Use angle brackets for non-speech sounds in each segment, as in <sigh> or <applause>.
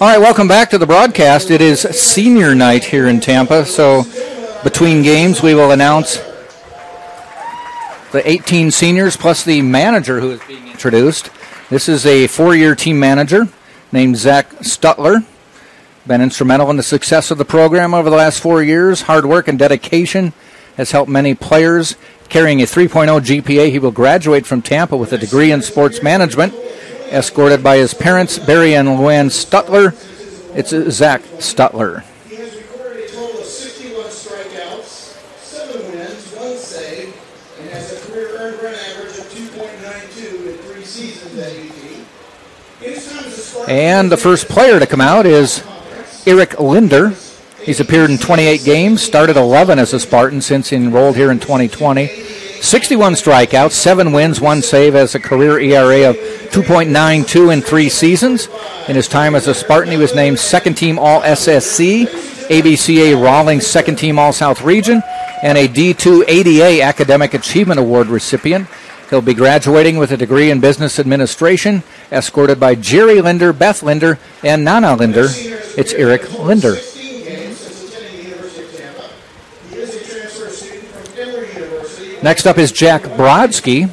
All right, welcome back to the broadcast. It is senior night here in Tampa, so between games we will announce the 18 seniors plus the manager who is being introduced. This is a four-year team manager named Zach Stutler. Been instrumental in the success of the program over the last four years. Hard work and dedication has helped many players. Carrying a 3.0 GPA, he will graduate from Tampa with a degree in sports management escorted by his parents, Barry and Luann Stutler. It's uh, Zach Stutler. He has recorded a total of 61 strikeouts, 7 wins, 1 save, and has a career earned run average of 2.92 in three seasons at UT. In his time as a Spartan, And the first player to come out is Eric Linder. He's appeared in 28 games, started 11 as a Spartan since he enrolled here in 2020. 61 strikeouts, 7 wins, 1 save as a career ERA of 2.92 in 3 seasons. In his time as a Spartan, he was named second team All SSC, ABCA Rawlings second team All South Region, and a D2 ADA Academic Achievement Award recipient. He'll be graduating with a degree in business administration, escorted by Jerry Linder, Beth Linder, and Nana Linder. It's Eric Linder. 16 games since attending the University of Tampa. He is a transfer student from Emory University. Next up is Jack Brodsky.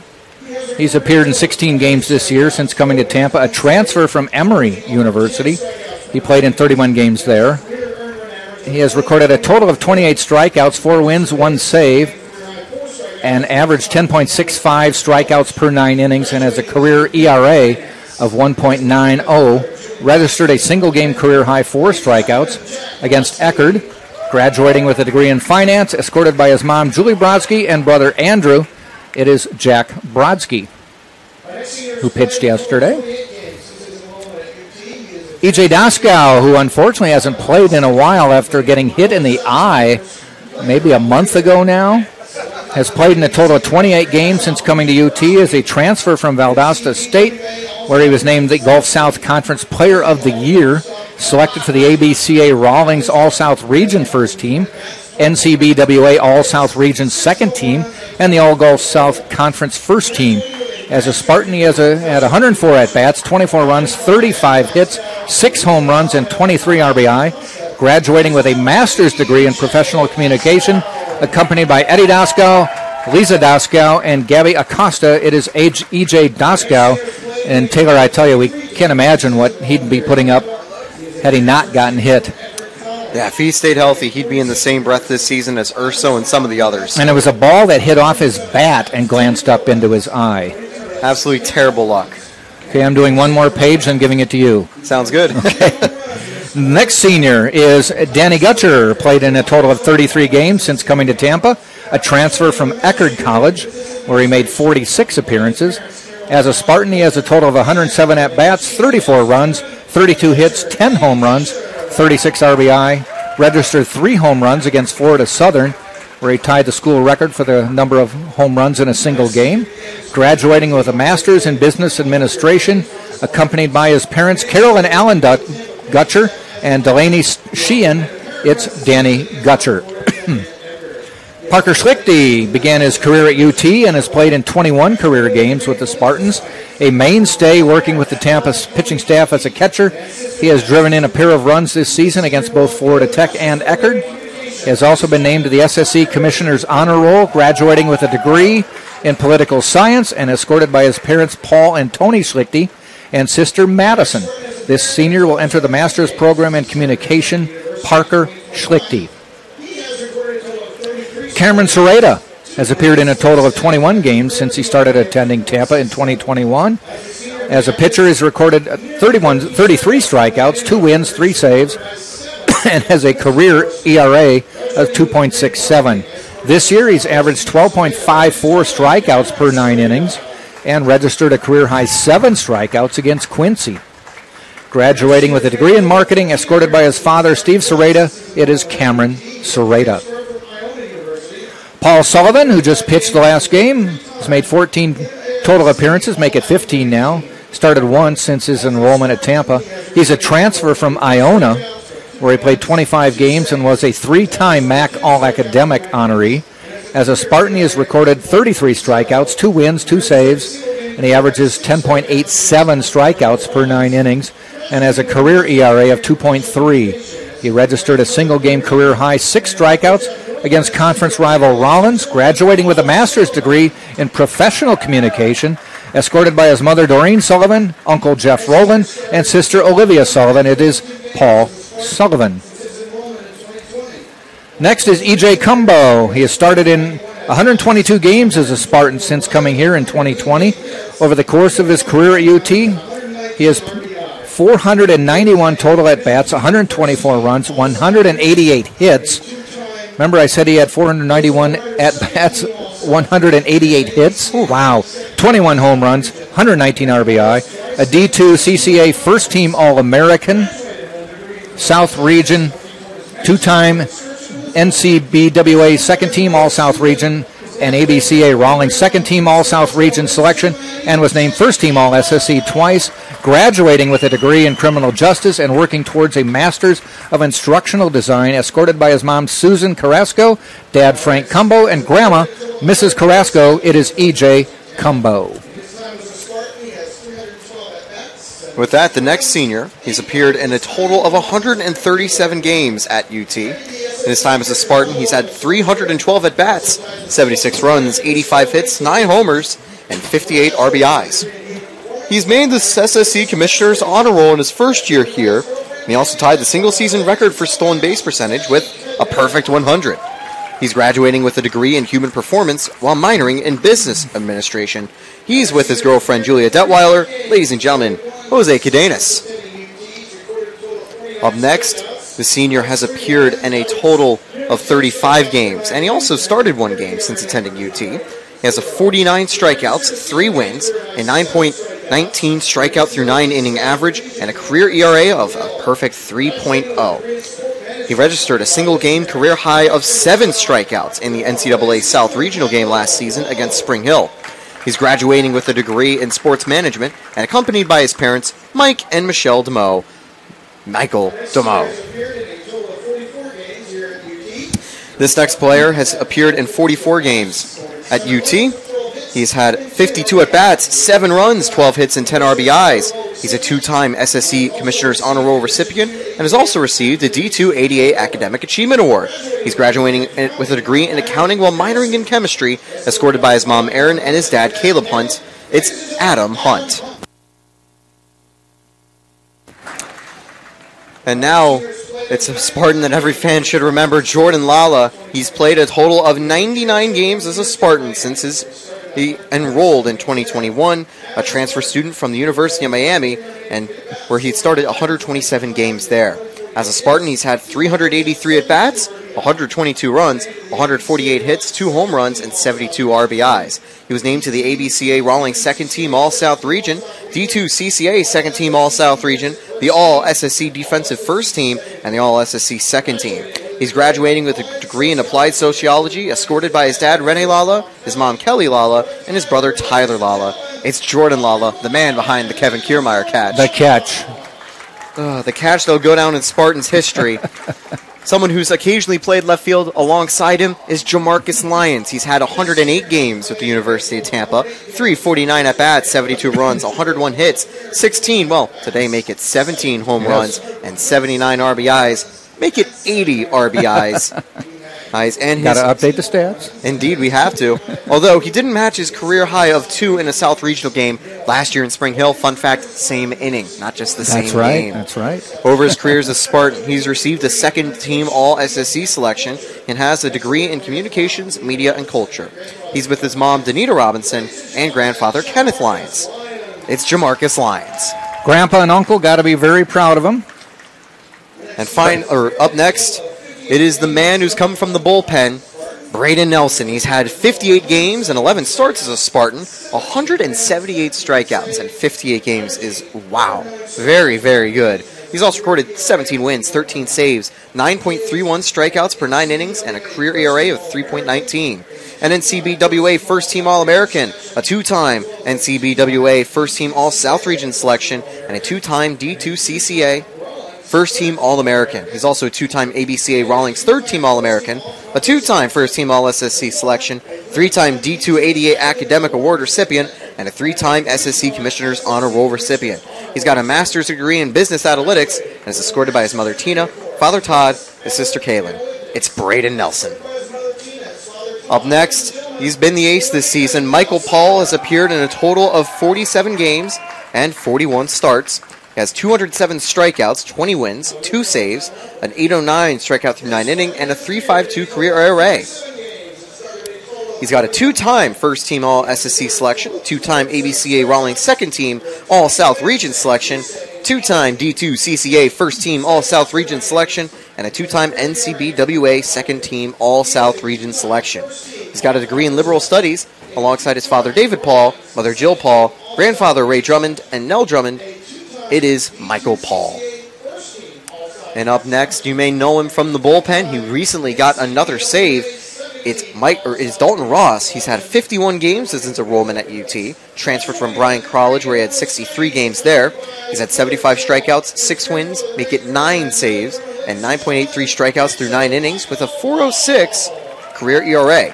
He's appeared in 16 games this year since coming to Tampa, a transfer from Emory University. He played in 31 games there. He has recorded a total of 28 strikeouts, 4 wins, 1 save, and averaged 10.65 strikeouts per 9 innings, and has a career ERA of 1.90. Registered a single game career high 4 strikeouts against Eckerd, graduating with a degree in finance, escorted by his mom, Julie Brodsky, and brother Andrew. It is Jack Brodsky, who pitched yesterday. EJ Daskow, who unfortunately hasn't played in a while after getting hit in the eye maybe a month ago now, has played in a total of 28 games since coming to UT as a transfer from Valdosta State, where he was named the Gulf South Conference Player of the Year, selected for the ABCA Rawlings All South Region first team, NCBWA All South Region second team, and the All Gulf South Conference first team. As a Spartan, he has a, had 104 at bats, 24 runs, 35 hits, 6 home runs, and 23 RBI. Graduating with a master's degree in professional communication, accompanied by Eddie Daskow, Lisa Daskow, and Gabby Acosta. It is EJ Daskow. And Taylor, I tell you, we can't imagine what he'd be putting up had he not gotten hit. Yeah, if he stayed healthy, he'd be in the same breath this season as Urso and some of the others. And it was a ball that hit off his bat and glanced up into his eye. Absolutely terrible luck. Okay, I'm doing one more page, then giving it to you. Sounds good. <laughs> Okay. Next senior is Danny Gutcher, played in a total of 33 games since coming to Tampa, a transfer from Eckerd College, where he made 46 appearances. As a Spartan, he has a total of 107 at bats, 34 runs, 32 hits, 10 home runs, 36 RBI, registered three home runs against Florida Southern, where he tied the school record for the number of home runs in a single game. Graduating with a master's in business administration, accompanied by his parents, Carol and Alan Dut- Gutcher and Delaney Sheehan, it's Danny Gutcher. <clears throat> Parker Schlichty began his career at UT and has played in 21 career games with the Spartans. A mainstay working with the Tampa pitching staff as a catcher, he has driven in a pair of runs this season against both Florida Tech and Eckerd. He has also been named to the SSC Commissioner's Honor Roll, graduating with a degree in political science and escorted by his parents Paul and Tony Schlichty and sister Madison. This senior will enter the master's program in communication, Parker Schlichty. Cameron Sereda has appeared in a total of 21 games since he started attending Tampa in 2021. As a pitcher, he's recorded 31, 33 strikeouts, two wins, three saves, <coughs> and has a career ERA of 2.67. This year, he's averaged 12.54 strikeouts per nine innings and registered a career high seven strikeouts against Quincy. Graduating with a degree in marketing, escorted by his father, Steve Sereda, it is Cameron Sereda. Paul Sullivan, who just pitched the last game, has made 14 total appearances, make it 15 now. Started once since his enrollment at Tampa. He's a transfer from Iona, where he played 25 games and was a three time MAAC All Academic honoree. As a Spartan, he has recorded 33 strikeouts, two wins, two saves, and he averages 10.87 strikeouts per nine innings. and has a career ERA of 2.3. He registered a single game career high six strikeouts against conference rival Rollins, graduating with a master's degree in professional communication. Escorted by his mother Doreen Sullivan, Uncle Jeff Rowland, and sister Olivia Sullivan, it is Paul Sullivan. Next is EJ Cumbo. He has started in 122 games as a Spartan since coming here in 2020. Over the course of his career at UT, he has 491 total at bats, 124 runs, 188 hits. Remember, I said he had 491 at bats, 188 hits. Wow. 21 home runs, 119 RBI, a D2 CCA first team All American, South Region, two time NCBWA second team All South Region, and ABCA Rawlings second team All South Region selection, and was named first team All SSC twice, graduating with a degree in criminal justice and working towards a Master's of Instructional Design, escorted by his mom Susan Carrasco, dad Frank Cumbo, and grandma Mrs. Carrasco. It is EJ Cumbo. With that, the next senior, he's appeared in a total of 137 games at UT. In his time as a Spartan, he's had 312 at bats, 76 runs, 85 hits, 9 homers, and 58 RBIs. He's made the SSC Commissioner's Honor Roll in his first year here, and he also tied the single season record for stolen base percentage with a perfect 100. He's graduating with a degree in human performance while minoring in business administration. He's with his girlfriend Julia Detweiler. Ladies and gentlemen, Jose Cadenas. Up next, the senior has appeared in a total of 35 games, and he also started one game since attending UT. He has a 49 strikeouts, 3 wins, a 9.19 strikeout through 9 inning average, and a career ERA of a perfect 3.0. He registered a single game career high of seven strikeouts in the NCAA South Regional game last season against Spring Hill. He's graduating with a degree in sports management and accompanied by his parents, Mike and Michelle DeMo. Michael DeMo. This next player has appeared in 44 games at UT. He's had 52 at bats, 7 runs, 12 hits, and 10 RBIs. He's a two time SSC Commissioner's Honor Roll recipient and has also received the D2 ADA Academic Achievement Award. He's graduating with a degree in accounting while minoring in chemistry, escorted by his mom Erin and his dad Caleb Hunt. It's Adam Hunt. And now it's a Spartan that every fan should remember, Jordan Lala. He's played a total of 99 games as a Spartan since his he enrolled in 2021, a transfer student from the University of Miami, and where he started 127 games there. As a Spartan, he's had 383 at bats, 122 runs, 148 hits, 2 home runs, and 72 RBIs. He was named to the ABCA Rawlings Second Team All South Region, D2 CCA Second Team All South Region, the All SSC Defensive First Team, and the All SSC Second Team. He's graduating with a degree in applied sociology, escorted by his dad, Rene Lala, his mom, Kelly Lala, and his brother, Tyler Lala. It's Jordan Lala, the man behind the Kevin Kiermaier catch. The catch. Uh, the catch that'll go down in Spartans history. <laughs> Someone who's occasionally played left field alongside him is Jamarcus Lyons. He's had 108 games with the University of Tampa, 349 at bats, 72 runs, 101 hits, 16, well, today make it 17 home yes. runs, and 79 RBIs. Make it 80 RBIs. <laughs> Nice. And got to update the stats. Indeed, we have to. <laughs> Although he didn't match his career high of two in a South Regional game last year in Spring Hill. Fun fact: same inning, not just the That's same right. game. That's right. Over his career as a <laughs> Spartan, he's received a second-team All SSC selection and has a degree in communications, media, and culture. He's with his mom, Danita Robinson, and grandfather Kenneth Lyons. It's Jamarcus Lyons. Grandpa and uncle got to be very proud of him. And fine, or up next, it is the man who's come from the bullpen, Braden Nelson. He's had 58 games and 11 starts as a Spartan, 178 strikeouts, and 58 games is wow, very very good. He's also recorded 17 wins, 13 saves, 9.31 strikeouts per nine innings, and a career ERA of 3.19 an NCBWA First Team All American, a two time NCBWA First Team All South Region selection, and a two time D2 CCA first team All American. He's also a two time ABCA Rawlings third team All American, a two time first team All SSC selection, three time D2 ADA Academic Award recipient, and a three time SSC Commissioner's Honor Roll recipient. He's got a master's degree in business analytics and is escorted by his mother Tina, father Todd, his sister Kaylin. It's Braden Nelson. Up next, he's been the ace this season. Michael Paul has appeared in a total of 47 games and 41 starts. He has 207 strikeouts, 20 wins, 2 saves, an 809 strikeout through 9 inning, and a 352 career ERA. He's got a two time first team All SSC selection, two time ABCA Rawlings second team All South Region selection, two time D2 CCA first team All South Region selection, and a two time NCBWA second team All South Region selection. He's got a degree in liberal studies alongside his father David Paul, mother Jill Paul, grandfather Ray Drummond, and Nell Drummond. It is Michael Paul. And up next, you may know him from the bullpen. He recently got another save it's Mike or it's Dalton Ross. He's had 51 games since his enrollment at UT. Transferred from Bryan College, where he had 63 games there. He's had 75 strikeouts, six wins, make it nine saves, and 9.83 strikeouts through nine innings with a 406 career ERA.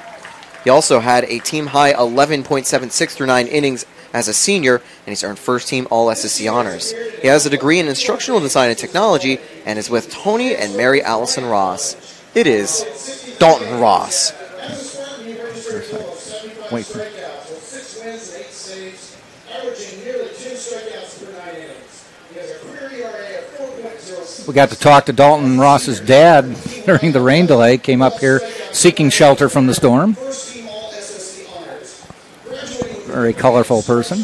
He also had a team high 11.76 through nine innings as a senior, and he's earned first team All SSC honors. He has a degree in instructional design and technology, and is with Tony and Mary Allison Ross. It is Dalton Ross. Wait. We got to talk to Dalton Ross's dad <laughs> during the rain delay. Came up here seeking shelter from the storm. Very colorful person.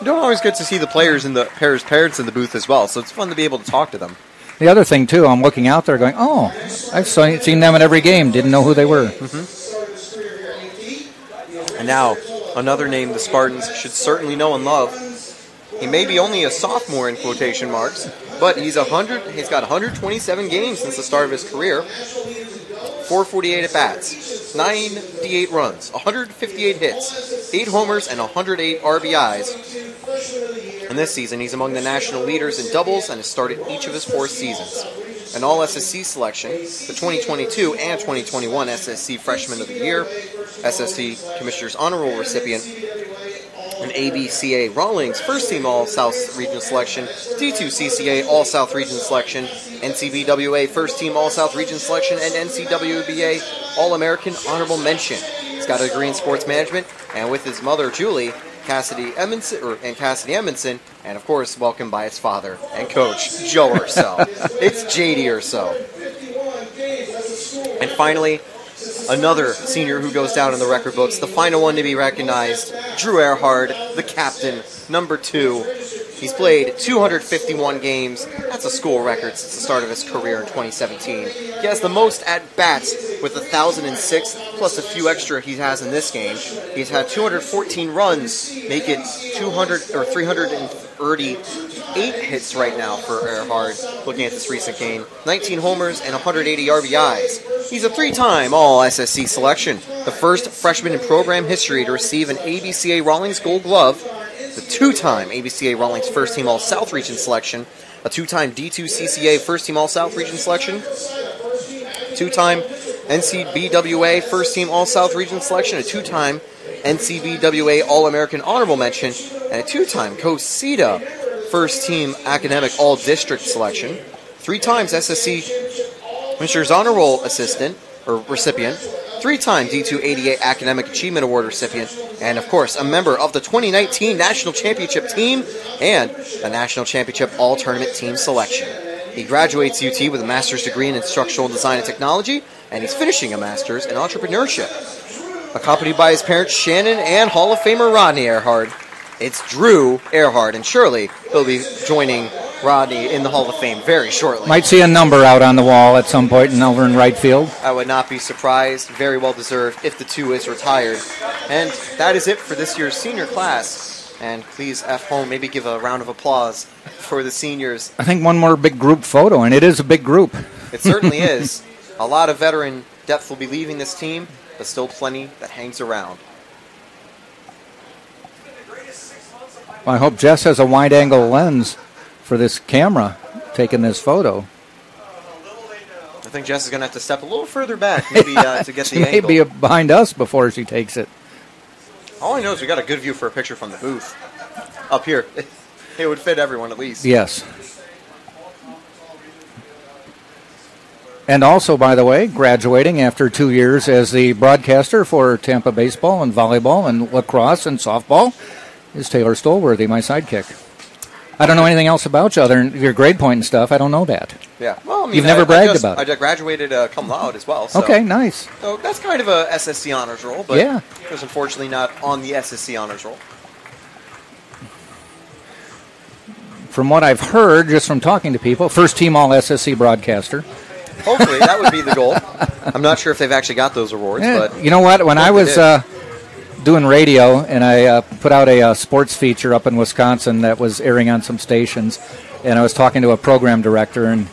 You don't always get to see the players and the players' parents in the booth as well, so it's fun to be able to talk to them. The other thing too, I'm looking out there, going, "Oh, I've seen them in every game. Didn't know who they were." Mm-hmm. And now, another name the Spartans should certainly know and love. He may be only a sophomore in quotation marks, but he's hundred. He's got 127 games since the start of his career. 448 at bats, 98 runs, 158 hits, 8 homers, and 108 RBIs. And this season, he's among the national leaders in doubles and has started each of his four seasons. An All SSC selection, the 2022 and 2021 SSC Freshman of the Year, SSC Commissioner's Honor Roll recipient, an ABCA Rawlings First Team All South Region selection, D2 CCA All South Region selection, NCBWA First Team All South Region selection, and NCWBA All American Honorable Mention. He's got a degree in sports management, and with his mother Julie, Cassidy Edmondson, or, and Cassidy Edmondson, and of course, welcomed by his father and coach, Joe Urso. <laughs> it's JD Urso. And finally, another senior who goes down in the record books, the final one to be recognized, Drew Earhart, the captain, number two. He's played 251 games. That's a school record since the start of his career in 2017. He has the most at bats with 1,006, plus a few extra he has in this game. He's had 214 runs, make it 200 or 338 hits right now for Earhart. Looking at this recent game, 19 homers and 180 RBIs. He's a three-time All SSC selection, the first freshman in program history to receive an ABCA Rawlings Gold Glove the two-time ABCA Rawlings First Team All South Region selection, a two-time D2 CCA First Team All South Region selection, two-time NCBWA First Team All South Region selection, a two-time NCBWA All American Honorable Mention, and a two-time COSIDA First Team Academic All District selection, three times SSC Commissioner's Honor Roll assistant or recipient, three-time D2 ADA Academic Achievement Award recipient, and of course, a member of the 2019 National Championship team and a National Championship All-Tournament team selection. He graduates UT with a master's degree in instructional design and technology, and he's finishing a master's in entrepreneurship. Accompanied by his parents Shannon and Hall of Famer Rodney Earhart, it's Drew Earhart, and surely he'll be joining Rodney in the Hall of Fame very shortly. Might see a number out on the wall at some point in over in right field. I would not be surprised. Very well deserved if the two is retired. And that is it for this year's senior class. And please, F home, maybe give a round of applause for the seniors. I think one more big group photo, and it is a big group. It certainly <laughs> is. A lot of veteran depth will be leaving this team, but still plenty that hangs around. Well, I hope Jess has a wide angle lens for this camera taking this photo. I think Jess is going to have to step a little further back, <laughs> maybe uh, to get She the may angle. be behind us before she takes it. All I know is we got a good view for a picture from the booth up here. <laughs> It would fit everyone at least. Yes. And also, by the way, graduating after two years as the broadcaster for Tampa baseball and volleyball and lacrosse and softball is Taylor Stolworthy, my sidekick. I don't know anything else about you other than your grade point and stuff. I don't know that. Yeah. Well, I mean, You've never I, bragged I just, about it. I graduated uh, cum laude as well. So. Okay, nice. So that's kind of a SSC honors roll, but Yeah. it was unfortunately not on the SSC honors roll. From what I've heard, just from talking to people, first team all SSC broadcaster. Hopefully, that would be the goal. I'm not sure if they've actually got those awards, <laughs> Yeah, but you know what? When I was uh, doing radio and I uh, put out a uh, sports feature up in Wisconsin that was airing on some stations, and I was talking to a program director, and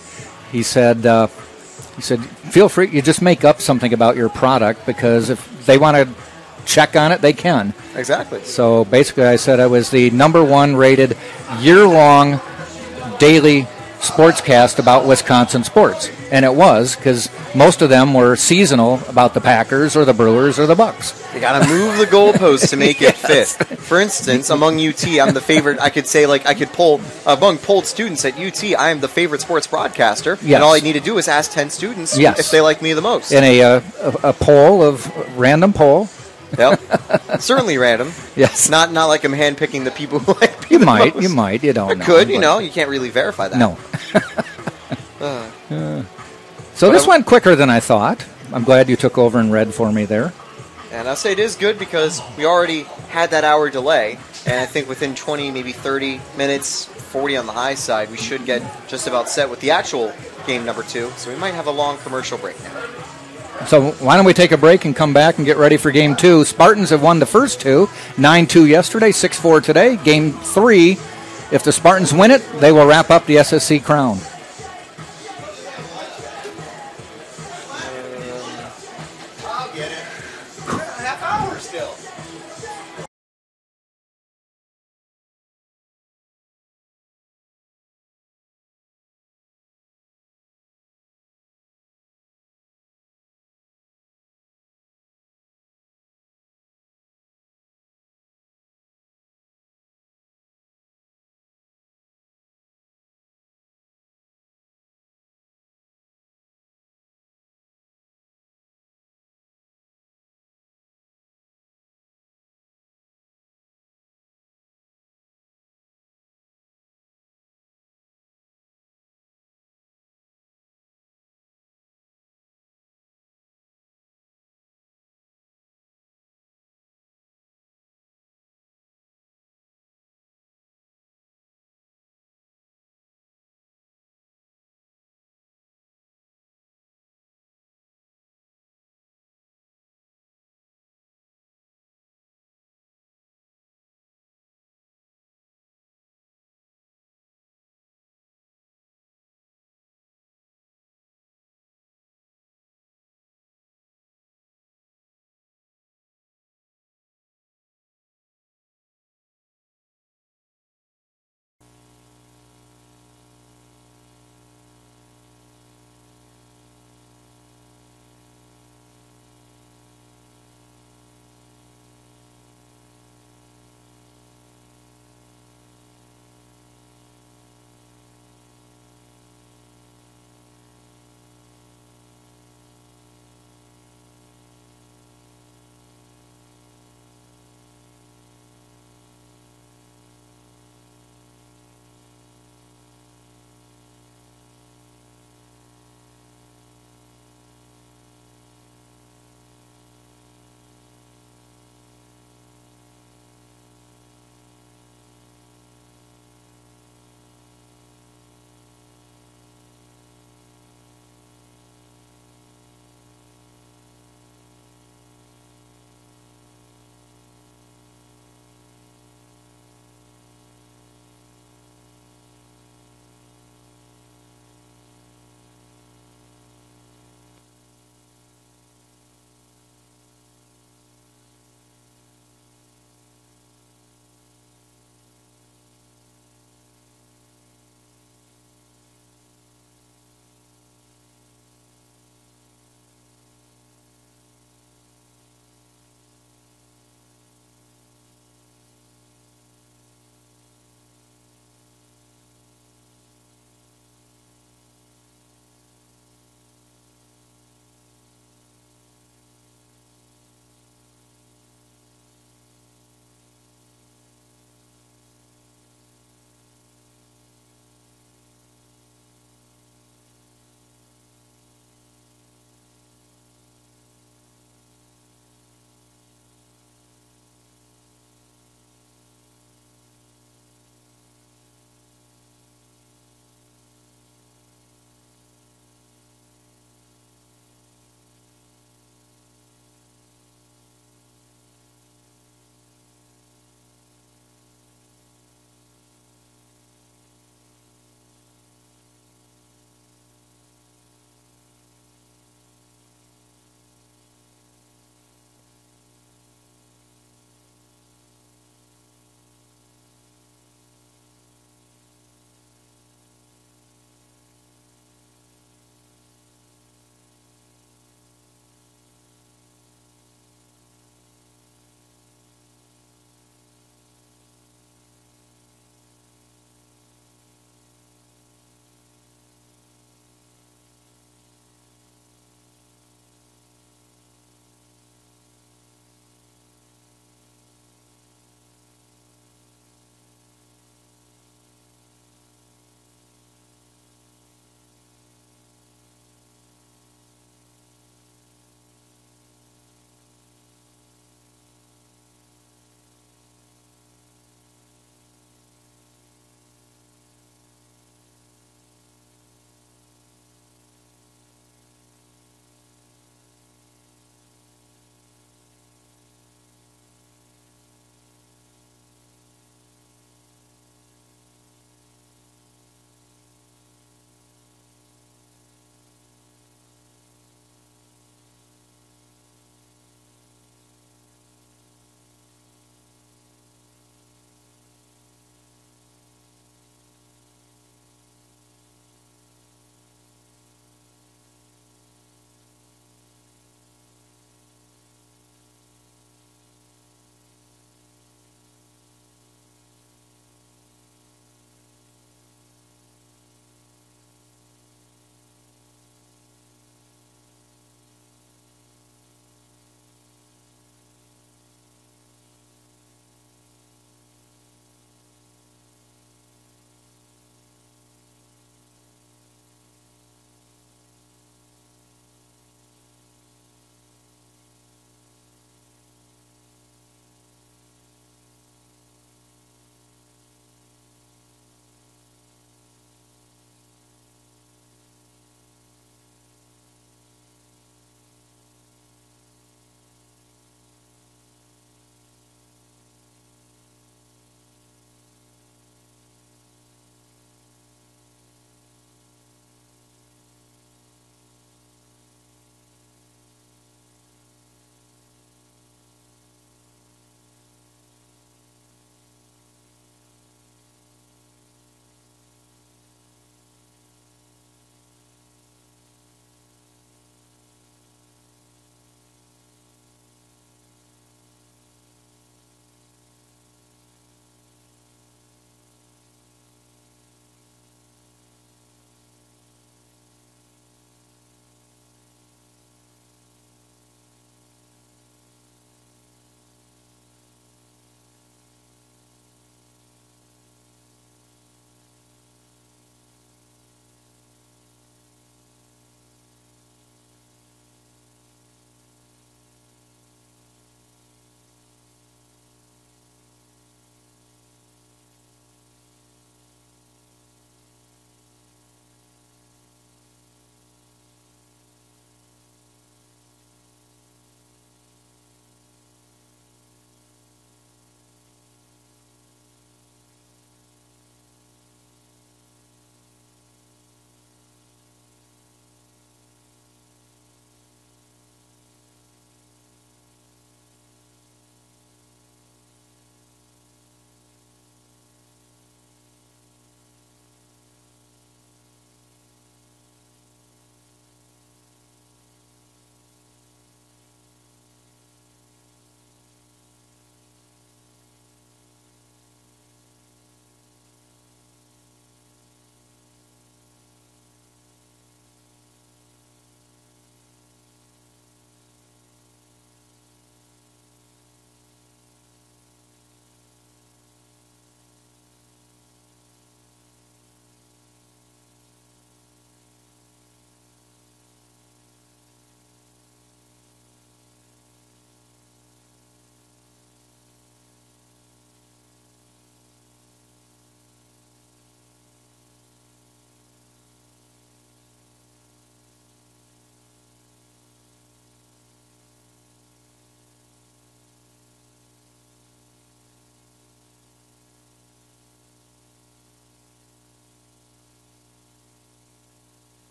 he said, uh, he said, feel free, you just make up something about your product because if they want to check on it, they can. exactly. So basically, I said I was the number one rated year long daily sportscast about Wisconsin sports. And it was because most of them were seasonal about the Packers or the Brewers or the Bucks. You got to move the goalposts to make it <laughs> fit. For instance, among UT, I'm the favorite. I could say like I could pull among polled students at UT. I am the favorite sports broadcaster, Yes. and all I need to do is ask ten students Yes. if they like me the most. In a, uh, a, a poll of random poll. Yep. <laughs> Certainly random. Yes. Not not like I'm handpicking the people who like You might, most. you might, you don't I know. could, you know. You can't really verify that. No. <laughs> <laughs> Uh, So But this I- went quicker than I thought. I'm glad you took over and read for me there. and I'll say it is good because we already had that hour delay, and I think within 20, maybe 30 minutes, 40 on the high side, we should get just about set with the actual game number two. So we might have a long commercial break now. So why don't we take a break and come back and get ready for game two? Spartans have won the first two, 9-2 yesterday, 6-4 today. Game three, if the Spartans win it, they will wrap up the SSC crown.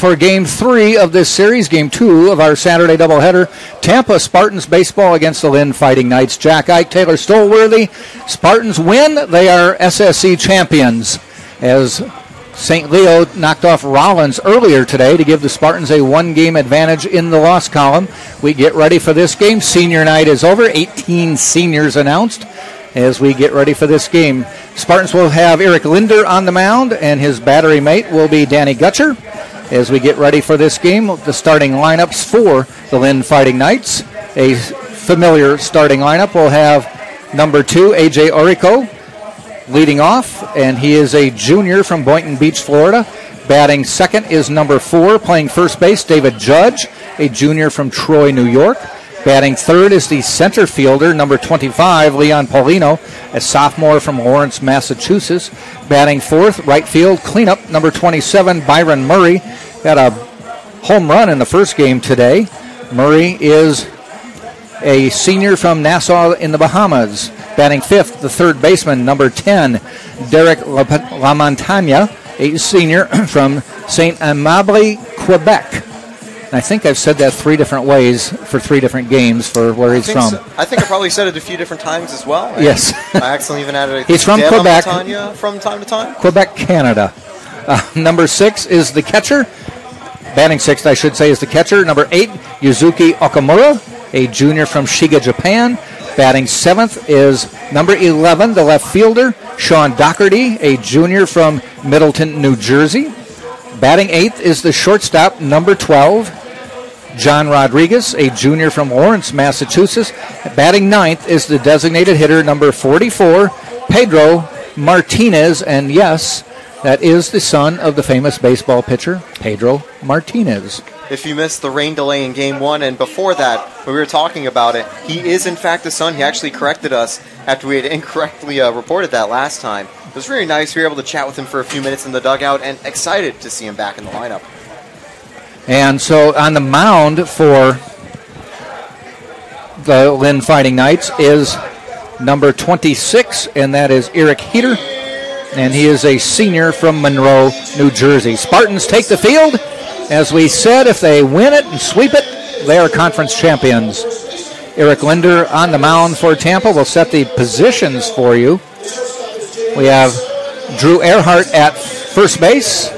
For game three of this series, game two of our Saturday doubleheader. Tampa Spartans baseball against the Lynn Fighting Knights. Jack Ike, Taylor Stolworthy. Spartans win. They are SSC champions as St. Leo knocked off Rollins earlier today to give the Spartans a one game advantage in the loss column. We get ready for this game. Senior night is over. 18 seniors announced as we get ready for this game. Spartans will have Eric Linder on the mound, and his battery mate will be Danny Gutcher. As we get ready for this game, the starting lineups for the Lynn Fighting Knights. A familiar starting lineup will have number two, AJ Orico, leading off, and he is a junior from Boynton Beach, Florida. Batting second is number four, playing first base, David Judge, a junior from Troy, New York. Batting third is the center fielder, number 25, Leon Paulino, a sophomore from Lawrence, Massachusetts. Batting fourth, right field cleanup, number 27, Byron Murray. Got a home run in the first game today. Murray is a senior from Nassau in the Bahamas. Batting fifth, the third baseman, number 10, Derek Lamontagne, a senior <clears throat> from St. Amable, Quebec. I think I've said that three different ways for three different games for where he's from. So. I think I probably said it a few different times as well. yes. I accidentally even added. He's from Quebec. from time to time. Quebec, Canada. Uh, number six is the catcher. Batting sixth, I should say, is the catcher. Number eight, Yuzuki Okamura, a junior from Shiga, Japan. Batting seventh is number 11, the left fielder, Sean Doherty, a junior from Middletown, New Jersey. Batting eighth is the shortstop, number 12, John Rodriguez, a junior from Lawrence, Massachusetts. Batting ninth is the designated hitter, number 44, Pedro Martinez. And yes, that is the son of the famous baseball pitcher, Pedro Martinez. If you missed the rain delay in game one, and before that, when we were talking about it, he is in fact the son. He actually corrected us after we had <laughs> incorrectly uh, reported that last time. It was really nice. We were able to chat with him for a few minutes in the dugout and excited to see him back in the lineup. And so on the mound for the Lynn Fighting Knights is number 26, and that is Eric Heater. And he is a senior from Monroe, New Jersey. Spartans take the field. As we said, if they win it and sweep it, they are conference champions. Eric Linder on the mound for Tampa will set the positions for you. We have Drew Earhart at first base,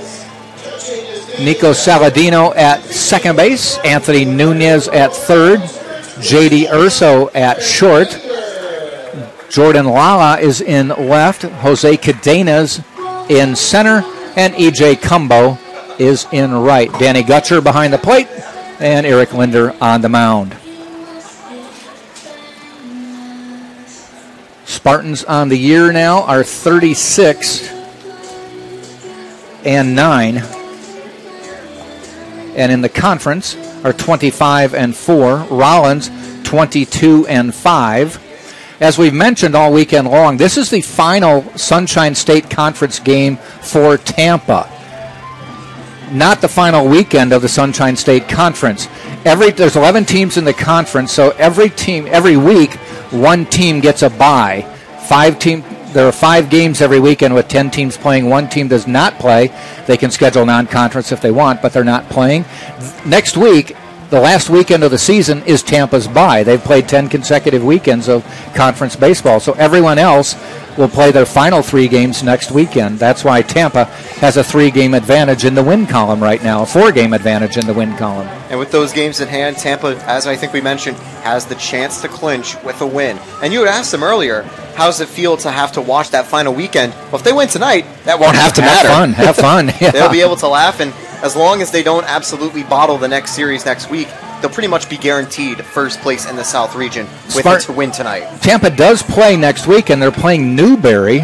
Nico Saladino at second base, Anthony Nunez at third, JD Urso at short, Jordan Lala is in left, Jose Cadenas in center, and EJ Cumbo is in right. Danny Gutcher behind the plate, and Eric Linder on the mound. Spartans on the year now are 36 and 9 and in the conference are 25 and 4. Rollins 22 and 5. As we've mentioned all weekend long, this is the final Sunshine State Conference game for Tampa. Not the final weekend of the Sunshine State Conference. Every there's 11 teams in the conference, so every team every week one team gets a bye. Five team there are five games every weekend with 10 teams playing. One team does not play. They can schedule non conference if they want, but they're not playing. Next week, the last weekend of the season is Tampa's bye. They've played 10 consecutive weekends of conference baseball. So everyone else will play their final three games next weekend. That's why Tampa has a three game advantage in the win column right now, a four game advantage in the win column. And with those games in hand, Tampa, as I think we mentioned, has the chance to clinch with a win. And you had asked them earlier, how does it feel to have to watch that final weekend? Well, if they win tonight, that won't <laughs> have to have matter. Fun, have fun. <laughs> Yeah. They'll be able to laugh, and as long as they don't absolutely bottle the next series next week, they'll pretty much be guaranteed first place in the South region with Smart. it to win tonight. Tampa does play next week, and they're playing Newberry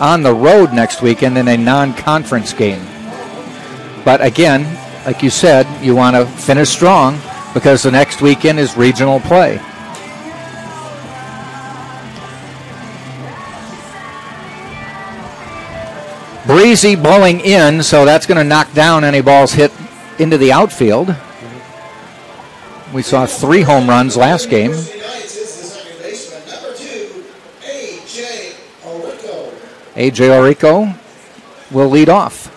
on the road next weekend in a non-conference game. But again, like you said, you want to finish strong because the next weekend is regional play. Breezy blowing in, so that's going to knock down any balls hit into the outfield. We saw three home runs last game. AJ Orico will lead off.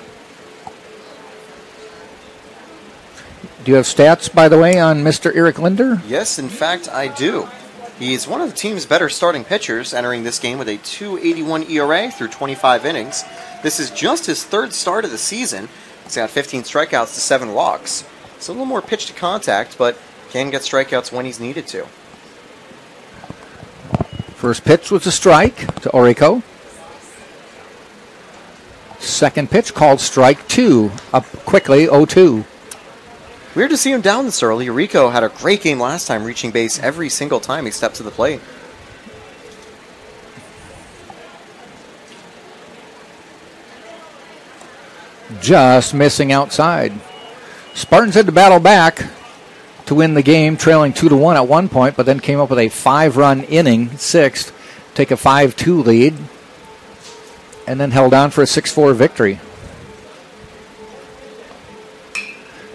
Do you have stats, by the way, on Mr. Eric Linder? Yes, in fact, I do. He's one of the team's better starting pitchers, entering this game with a 281 ERA through 25 innings. This is just his third start of the season. He's got 15 strikeouts to 7 walks. It's a little more pitch to contact, but can get strikeouts when he's needed to. First pitch was a strike to Orico. Second pitch called strike two, up quickly 0 2. Weird to see him down this early. Rico had a great game last time, reaching base every single time he stepped to the plate. Just missing outside. Spartans had to battle back to win the game, trailing two to one at one point, but then came up with a five-run inning, sixth, take a five-two lead, and then held on for a six-four victory.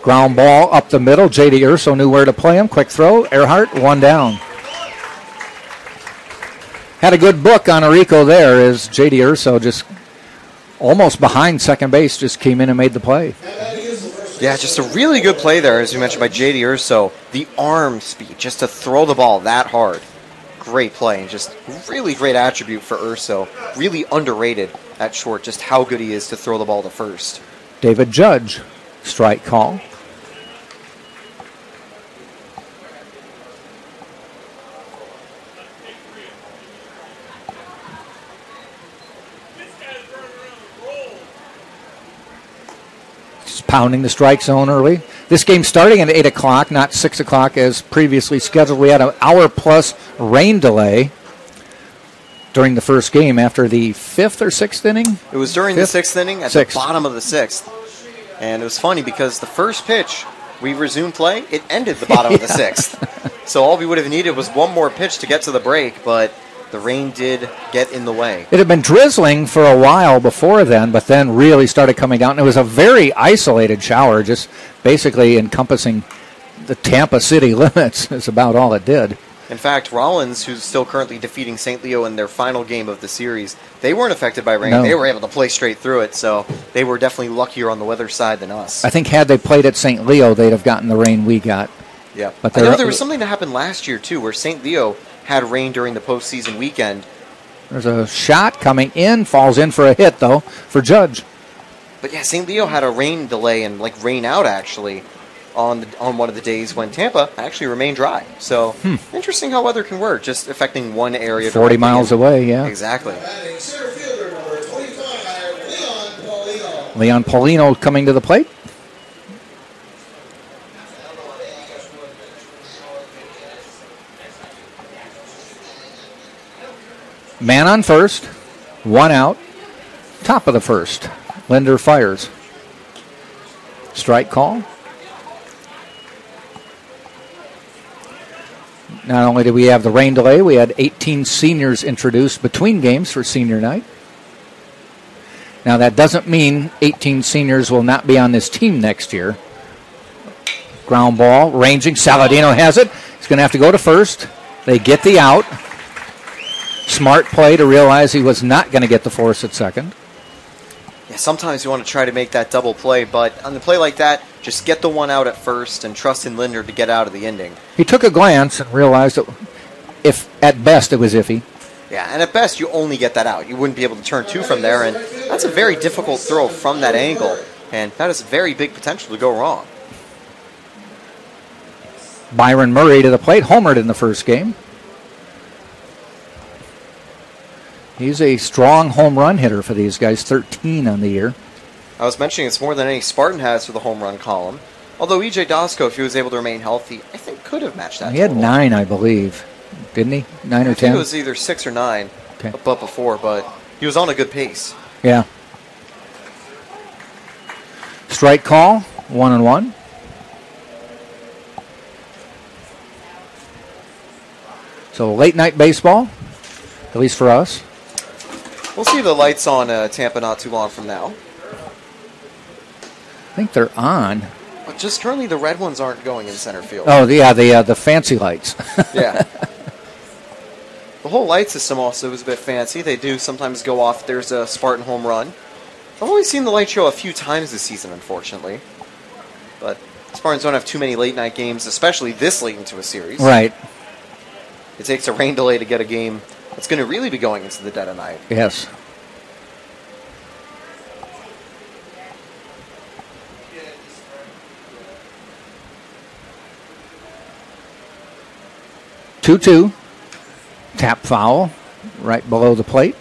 Ground ball up the middle. J.D. Urso knew where to play him. Quick throw. Earhart, one down. Had a good book on Orico there as J.D. Urso just almost behind second base just came in and made the play. Yeah, just a really good play there, as you mentioned by J.D. Urso. The arm speed, just to throw the ball that hard. Great play, and just really great attribute for Urso. Really underrated at short, just how good he is to throw the ball to first. David Judge, strike call. Pounding the strike zone early. This game starting at 8 o'clock, not 6 o'clock as previously scheduled. We had an hour plus rain delay during the first game after the fifth or sixth inning. It was during fifth? the sixth inning at sixth. the bottom of the sixth. And it was funny because the first pitch, we resumed play, it ended the bottom yeah. of the <laughs> sixth. So all we would have needed was one more pitch to get to the break, but the rain did get in the way. It had been drizzling for a while before then, but then really started coming down. And it was a very isolated shower, just basically encompassing the Tampa City <laughs> limits, is about all it did. In fact, Rollins, who's still currently defeating St. Leo in their final game of the series, they weren't affected by rain. No. They were able to play straight through it, so they were definitely luckier on the weather side than us. I think had they played at St. Leo, they'd have gotten the rain we got. Yeah, but I know there was something that happened last year too, where St. Leo had rain during the postseason weekend. There's a shot coming in, falls in for a hit though for Judge. But yeah, St. Leo had a rain delay and like rain out actually on the, on one of the days when Tampa actually remained dry. So hmm. interesting how weather can work, just affecting one area. Forty miles away, yeah. Exactly. Leon Paulino coming to the plate. Man on first, one out, top of the first. Linder fires. Strike call. Not only did we have the rain delay, we had 18 seniors introduced between games for senior night. Now, that doesn't mean 18 seniors will not be on this team next year. Ground ball, ranging. Saladino has it. He's going to have to go to first. They get the out. Smart play to realize he was not going to get the force at second. Yeah, sometimes you want to try to make that double play, but on the play like that, just get the one out at first and trust in Linder to get out of the ending. He took a glance and realized that if at best it was iffy. Yeah, and at best you only get that out. You wouldn't be able to turn two from there, and that's a very difficult throw from that angle, and that is very big potential to go wrong. Byron Murray to the plate, homered in the first game. He's a strong home run hitter for these guys, 13 on the year. I was mentioning it's more than any Spartan has for the home run column. Although EJ Dosko, if he was able to remain healthy, I think could have matched that. He total. had nine, I believe, didn't he? Nine or I ten. it was either six or nine, okay. but before. But he was on a good pace. Yeah. Strike call, one and one. So late night baseball, at least for us. We'll see the lights on uh, Tampa not too long from now. I think they're on. But just currently, the red ones aren't going in center field. Oh, yeah, the uh, the fancy lights. <laughs> yeah. The whole light system also is a bit fancy. They do sometimes go off. There's a Spartan home run. I've only seen the light show a few times this season, unfortunately. But Spartans don't have too many late night games, especially this late into a series. Right. It takes a rain delay to get a game that's going to really be going into the dead of night. Yes. Two-two. Tap foul right below the plate.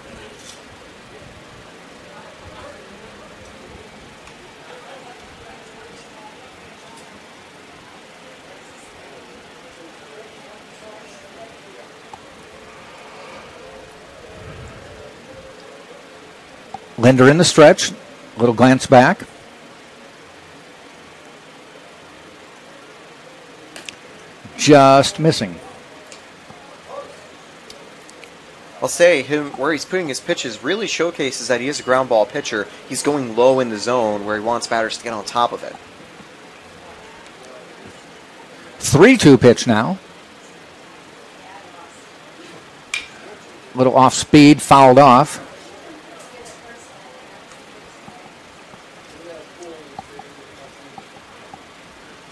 Linder in the stretch. Little glance back. Just missing. I'll say him where he's putting his pitches really showcases that he is a ground ball pitcher. He's going low in the zone where he wants batters to get on top of it. 3 2 pitch now. Little off speed, fouled off.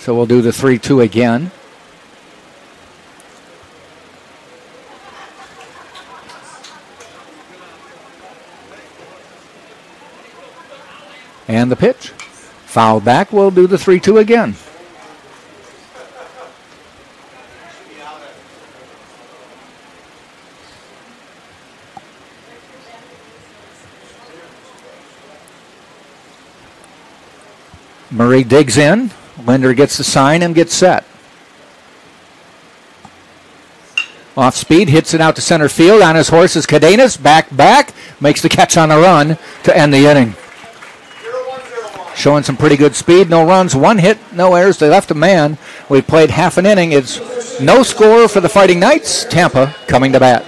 So we'll do the 3 2 again. And the pitch. Foul back. We'll do the 3 2 again. Murray digs in. Linder gets the sign and gets set. Off speed, hits it out to center field. On his horse is Cadenas. Back, back. Makes the catch on the run to end the inning. Showing some pretty good speed. No runs, one hit, no errors. They left a man. We played half an inning. It's no score for the Fighting Knights. Tampa coming to bat.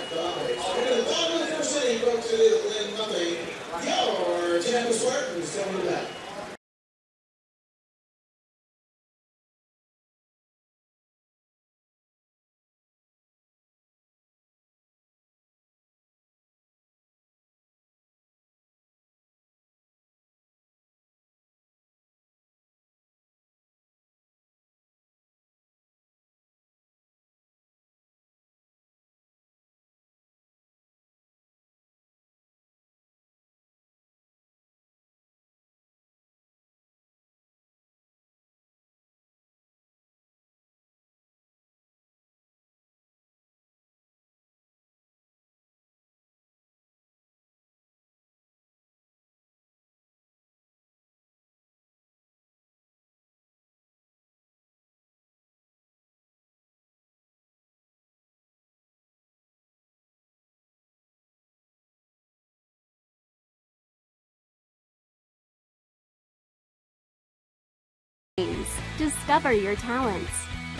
Discover your talents.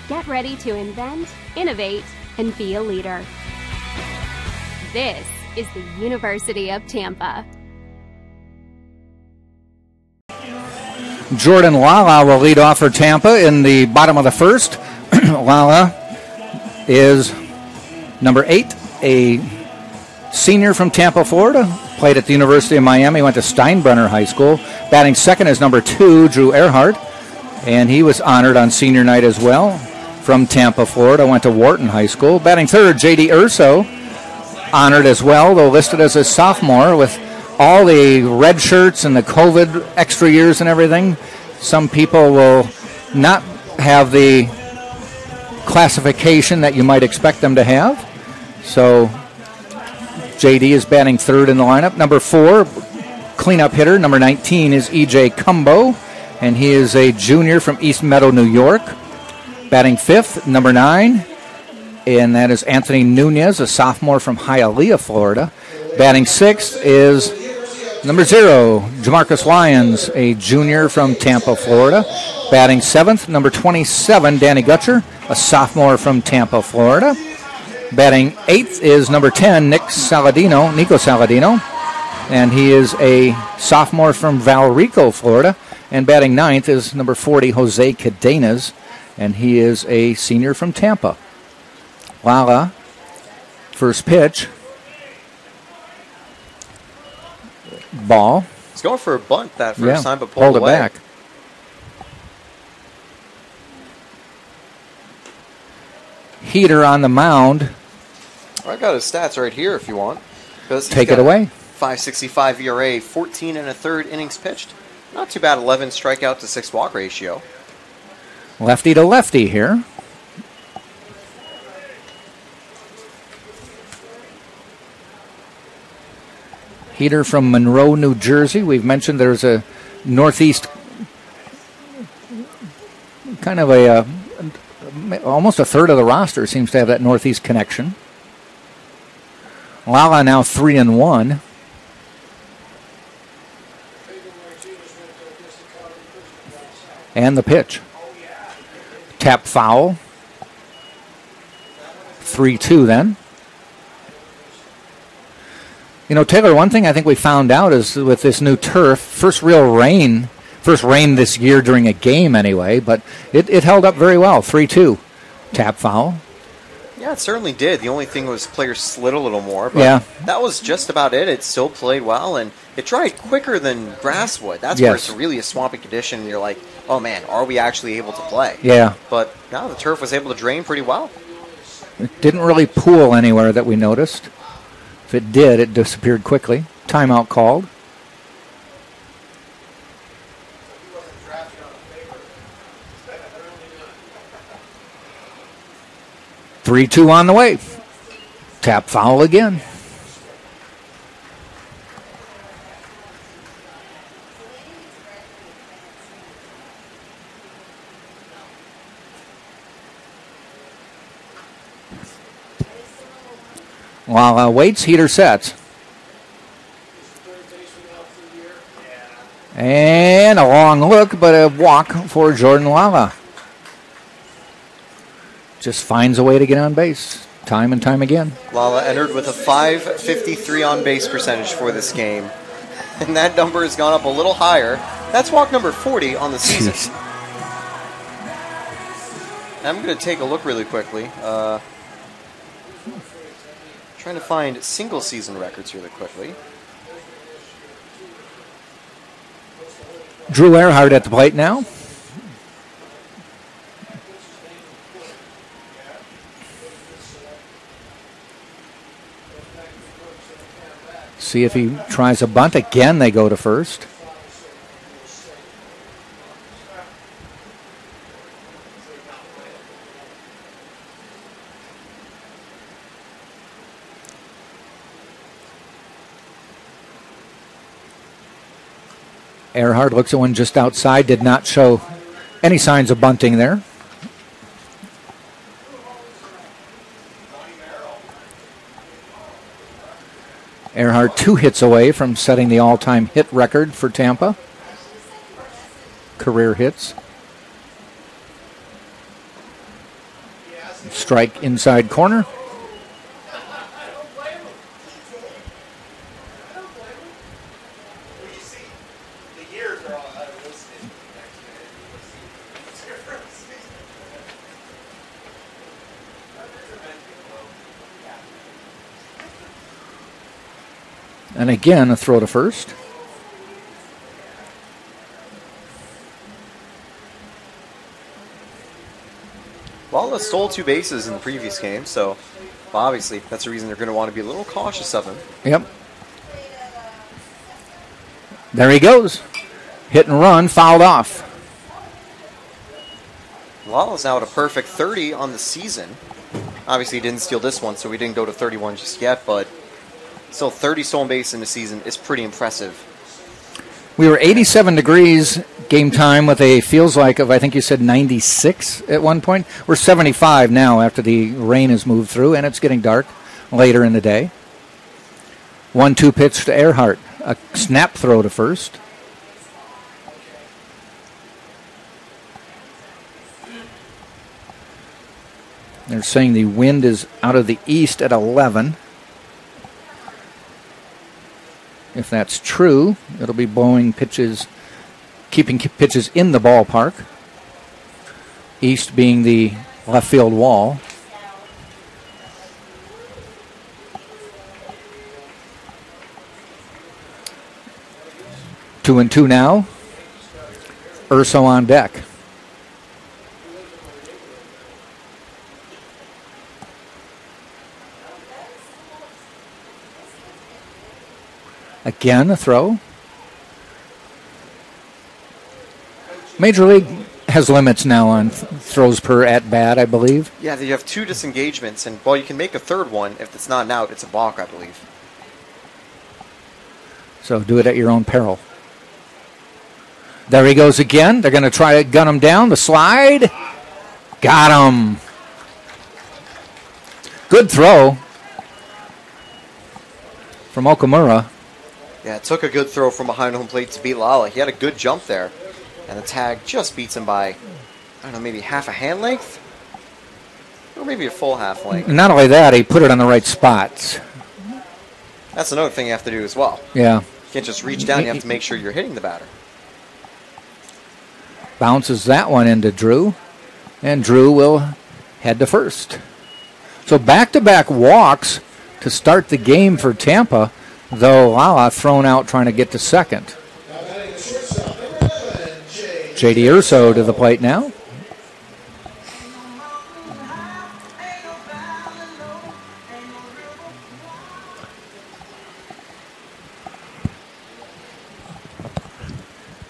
Get ready to invent, innovate, and be a leader. This is the University of Tampa. Jordan Lala will lead off for Tampa in the bottom of the first. <clears throat> Lala is number eight, a senior from Tampa, Florida. Played at the University of Miami, went to Steinbrenner High School. Batting second is number two, Drew Earhart and he was honored on senior night as well from Tampa, Florida. Went to Wharton High School. Batting third, J.D. Urso, honored as well, though listed as a sophomore with all the red shirts and the COVID extra years and everything. Some people will not have the classification that you might expect them to have. So JD is batting third in the lineup. Number four, cleanup hitter. Number 19 is EJ Cumbo and he is a junior from East Meadow, New York. Batting fifth, number nine, and that is Anthony Nunez, a sophomore from Hialeah, Florida. Batting sixth is number zero, Jamarcus Lyons, a junior from Tampa, Florida. Batting seventh, number 27, Danny Gutcher, a sophomore from Tampa, Florida. Batting eighth is number 10, Nick Saladino, Nico Saladino, and he is a sophomore from Valrico, Florida. And batting ninth is number 40, Jose Cadenas, and he is a senior from Tampa. Lala, first pitch. Ball. He's going for a bunt that first yeah, time, but pulled, pulled it back. Heater on the mound. I got his stats right here if you want. Take it away. 565 ERA, 14 and a third innings pitched. Not too bad, 11 strikeout to 6 walk ratio. Lefty to lefty here. Heater from Monroe, New Jersey. We've mentioned there's a northeast, kind of a, uh, almost a third of the roster seems to have that northeast connection. Lala now three and one. And the pitch. Tap foul. 3 2 then. You know, Taylor, one thing I think we found out is with this new turf, first real rain, first rain this year during a game anyway, but it, it held up very well. 3 2. Tap foul. Yeah, it certainly did. The only thing was players slid a little more, but Yeah. that was just about it. It still played well, and it dried quicker than grass would. That's where it's really a swampy condition, you're like, oh man, are we actually able to play? Yeah. But no, the turf was able to drain pretty well. It didn't really pool anywhere that we noticed. If it did, it disappeared quickly. Timeout called. Three two on the way. Tap foul again. While uh, waits, heater sets. And a long look, but a walk for Jordan Lala. Just finds a way to get on base time and time again. Lala entered with a 553 on base percentage for this game. <laughs> And that number has gone up a little higher. That's walk number 40 on the season. I'm going to take a look really quickly. Uh, trying to find single season records really quickly. Drew Earhart at the plate now. See if he tries a bunt. Again, they go to first. Earhart looks at one just outside, did not show any signs of bunting there. Earhart two hits away from setting the all time hit record for Tampa. Career hits. Strike inside corner. And again, a throw to first. Lala stole two bases in the previous game, so obviously that's the reason they're going to want to be a little cautious of him. Yep. There he goes. Hit and run, fouled off. Lala's now at a perfect 30 on the season. Obviously, he didn't steal this one, so we didn't go to 31 just yet, but still 30 stolen base in the season is pretty impressive. We were 87 degrees game time with a feels like of I think you said 96 at one point. We're 75 now after the rain has moved through and it's getting dark later in the day. One two pitch to Earhart, a snap throw to first. They're saying the wind is out of the east at 11. If that's true, it'll be blowing pitches, keeping pitches in the ballpark. East being the left field wall. Two and two now. Urso on deck. Again, a throw. Major League has limits now on th- throws per at bat, I believe. Yeah, you have two disengagements, and well, you can make a third one if it's not an out. It's a balk, I believe. So do it at your own peril. There he goes again. They're going to try to gun him down. The slide. Got him. Good throw from Okamura. Yeah, it took a good throw from behind home plate to beat Lala. He had a good jump there, and the tag just beats him by, I don't know, maybe half a hand length, or maybe a full half length. Not only that, he put it on the right spots. That's another thing you have to do as well. Yeah. You can't just reach down. You have to make sure you're hitting the batter. Bounces that one into Drew, and Drew will head to first. So back to back walks to start the game for Tampa, though Lala thrown out trying to get to second. Now batting the shortstop, number 11, Jay. JD Urso to the plate now.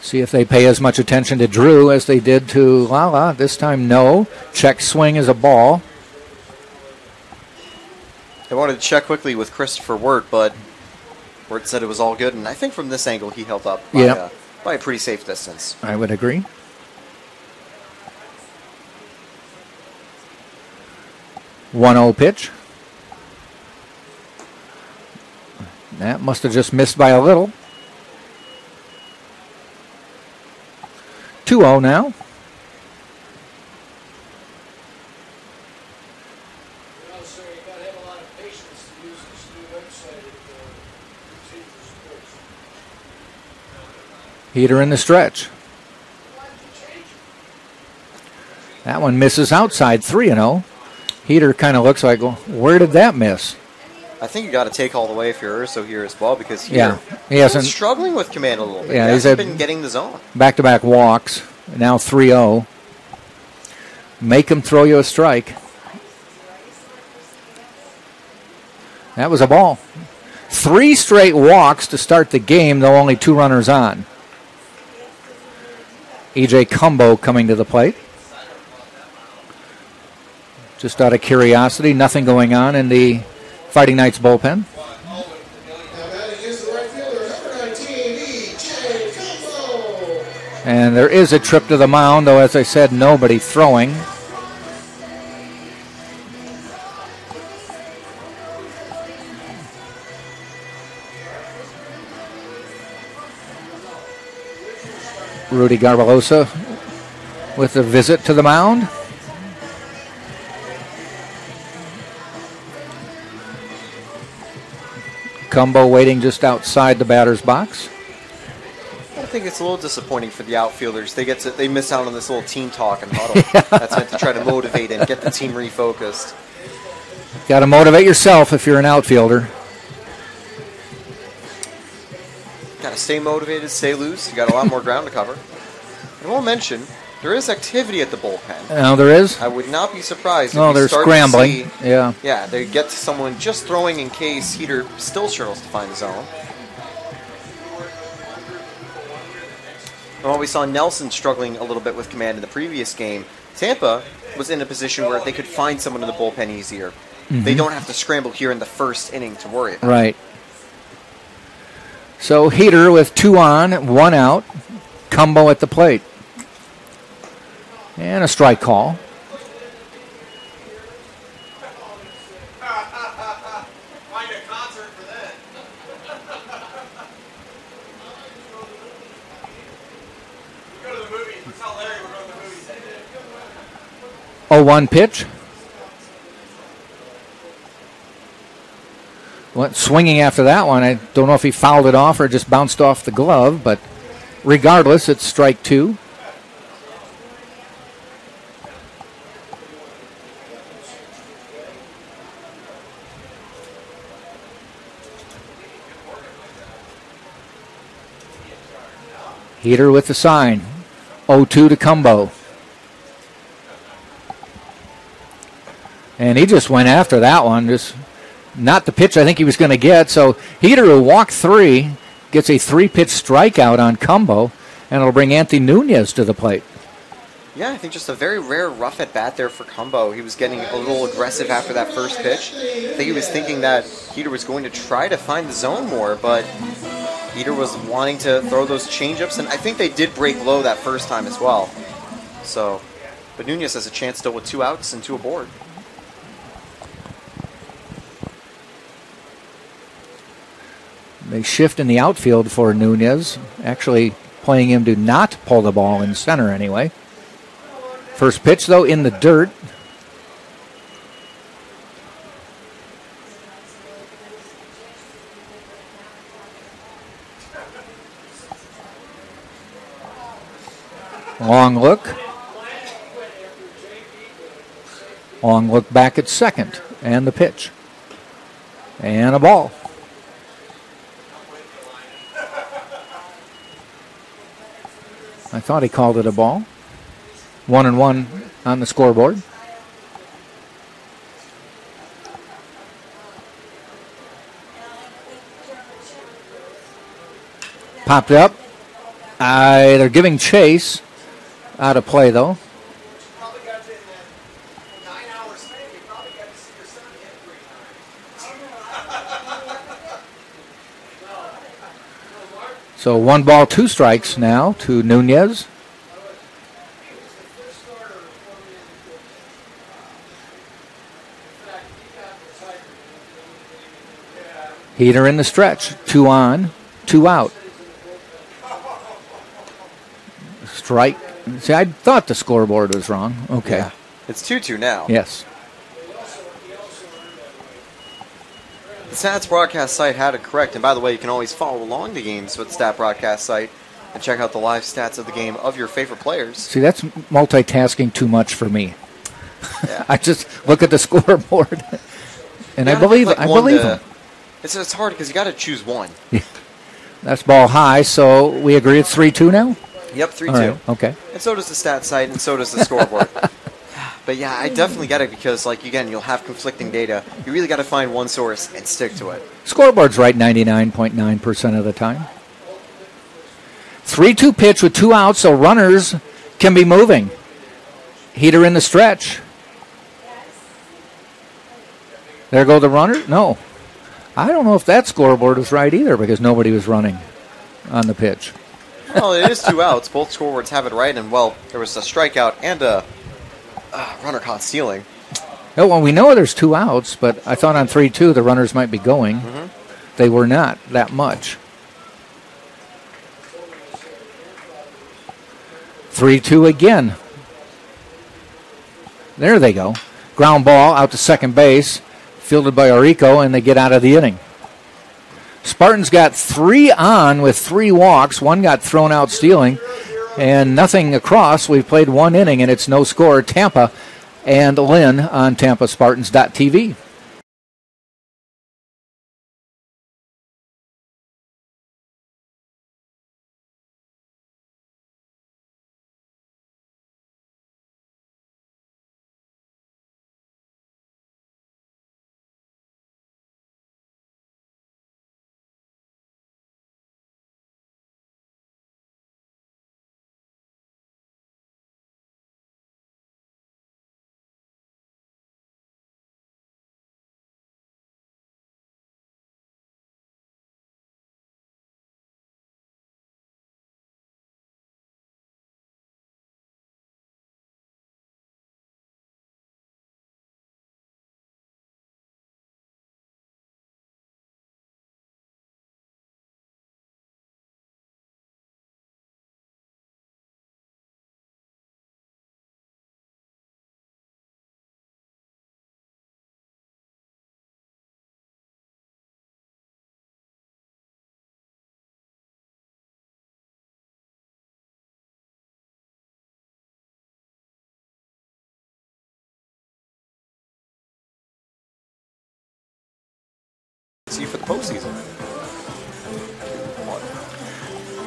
See if they pay as much attention to Drew as they did to Lala. This time, no. Check swing is a ball. They wanted to check quickly with Christopher Wirt, but Wirt said it was all good, and I think from this angle he held up by, Yeah. uh, by a pretty safe distance. I would agree. One zero pitch. That must have just missed by a little. 2 0 now. Well, sir, you gotta have a lot of patience to use this new website at uh, UT for Sports. Heater in the stretch. Why did you change it? That one misses outside 3 0. Heater kind of looks like, well, where did that miss? I think you got to take all the way if you're Urso here as well, because here, Yeah, he he's hasn't struggling with command a little bit. Yeah, he hasn't had- been getting the zone. back to back walks. Now 3 0. Make him throw you a strike. That was a ball. Three straight walks to start the game, though only two runners on. EJ Cumbo coming to the plate. Just out of curiosity, nothing going on in the Fighting Knights bullpen. Now batting is the right fielder, number 19, E.J. Cumbo. And there is a trip to the mound, though, as I said, nobody throwing. Rudy Garbalosa with a visit to the mound. Cumbo waiting just outside the batter's box. I think it's a little disappointing for the outfielders. They get to, they miss out on this little team talk and huddle. <laughs> That's meant to try to motivate and get the team refocused. Got to motivate yourself if you're an outfielder. Got to stay motivated, stay loose. You got a lot more ground to cover. And we'll mention there is activity at the bullpen. Now there is. I would not be surprised. Oh, if they're scrambling. see- Yeah. yeah, they get to someone just throwing in case Heater still struggles to find the zone. And while we saw Nelson struggling a little bit with command in the previous game, Tampa was in a position where they could find someone in the bullpen easier. They mm-hmm. don't have to scramble here in the first inning to worry about. Right. So Heater with two on, one out. Cumbo at the plate. And a strike call. Oh, one concert for that. we go to the movies. We tell Larry we're going to the movies that day. 0 1 pitch. Went swinging after that one. I don't know if he fouled it off or just bounced off the glove, but regardless, it's strike two. Heater with the sign. 0 2 to Cumbo. And he just went after that one. Just not the pitch I think he was going to get. So Heater will walk three, gets a three pitch strikeout on Cumbo, and it'll bring Anthony Nunez to the plate. Yeah, I think just a very rare rough at bat there for Cumbo. He was getting a little aggressive after that first pitch. I think he was thinking that Heater was going to try to find the zone more, but Heater was wanting to throw those changeups, and I think they did break low that first time as well. So, but Nunez has a chance still with two outs and two aboard. They shift in the outfield for Nunez, actually playing him to not pull the ball in center anyway. First pitch, though, in the dirt. Long look. Long look back at second. And the pitch. And a ball. I thought he called it a ball. One and one on the scoreboard. Popped up. Uh, they're giving chase. Out of play, though. Probably got to, in that nine hours thing, you probably got to see your son hit three times. So one ball, two strikes now to Nunez. First starter for me in the coach. In fact, he got the Tiger. Yeah. Heater in the stretch. Two on, two out. Strike. See, I thought the scoreboard was wrong. Okay. Yeah. It's 2 2 now. Yes. The Stats broadcast site had it correct, and by the way, you can always follow along the games with the Stat broadcast site and check out the live stats of the game of your favorite players. See, that's multitasking too much for me. Yeah. <laughs> I just look at the <laughs> scoreboard, and I believe I like, one believe to- him. It's, it's hard because you got to choose one. <laughs> That's ball high, so we agree it's three two now. Yep, 3 All 2. right, Okay. And so does the stat site, and so does the scoreboard. But yeah, I definitely get it because, like, again, you'll have conflicting data. You really got to find one source and stick to it. Scoreboard's right 99.9% of the time. 3 2 pitch with two outs, so runners can be moving. Heater in the stretch. There go the runner. No. I don't know if that scoreboard was right either because nobody was running on the pitch. Well, it is two outs. Both scoreboards have it right, and well, there was a strikeout and a uh, runner caught stealing. No, well, we know there's two outs, but I thought on 3 2 the runners might be going. They were not that much. 3 2 again. There they go. Ground ball out to second base, fielded by Orico, and they get out of the inning. Spartans got three on with three walks. One got thrown out stealing, and nothing across. We've played one inning, and it's no score. Tampa and Lynn on TampaSpartans.tv.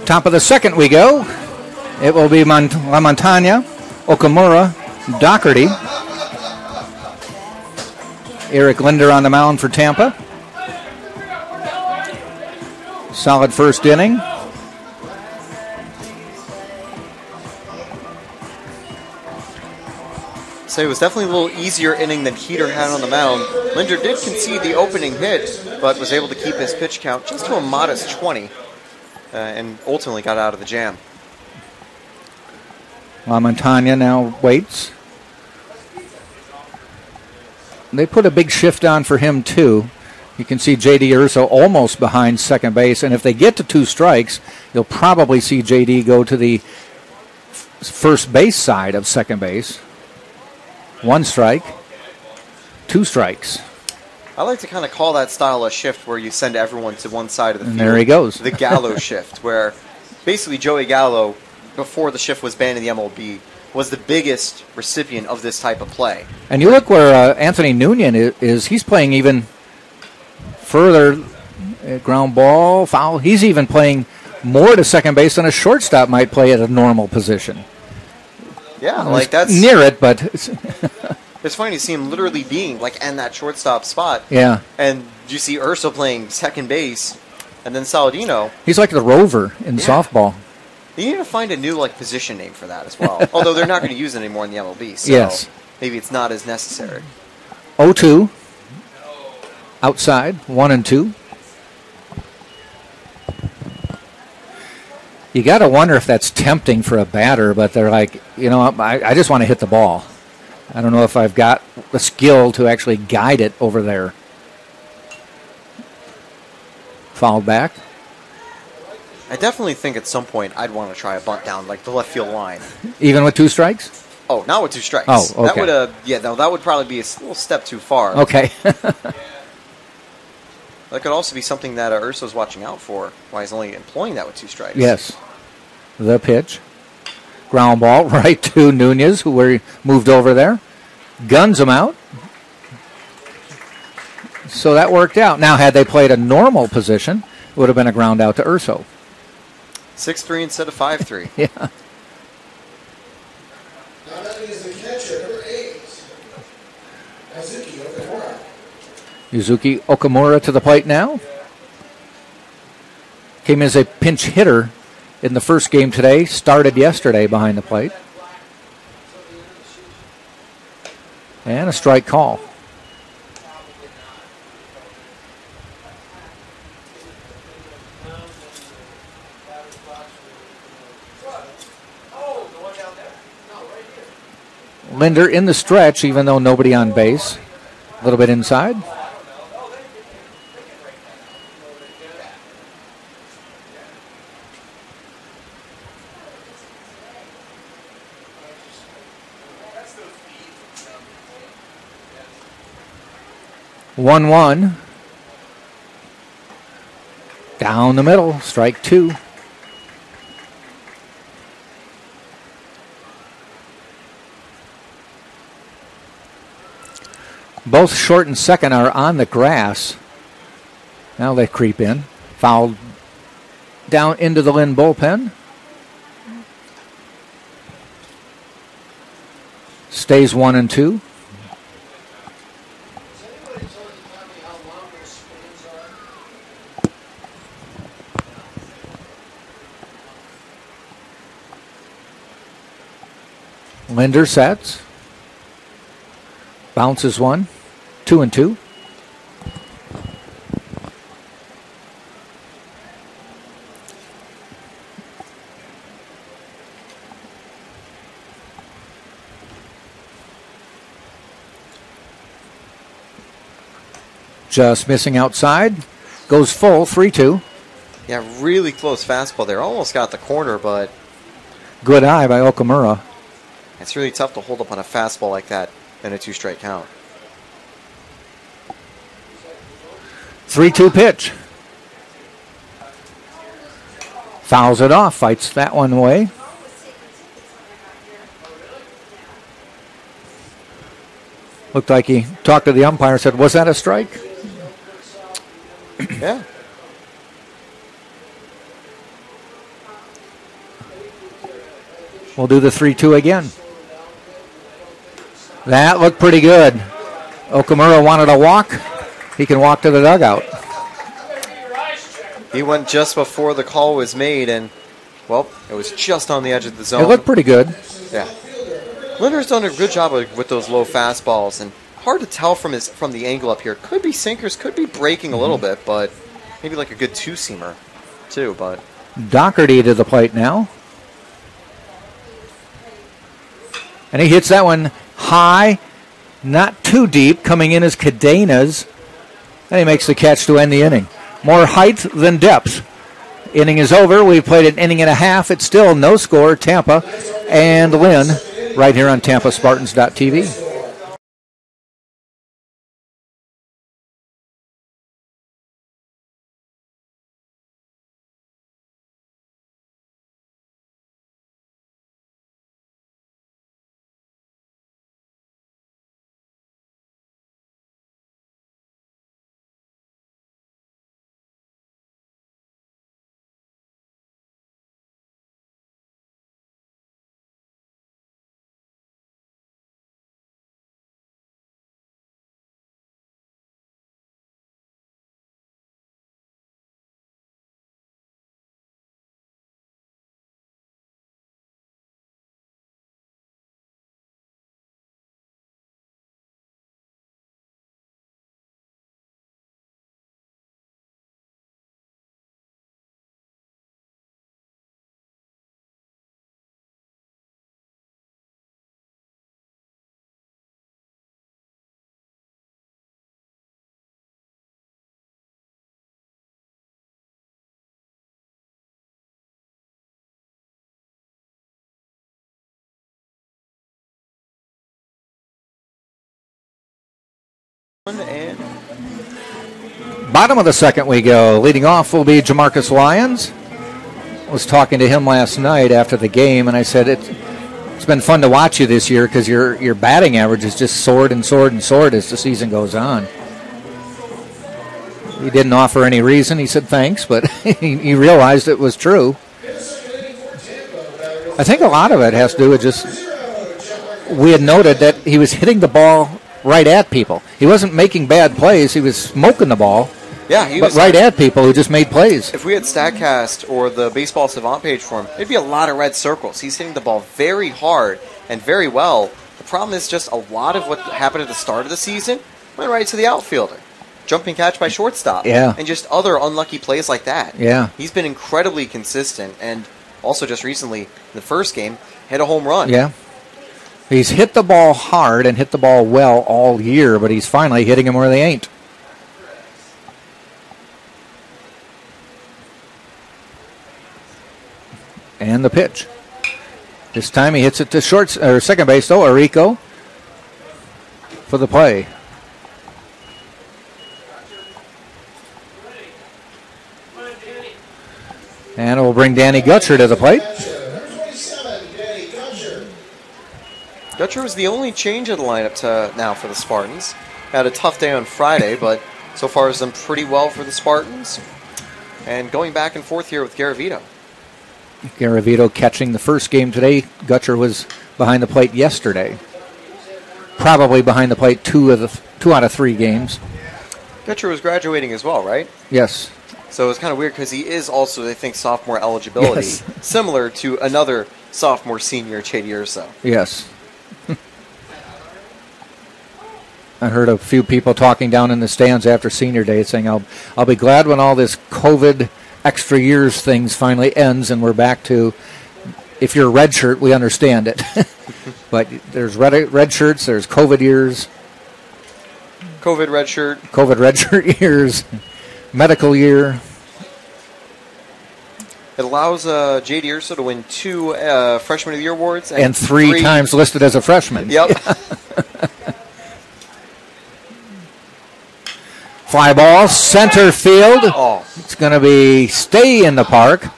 Top of the second we go. It will be Mont- La Montaña, Okamura, Doherty. Eric Linder on the mound for Tampa. Solid first inning. So it was definitely a little easier inning than Heater had on the mound. Linder did concede the opening hit, but was able to keep his pitch count just to a modest 20, uh, and ultimately got out of the jam. La Montagna now waits. They put a big shift on for him, too. You can see JD Urso almost behind second base, and if they get to two strikes, you'll probably see JD go to the first base side of second base. One strike, two strikes. I like to kind of call that style a shift where you send everyone to one side of the And field. there he goes. The Gallo <laughs> shift, where basically Joey Gallo, before the shift was banned in the MLB, was the biggest recipient of this type of play. And you look where uh, Anthony Nunez is, is, he's playing even further. uh, ground ball, foul. He's even playing more to second base than a shortstop might play at a normal position. Yeah, like that's near it, but <laughs> it's, funny to see him literally being like in that shortstop spot, yeah, and you see Urso playing second base, and then Saladino. he's like the rover in Yeah. softball. They need to find a new like position name for that as well. <laughs> Although they're not going to use it anymore in the MLB, so Yes. maybe it's not as necessary. 0-2 outside, one and two. You got to wonder if that's tempting for a batter, but they're like, you know, I, I just want to hit the ball. I don't know if I've got the skill to actually guide it over there. Fouled back. I definitely think at some point I'd want to try a bunt down like the left field line. Even with two strikes? Oh, not with two strikes. Oh, okay. That would uh, yeah, no, that would probably be a little step too far. Okay. <laughs> That could also be something that uh, Urso's watching out for. Why he's only employing that with two strikes. yes. The pitch. Ground ball <laughs> right to Nunez, who were moved over there. Guns him out. So that worked out. Now, had they played a normal position, it would have been a ground out to Urso. Six three instead of five three. <laughs> Yeah. Now that is the catcher, number eight, Azuki Okamura. Yuzuki Okamura to the plate now. Came as a pinch hitter in the first game today. Started yesterday behind the plate. And a strike call. Linder in the stretch, even though nobody on base. A little bit inside. One one. Down the middle, strike two. Both short and second are on the grass. Now they creep in. Fouled down into the Lynn bullpen. Stays one and two. Has anybody told you, Tommy, how long those spans are? Linder sets. Bounces one. Two and two. Just missing outside. Goes full, 3 2. Yeah, really close fastball there. Almost got the corner, but Good eye by Okamura. It's really tough to hold up on a fastball like that in a two strike count. 3 2 pitch. Fouls it off, fights that one away. Looked like he talked to the umpire and said, Was that a strike? yeah. We'll do the 3 2 again. That looked pretty good. Okamura wanted a walk. He can walk to the dugout. I gotta get your eyes checked. He went just before the call was made, and well, it was just on the edge of the zone. It looked pretty good. Yeah. Linder's done a good job with, with those low fastballs, and hard to tell from his from the angle up here. Could be sinkers, could be breaking a little Mm-hmm. bit, but maybe like a good two seamer, too. But Doherty to the plate now. And he hits that one high, not too deep, coming in as Cadenas. And he makes the catch to end the inning. More height than depth. Inning is over. We've played an inning and a half. It's still no score, Tampa and Lynn, right here on TampaSpartans.tv. Bottom of the second we go. Leading off will be Jamarcus Lyons. I Was talking to him last night after the game, and I said it, it's been fun to watch you this year because your your batting average is just soared and soared and soared as the season goes on. He didn't offer any reason. He said thanks, but <laughs> he, he realized it was true. I think a lot of it has to do with just we had noted that he was hitting the ball right at people. He wasn't making bad plays. He was smoking the ball, yeah, he but was right uh, at people who just made plays. If we had Statcast or the Baseball Savant page for him, it'd be a lot of red circles. He's hitting the ball very hard and very well. The problem is just a lot of what happened at the start of the season went right to the outfielder. Jumping catch by shortstop. Yeah. And just other unlucky plays like that. Yeah. He's been incredibly consistent and also just recently, in the first game, hit a home run. Yeah. He's hit the ball hard and hit the ball well all year, but he's finally hitting them where they ain't. And the pitch. This time he hits it to short or second base though, Orico for the play. And it will bring Danny Gutcher to the plate. Number 27, Danny Gutcher. Gutcher was the only change of the lineup to now for the Spartans. Had a tough day on Friday, but so far has done pretty well for the Spartans. And going back and forth here with Garavito. Garavito catching the first game today. Gutcher was behind the plate yesterday. Probably behind the plate two of the two out of three games. Gutcher was graduating as well, right? Yes. So it's kind of weird because he is also, I think, sophomore eligibility, Yes. similar to another sophomore senior, JD Urso. Yes. I heard a few people talking down in the stands after senior day saying, I'll, I'll be glad when all this COVID extra years things finally ends and we're back to if you're a red shirt, we understand it. <laughs> but there's red, red shirts, there's COVID years, COVID red shirt. COVID red shirt years, medical year. It allows uh, J.D. Urso to win two uh, Freshman of the Year awards and three, times listed as a freshman. Yep. <laughs> Fly ball, center field. oh, It's going to be stay in the park. A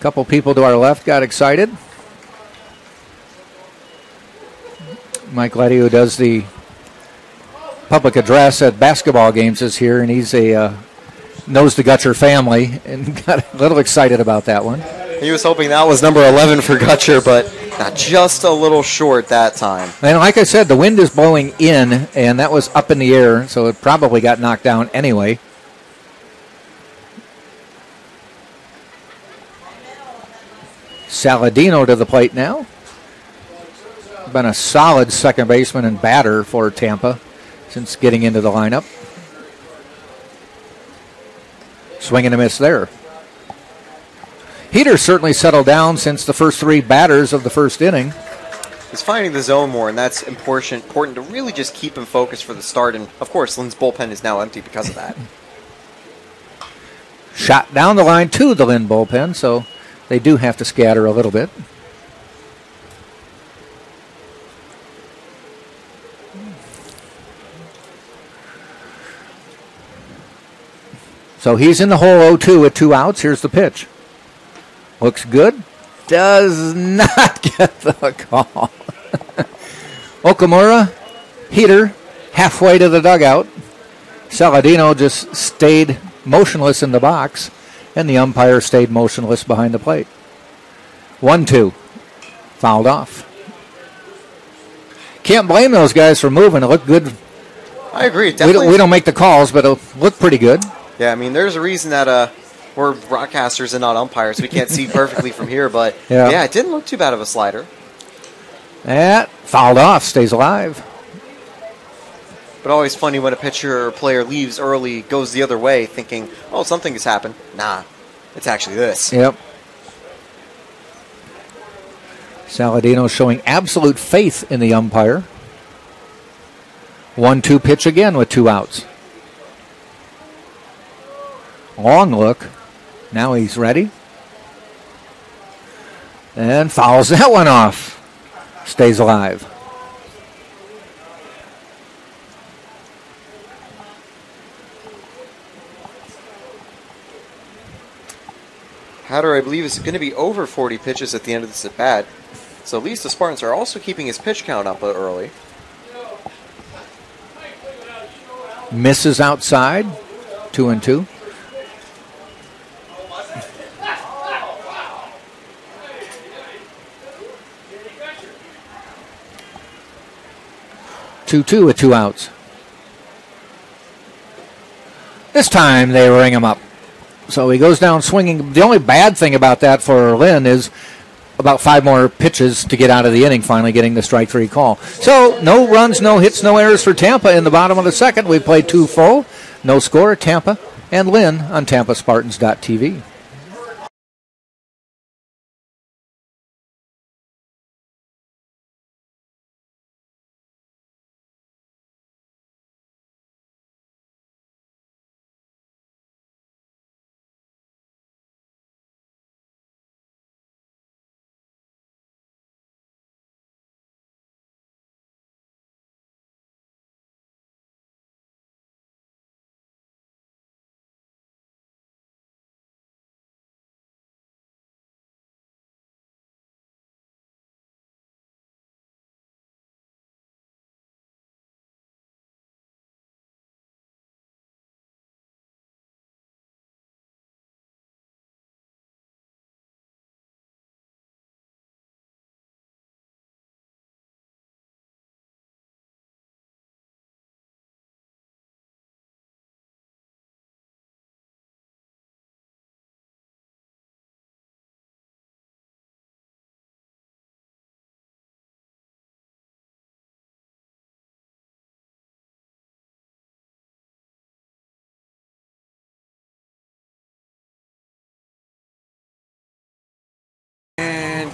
couple people to our left got excited. Mike Letty, who does the public address at basketball games, is here, and he's a uh, knows the Gutcher family, and <laughs> got a little excited about that one. he was hoping that was number 11 for Gutcher, but not just a little short that time. And like I said, the wind is blowing in, and that was up in the air, so it probably got knocked down anyway. Saladino to the plate now. Been a solid second baseman and batter for Tampa since getting into the lineup. Swing and a miss there. Heater certainly settled down since the first three batters of the first inning. He's finding the zone more, and that's important. Important to really just keep him focused for the start. And of course, Lynn's bullpen is now empty because of that. <laughs> Shot down the line to the Lynn bullpen, so they do have to scatter a little bit. So he's in the hole 0 2 with two outs. Here's the pitch. Looks good. Does not <laughs> get the call. <laughs> Okamura, heater, halfway to the dugout. Saladino just stayed motionless in the box, and the umpire stayed motionless behind the plate. 1 2. Fouled off. Can't blame those guys for moving. It looked good. I agree. We Definitely. don't, we don't make the calls, but it looked pretty good. Yeah, I mean, there's a reason that uh, we're broadcasters and not umpires. We can't see <laughs> perfectly from here, but Yeah. yeah. it didn't look too bad of a slider. That fouled off, stays alive. But always funny when a pitcher or player leaves early, goes the other way, thinking, "Oh, something has happened." Nah, it's actually this. Yep. Saladino showing absolute faith in the umpire. 1 2 pitch again with two outs. Long look. Now he's ready. And fouls that one off. Stays alive. Heater, I believe, is going to be over 40 pitches at the end of this at bat. So at least the Spartans are also keeping his pitch count up early. Misses outside. Two and two. Two two with two outs. This time they ring him up. So he goes down swinging. The only bad thing about that for Lynn is about five more pitches to get out of the inning, finally getting the strike three call. So no runs, no hits, no errors for Tampa in the bottom of the second. We played two full. No score, Tampa and Lynn on TampaSpartans.tv.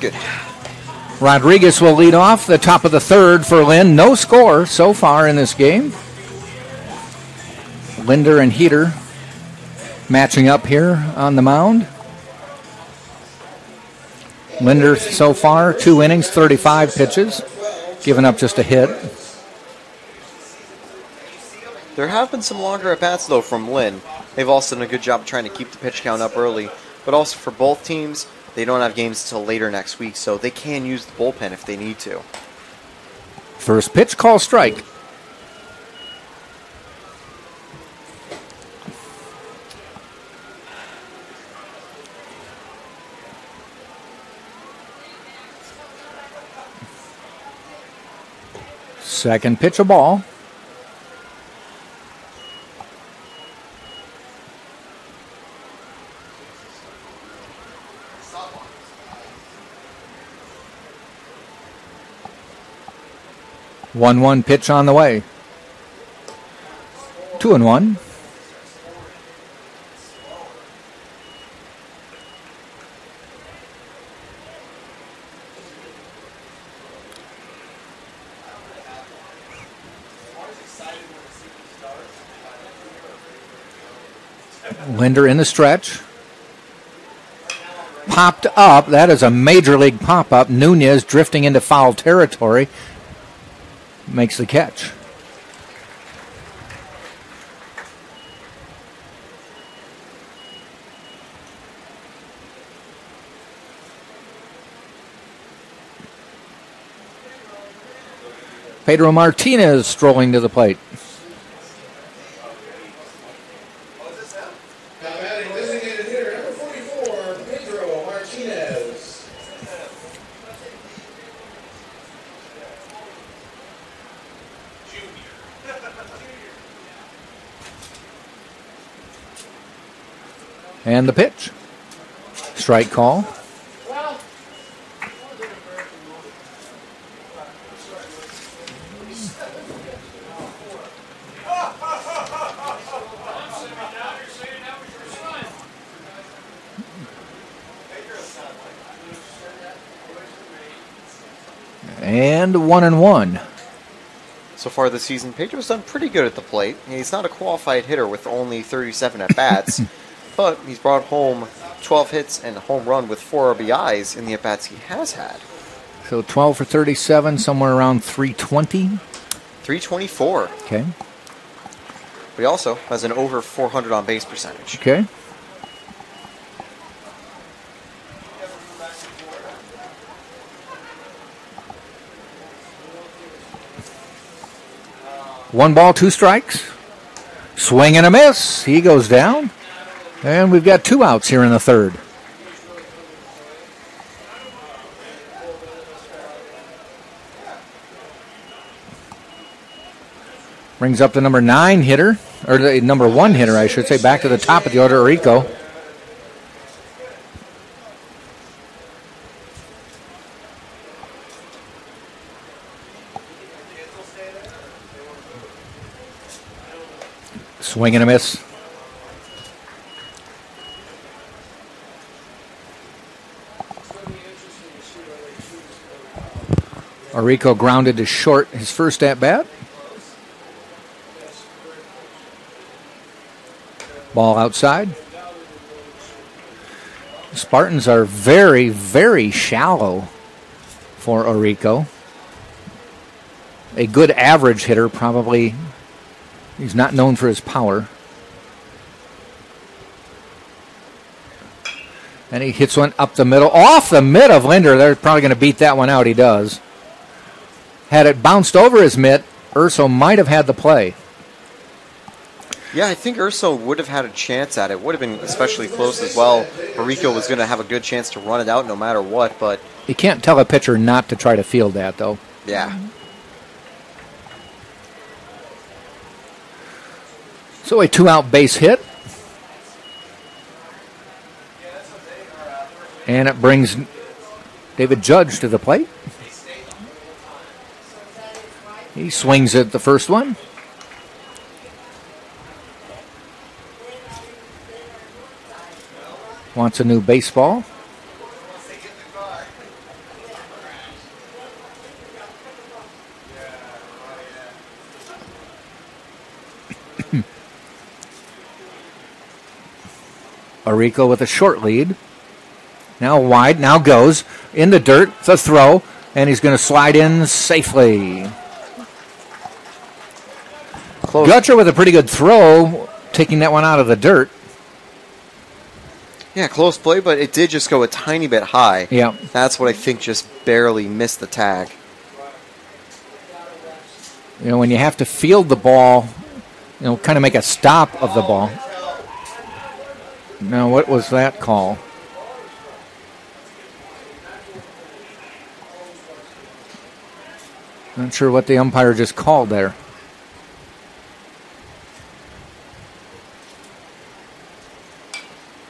good. Rodriguez will lead off the top of the third for Lynn. No score so far in this game. Linder and Heater matching up here on the mound. Linder so far, two innings, 35 pitches, giving up just a hit. There have been some longer at bats though from Lynn. They've also done a good job trying to keep the pitch count up early. But also for both teams, they don't have games until later next week, so they can use the bullpen if they need to. First pitch, call strike. Second pitch, a ball. 1 1 pitch on the way. 2 and 1. Linder in the stretch. Popped up. That is a major league pop up. Nunez drifting into foul territory makes the catch. Pedro Martinez strolling to the plate. Now batting designated hitter number 44, Pedro Martinez. And the pitch. Strike call. And one and one. So far this season, Pedro's done pretty good at the plate. He's not a qualified hitter with only 37 at bats, <laughs> but he's brought home 12 hits and a home run with four RBIs in the at bats he has had. So 12 for 37, somewhere around 320. 324. Okay. But he also has an over 400 on base percentage. Okay. One ball, two strikes. Swing and a miss. He goes down. And we've got two outs here in the third. Brings up the number nine hitter, or the number one hitter, I should say, back to the top of the order, Rico. Swing and a miss. Orico grounded to short his first at bat. Ball outside. Spartans are very, very shallow for Orico. A good average hitter, probably. He's not known for his power. And he hits one up the middle, off the mid of Linder. They're probably going to beat that one out. He does. Had it bounced over his mitt, Urso might have had the play. Yeah, I think Urso would have had a chance at it. Would have been especially close as well. Marico was going to have a good chance to run it out no matter what, but You can't tell a pitcher not to try to field that, though. yeah. So a two out base hit. And it brings David Judge to the plate. He swings at the first one. Wants a new baseball. <coughs> Orico with a short lead. Now wide, now goes in the dirt. It's a throw, and he's going to slide in safely. Close. Gutcher with a pretty good throw, taking that one out of the dirt. Yeah, close play, but it did just go a tiny bit high. Yeah. That's what I think just barely missed the tag. You know, when you have to field the ball, you know, kind of make a stop of the ball. Now, what was that call? Not sure what the umpire just called there.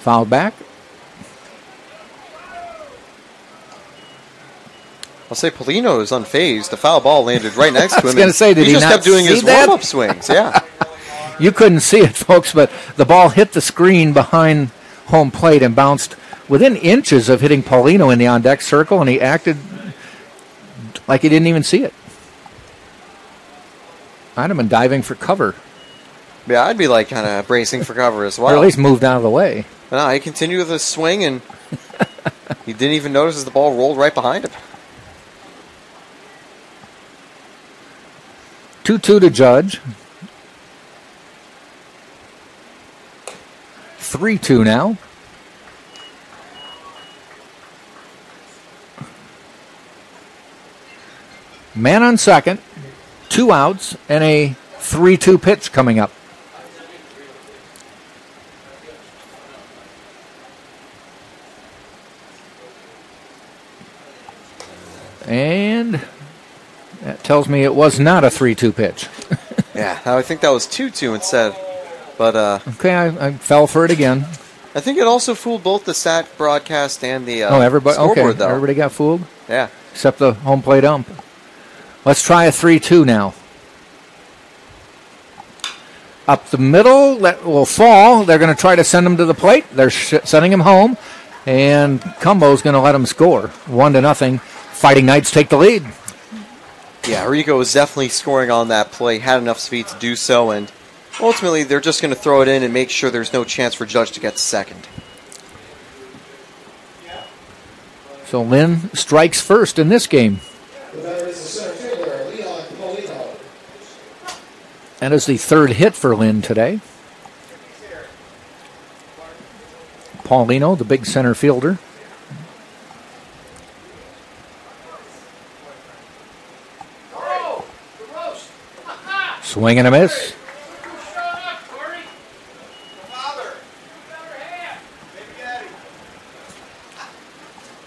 Foul back. I'll say Paulino is unfazed. The foul ball landed right next <laughs> to him. I was gonna say, did he he just kept doing his warm up swings. Yeah. <laughs> You couldn't see it, folks, but the ball hit the screen behind home plate and bounced within inches of hitting Paulino in the on deck circle, and he acted like he didn't even see it. Been diving for cover, yeah, I'd be like kind of bracing for cover as well. or at least moved out of the way. But no, he continued with his swing, and he didn't even notice as the ball rolled right behind him. 2 2 to Judge. 3 2 now. Man on second, two outs, and a 3 2 pitch coming up. And that tells me it was not a 3 2 pitch. <laughs> Yeah, I think that was 2 2 instead. But uh, Okay, I, I fell for it again. I think it also fooled both the stat broadcast and the uh, oh, everybody. scoreboard, Okay, though. everybody got fooled Yeah. except the home plate ump. Let's try a three-two now. Up the middle, that will fall. They're going to try to send him to the plate. They're sh- sending him home, and Cumbo's going to let him score one to nothing. Fighting Knights take the lead. Yeah, Rico was definitely scoring on that play, had enough speed to do so, and ultimately they're just going to throw it in and make sure there's no chance for Judge to get second. So Lynn strikes first in this game. The batter is the center fielder, Leon Paulino. That is the third hit for Lynn today. Paulino, the big center fielder. Oh, the roast. Swing and a miss. Shut up, Corey. Father. Better hand. Baby daddy.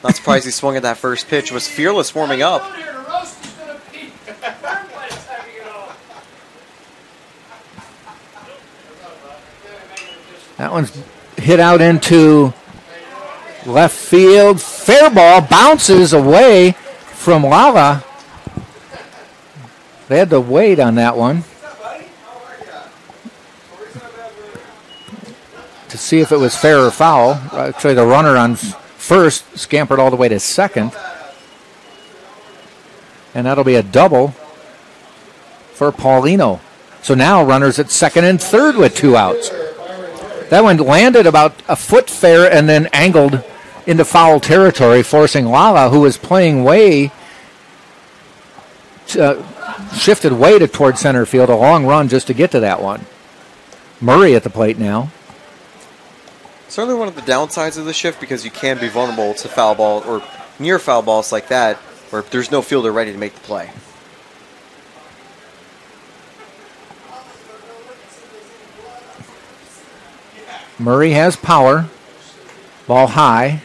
Not surprised he swung at that first pitch. Was fearless warming up. Down here, the roast is going to be burned by the time you get home. That one's hit out into left field. Fair ball bounces away from Lala. They had to wait on that one to see if it was fair or foul. Actually, the runner on first scampered all the way to second. And that'll be a double for Paulino. So now runners at second and third with two outs. That one landed about a foot fair and then angled into foul territory, forcing Lala, who was playing way, uh, shifted way to toward center field, a long run just to get to that one. Murray at the plate now. Certainly one of the downsides of the shift because you can be vulnerable to foul ball or near foul balls like that, where there's no fielder ready to make the play. Murray has power. Ball high.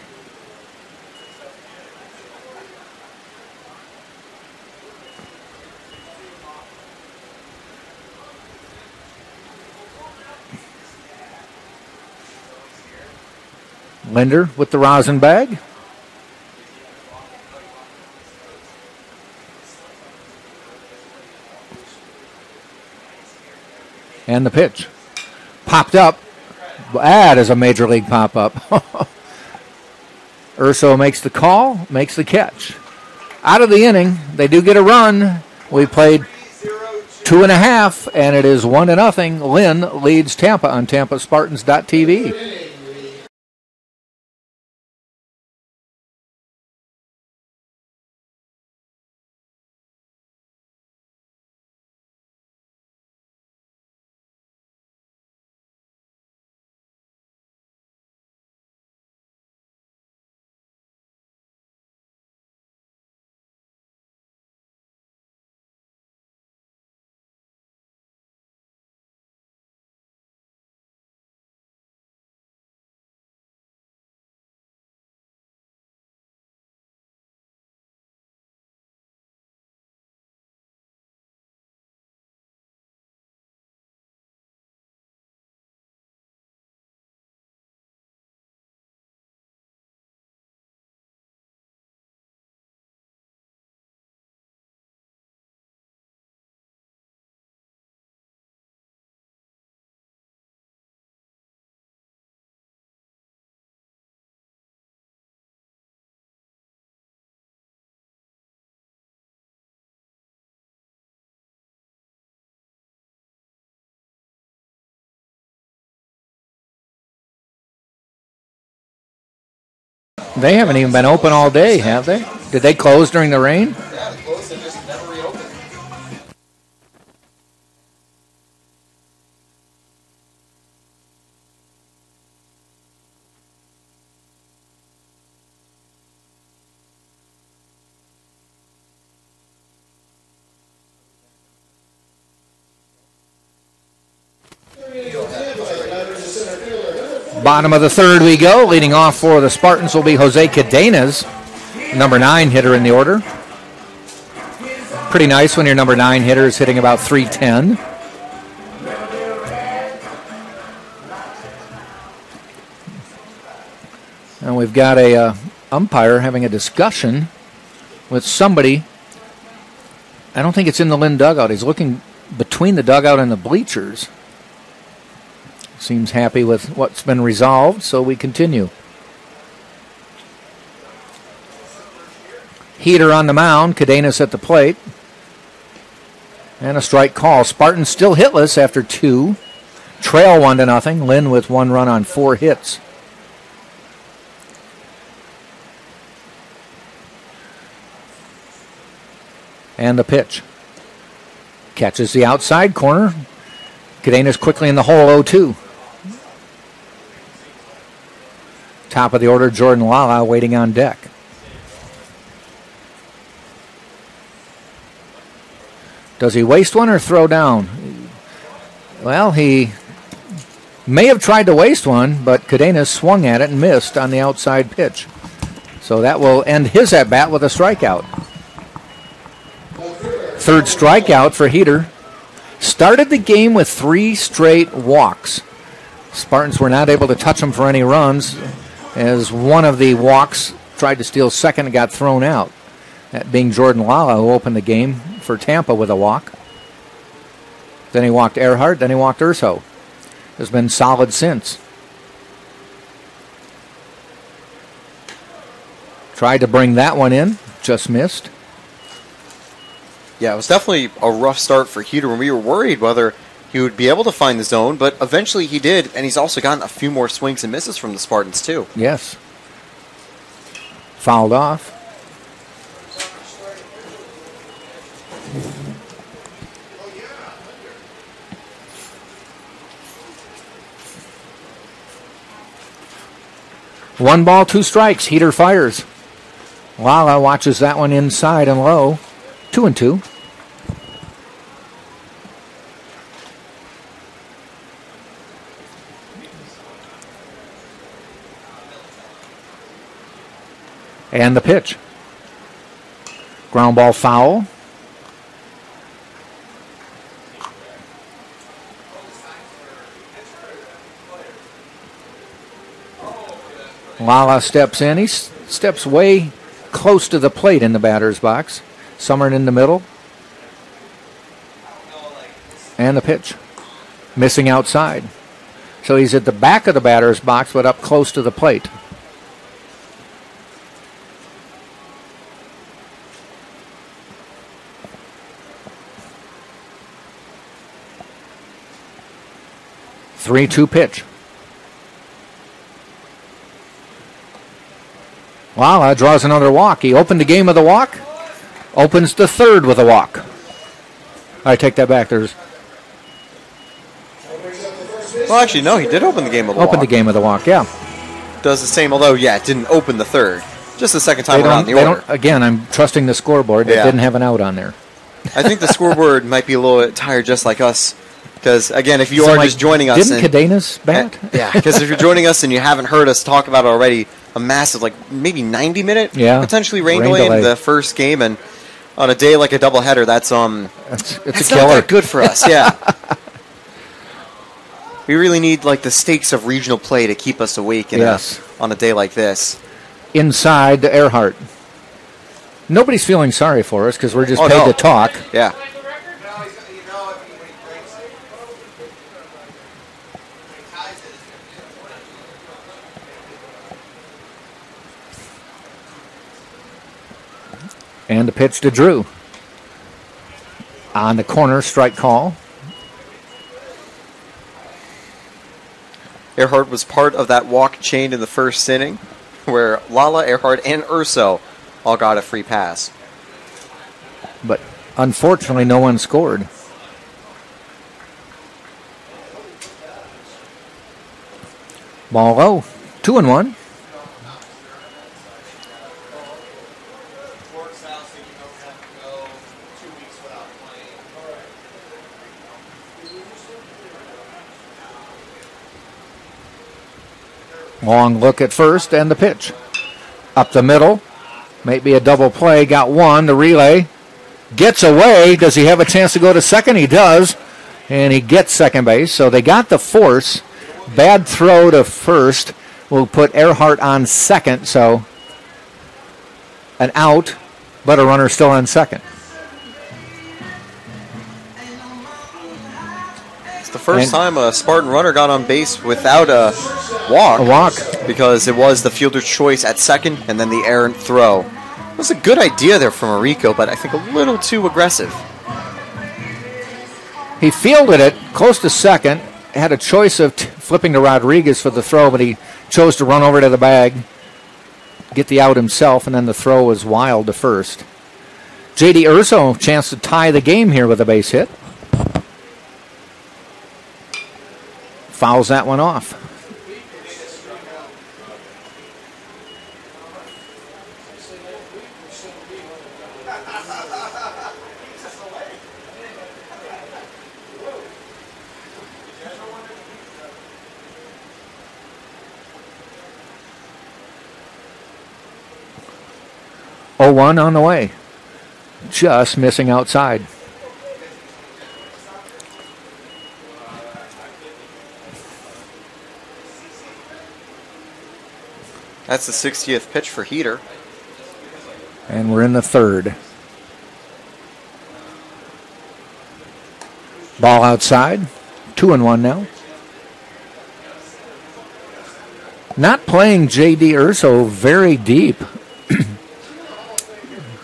Linder with the rosin bag. And the pitch. Popped up. That is a major league pop up. <laughs> Urso makes the call, makes the catch. Out of the inning, they do get a run. We played two and a half, and it is one to nothing. Lynn leads Tampa on TampaSpartans.tv. They haven't even been open all day, have they? Did they close during the rain? Bottom of the third we go. Leading off for the Spartans will be Jose Cadenas, number nine hitter in the order. Pretty nice when your number nine hitter is hitting about 310. And we've got a uh, umpire having a discussion with somebody. I don't think it's in the Lynn dugout. He's looking between the dugout and the bleachers. Seems happy with what's been resolved, so we continue. Heater on the mound, Cadenas at the plate. And a strike call. Spartans still hitless after two. Trail one to nothing. Lynn with one run on four hits. And the pitch. Catches the outside corner. Cadenas quickly in the hole 0 2. Top of the order, Jordan Lala waiting on deck. Does he waste one or throw down? Well, he may have tried to waste one, but Cadenas swung at it and missed on the outside pitch. So that will end his at bat with a strikeout. Third strikeout for Heater. Started the game with three straight walks. Spartans were not able to touch him for any runs as one of the walks tried to steal second and got thrown out. That being Jordan Lala, who opened the game for Tampa with a walk. Then he walked Earhart, then he walked Urso. Has been solid since. Tried to bring that one in, just missed. Yeah, it was definitely a rough start for Heater and we were worried whether he would be able to find the zone, but eventually he did, and he's also gotten a few more swings and misses from the Spartans, too. Yes. Fouled off. One ball, two strikes. Heater fires. Lala watches that one inside and low. Two and two. And the pitch. Ground ball foul. Lala steps in. He steps way close to the plate in the batter's box. Summer in the middle. And the pitch. Missing outside. So he's at the back of the batter's box, but up close to the plate. Three two pitch. Lala draws another walk. He opened the game with a walk, opens the third with a walk. I take that back. There's Well, actually, no, he did open the game with a walk. opened the game with a walk. Yeah, Does the same, although, yeah, it didn't open the third. Just the second time around don't. the order. Again, I'm trusting the scoreboard. It Yeah. didn't have an out on there. I think the <laughs> scoreboard might be a little bit tired, just like us. Because again, if you So, are like, just joining us, didn't and, Cadenas bat? <laughs> yeah, because if you're joining us and you haven't heard us talk about it already, a massive, like maybe 90 minute, Yeah. potentially rain, Rain delay, delay. in the first game, and on a day like a doubleheader, that's um, It's, it's that's a killer. good for us. Yeah. <laughs> We really need like the stakes of regional play to keep us awake in a- on a day like this. Inside to Earhart. Nobody's feeling sorry for us because we're just Oh, paid no. to talk. Yeah. And the pitch to Drew. On the corner, strike call. Earhart was part of that walk chain in the first inning. where Lala, Earhart, and Urso all got a free pass. But unfortunately, no one scored. Ball low. Two and one. Long look at first and the pitch. Up the middle. Maybe a double play. Got one. The relay gets away. Does he have a chance to go to second? He does. And he gets second base. So they got the force. Bad throw to first will put Earhart on second. So an out, but a runner still on second. The first And- time a Spartan runner got on base without a walk. A walk. Because it was the fielder's choice at second and then the errant throw. It was a good idea there from Orico, but I think a little too aggressive. He fielded it close to second. Had a choice of t- flipping to Rodriguez for the throw, but he chose to run over to the bag, get the out himself, and then the throw was wild to first. JD Urso chance to tie the game here with a base hit. Fouls that one off. Oh one on the way. Just missing outside. That's the 60th pitch for Heater. And we're in the third. Ball outside. Two and one now. Not playing J.D. Urso very deep. <clears throat> I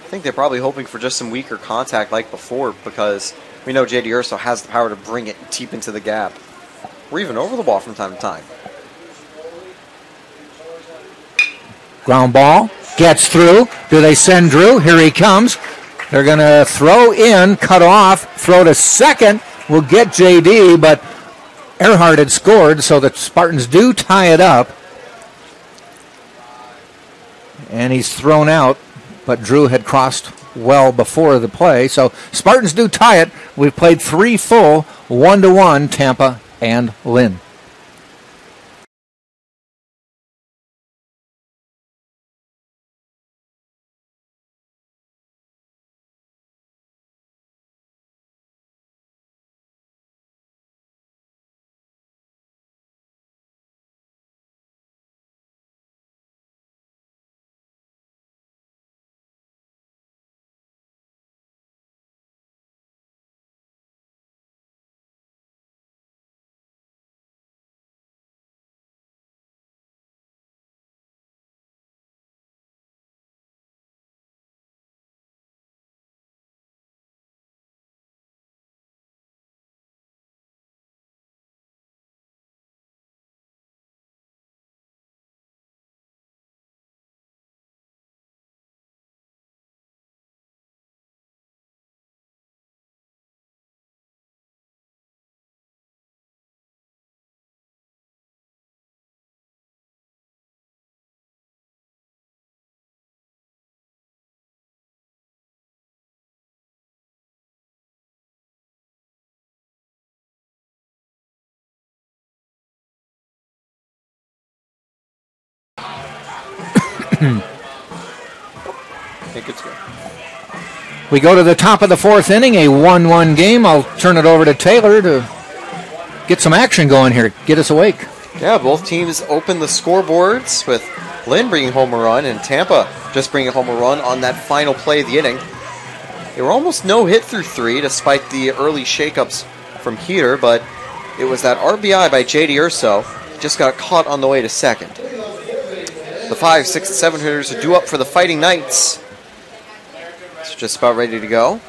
think they're probably hoping for just some weaker contact like before because we know JD Urso has the power to bring it deep into the gap. Or even over the wall from time to time. Ground ball gets through. Do they send Drew? Here he comes. They're going to throw in, cut off, throw to second. We'll get JD, but Earhart had scored, so the Spartans do tie it up. And he's thrown out, but Drew had crossed well before the play. So Spartans do tie it. We've played three full, one to one, Tampa and Lynn. Hmm. I think it's good. We go to the top of the fourth inning, a 1 1 game. I'll turn it over to Taylor to get some action going here. Get us awake. Yeah, both teams open the scoreboards with Lynn bringing home a run and Tampa just bringing home a run on that final play of the inning. They were almost no hit through three despite the early shakeups from here, but it was that RBI by JD Urso. Just got caught on the way to second. The five, six, and seven hitters are due up for the Fighting Knights. It's just about ready to go.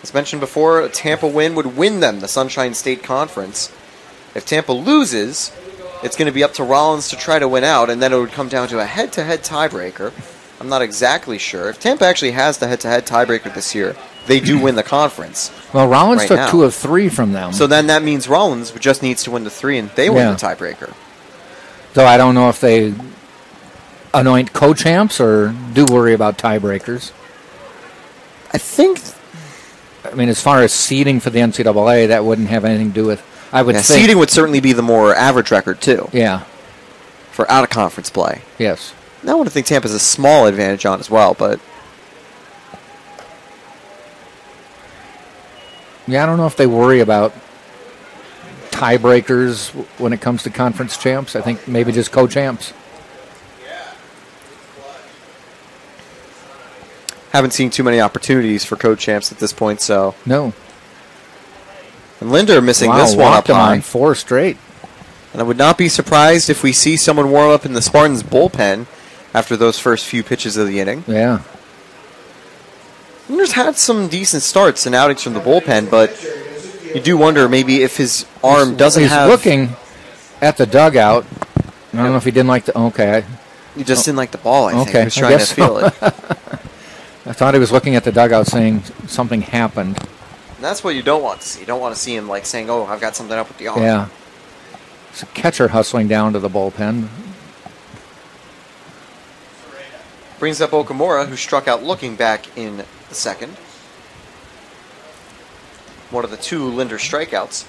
As mentioned before, a Tampa win would win them the Sunshine State Conference. If Tampa loses, it's going to be up to Rollins to try to win out, and then it would come down to a head-to-head tiebreaker. I'm not exactly sure if Tampa actually has the head-to-head tiebreaker this year. They do win the conference. Well, Rollins Right took now. two of three from them. So then that means Rollins just needs to win the three, and they win the tiebreaker. Though I don't know if they anoint co-champs or do worry about tiebreakers. I think I mean, as far as seeding for the NCAA, that wouldn't have anything to do with. I would yeah, think. seeding would certainly be the more average record too Yeah. for out-of-conference play. Yes. Now I would think Tampa's a small advantage on as well, but Yeah, I don't know if they worry about tiebreakers when it comes to conference champs. I think maybe just co-champs. haven't seen too many opportunities for co-champs at this point. So No. and Linder missing wow, this one up high. on four straight. And I would not be surprised if we see someone warm up in the Spartans bullpen after those first few pitches of the inning. Yeah. Linder's had some decent starts and outings from the bullpen, but you do wonder maybe if his arm doesn't He's have. looking at the dugout. I don't know if he didn't like the. Okay, I, He just didn't like the ball. I think Okay, he was I trying to feel so. it. <laughs> I thought he was looking at the dugout saying something happened. And that's what you don't want to see. You don't want to see him like saying, "Oh, I've got something up with the arm." Yeah. It's a catcher hustling down to the bullpen. Brings up Okamura, who struck out looking back in the second. One of the two Linder strikeouts.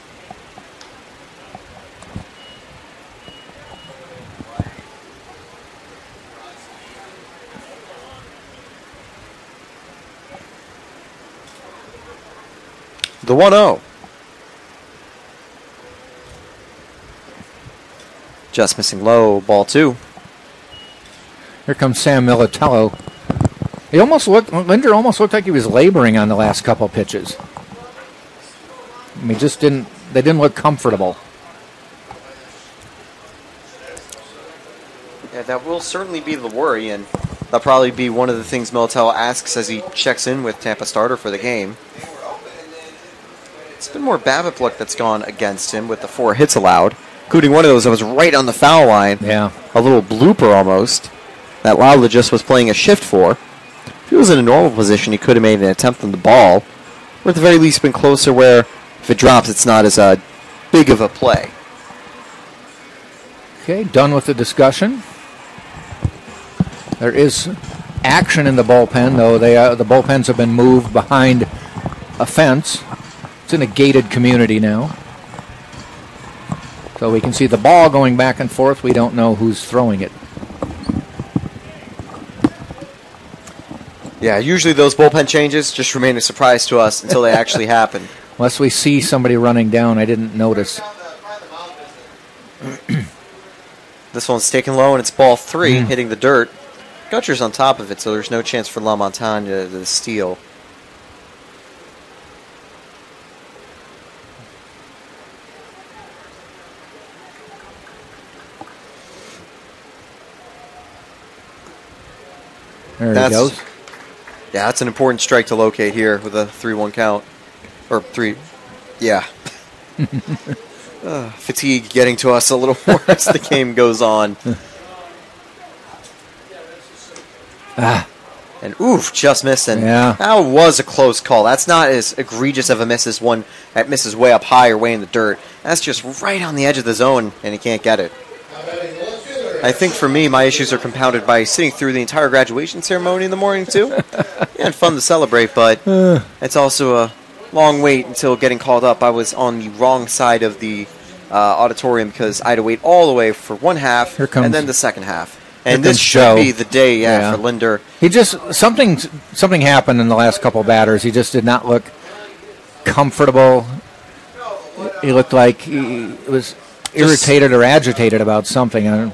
The 1 0. Just missing low, ball two. Here comes Sam Militello. He almost looked. Linder almost looked like he was laboring on the last couple pitches. I mean, just didn't. They didn't look comfortable. Yeah, that will certainly be the worry, and that'll probably be one of the things Militello asks as he checks in with Tampa starter for the game. It's been more BABIP luck that's gone against him with the four hits allowed, including one of those that was right on the foul line. Yeah. A little blooper almost that Lala just was playing a shift for. If he was in a normal position, he could have made an attempt on the ball, or at the very least been closer where if it drops, it's not as uh, big of a play. Okay, done with the discussion. There is action in the bullpen, though. They uh, the bullpens have been moved behind a fence. It's in a gated community now, so we can see the ball going back and forth. We don't know who's throwing it. Yeah, usually those bullpen changes just remain a surprise to us until they actually <laughs> happen. Unless we see somebody running down, I didn't notice. <clears throat> This one's taken low and it's ball three, Hmm. hitting the dirt. Gutcher's on top of it, so there's no chance for La Montagne to, to steal. There That's- he goes. Yeah, that's an important strike to locate here with a 3 1 count. Or 3. Yeah. <laughs> uh, fatigue getting to us a little more <laughs> as the game goes on. Ah, And oof, just missed. And Yeah. that was a close call. That's not as egregious of a miss as one that misses way up high or way in the dirt. That's just right on the edge of the zone, and he can't get it. I think for me, my issues are compounded by sitting through the entire graduation ceremony in the morning too. yeah, <laughs> and fun to celebrate, but it's also a long wait until getting called up. I was on the wrong side of the uh, auditorium because I had to wait all the way for one half and then the second half. And this should Joe. be the day, yeah, Yeah. for Linder. he just something something happened in the last couple batters. He just did not look comfortable. He looked like he was irritated or agitated about something. I,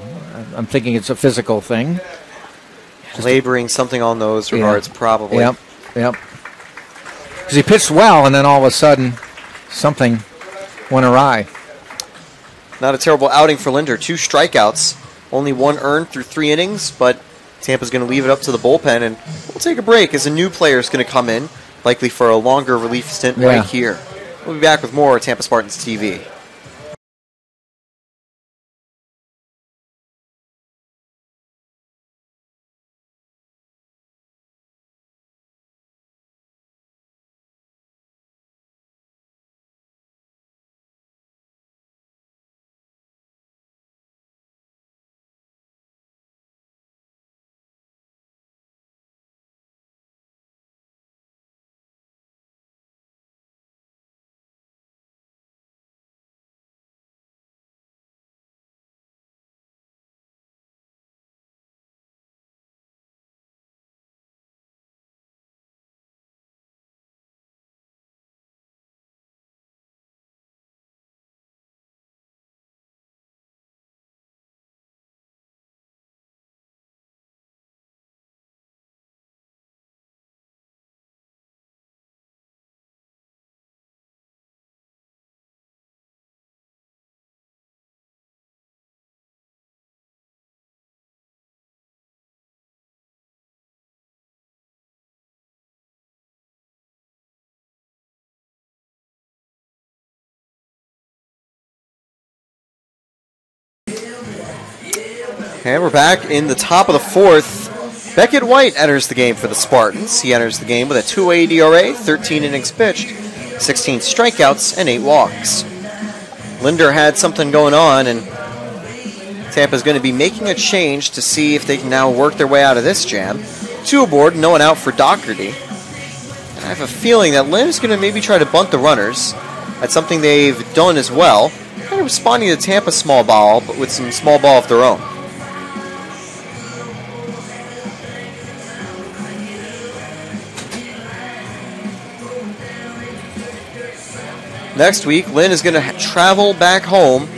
I'm thinking it's a physical thing. laboring something on those Yeah. regards, probably. Yep, yep. Because he pitched well, and then all of a sudden, something went awry. Not a terrible outing for Linder. Two strikeouts, only one earned through three innings, but Tampa's going to leave it up to the bullpen, and we'll take a break as a new player is going to come in, likely for a longer relief stint Yeah. right here. We'll be back with more Tampa Spartans TV. And we're back in the top of the fourth. Beckett White enters the game for the Spartans. He enters the game with a 2 DRA, 13 innings pitched, 16 strikeouts, and 8 walks. Linder had something going on, and Tampa's going to be making a change to see if they can now work their way out of this jam. Two aboard, no one out for Doherty. And I have a feeling that Lynn is going to maybe try to bunt the runners. That's something they've done as well. Kind of responding to Tampa's small ball, but with some small ball of their own. Next week, Lynn is going to travel back home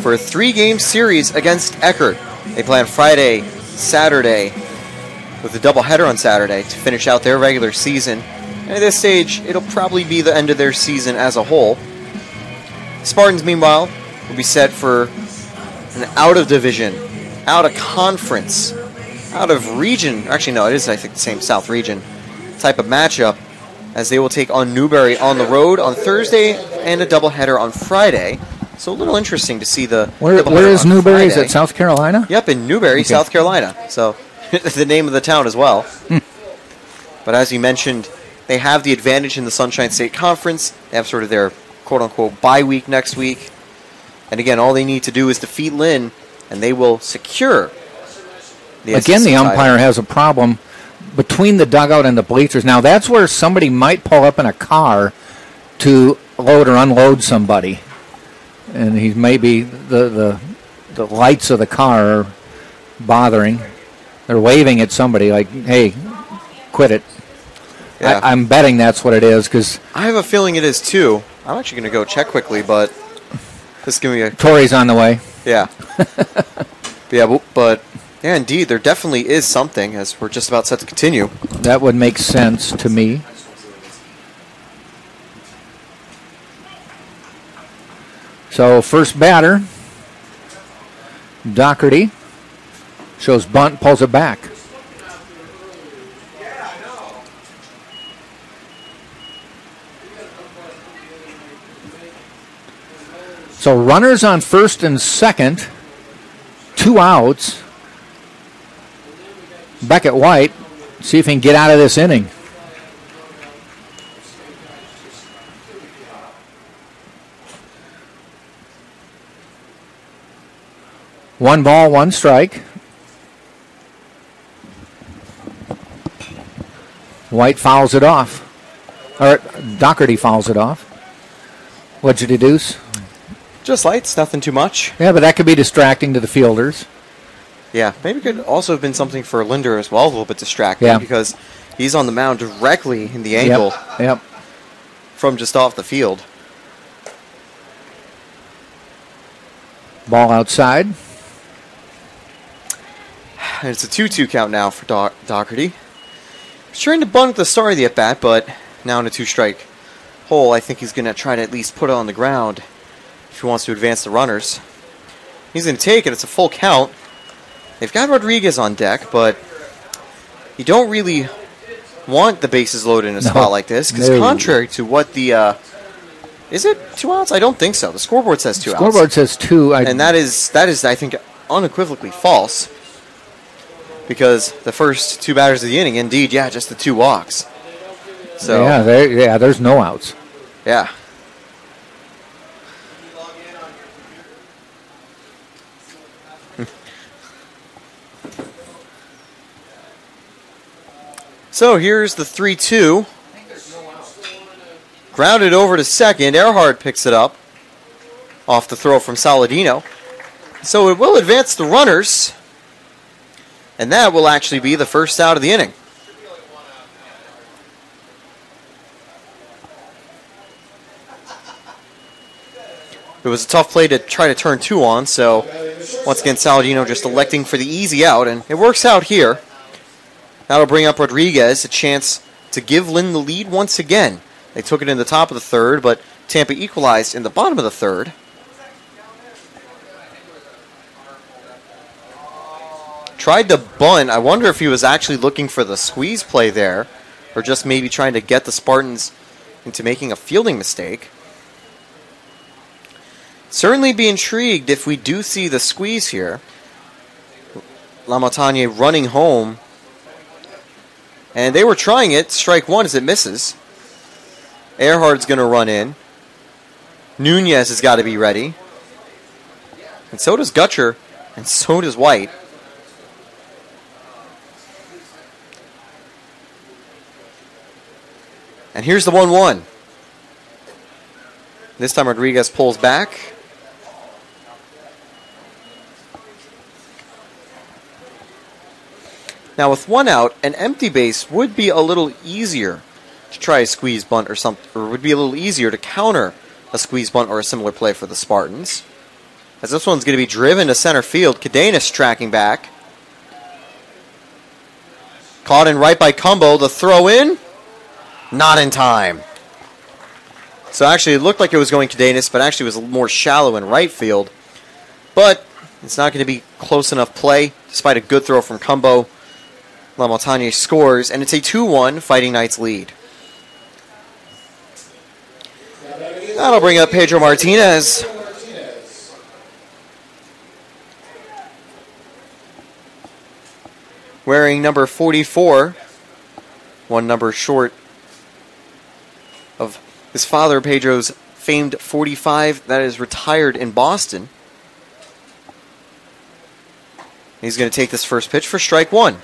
for a three game series against Eckerd. They play on Friday, Saturday, with a doubleheader on Saturday to finish out their regular season. And at this stage, it'll probably be the end of their season as a whole. Spartans, meanwhile, will be set for an out of division, out of conference, out of region. Actually, no, it is, I think, the same South region type of matchup as they will take on Newberry on the road on Thursday and a doubleheader on Friday. So a little interesting to see the. Where, where is Newberry? Is it South Carolina? Yep, in Newberry, South Carolina. So <laughs> the name of the town as well. Hmm. but as you mentioned, they have the advantage in the Sunshine State Conference. They have sort of their quote unquote bye week next week. And again, all they need to do is defeat Lynn, and they will secure. The Again, SSC the title. umpire has a problem between the dugout and the bleachers. Now, that's where somebody might pull up in a car to load or unload somebody. And he's maybe the, the, the lights of the car are bothering. They're waving at somebody like, hey, quit it. Yeah. I, I'm betting that's what it is because I have a feeling it is too. I'm actually going to go check quickly, but just give me a Tori's on the way. yeah, <laughs> yeah. bu- But yeah, indeed, there definitely is something as we're just about set to continue. That would make sense to me. So first batter, Doherty shows bunt, pulls it back. So runners on first and second, two outs. Beckett White, see if he can get out of this inning. One ball, one strike. White fouls it off. Or Doherty fouls it off. What'd you deduce? Just lights, nothing too much. Yeah, but that could be distracting to the fielders. Yeah, maybe it could also have been something for Linder as well, a little bit distracting Yeah. because he's on the mound directly in the angle Yep. Yep. from just off the field. Ball outside. And it's a 2 2 count now for Do- Doherty. He's trying to bunt at the start of the at bat, but now in a two strike hole, I think he's going to try to at least put it on the ground if he wants to advance the runners. He's going to take it, it's a full count. They've got Rodriguez on deck, but you don't really want the bases loaded in a No. spot like this because, No. contrary to what the. Uh, is it two outs? I don't think so. The scoreboard says two outs Scoreboard says two. I, and that is that is I think unequivocally false because the first two batters of the inning, indeed, yeah, just the two walks. So yeah, there, yeah, there's no outs. yeah. <laughs> So here's the 3 2. Grounded over to second. Earhart picks it up off the throw from Saladino. So it will advance the runners. And that will actually be the first out of the inning. It was a tough play to try to turn two on, so once again, Saladino just electing for the easy out, and it works out here. That'll bring up Rodriguez, a chance to give Lynn the lead once again. They took it in the top of the third, but Tampa equalized in the bottom of the third. Tried to bunt. I wonder if he was actually looking for the squeeze play there, or just maybe trying to get the Spartans into making a fielding mistake. Certainly be intrigued if we do see the squeeze here. La Montagne running home. And they were trying it. Strike one as it misses. Earhart's going to run in. Nunez has got to be ready. And so does Gutcher. And so does White. And here's the 1 1. This time Rodriguez pulls back. Now, with one out, an empty base would be a little easier to try a squeeze bunt or something, or would be a little easier to counter a squeeze bunt or a similar play for the Spartans. As this one's going to be driven to center field, Cadenas tracking back. Caught in right by Cumbo. The throw in, not in time. So actually, it looked like it was going Cadenas, but actually was more shallow in right field. But it's not going to be close enough play, despite a good throw from Cumbo. La Montagne scores, and it's a 2 1 Fighting Knights lead. That'll bring up Pedro Martinez. Wearing number 44, one number short his father, Pedro's famed 45, that is retired in Boston. He's going to take this first pitch for strike one.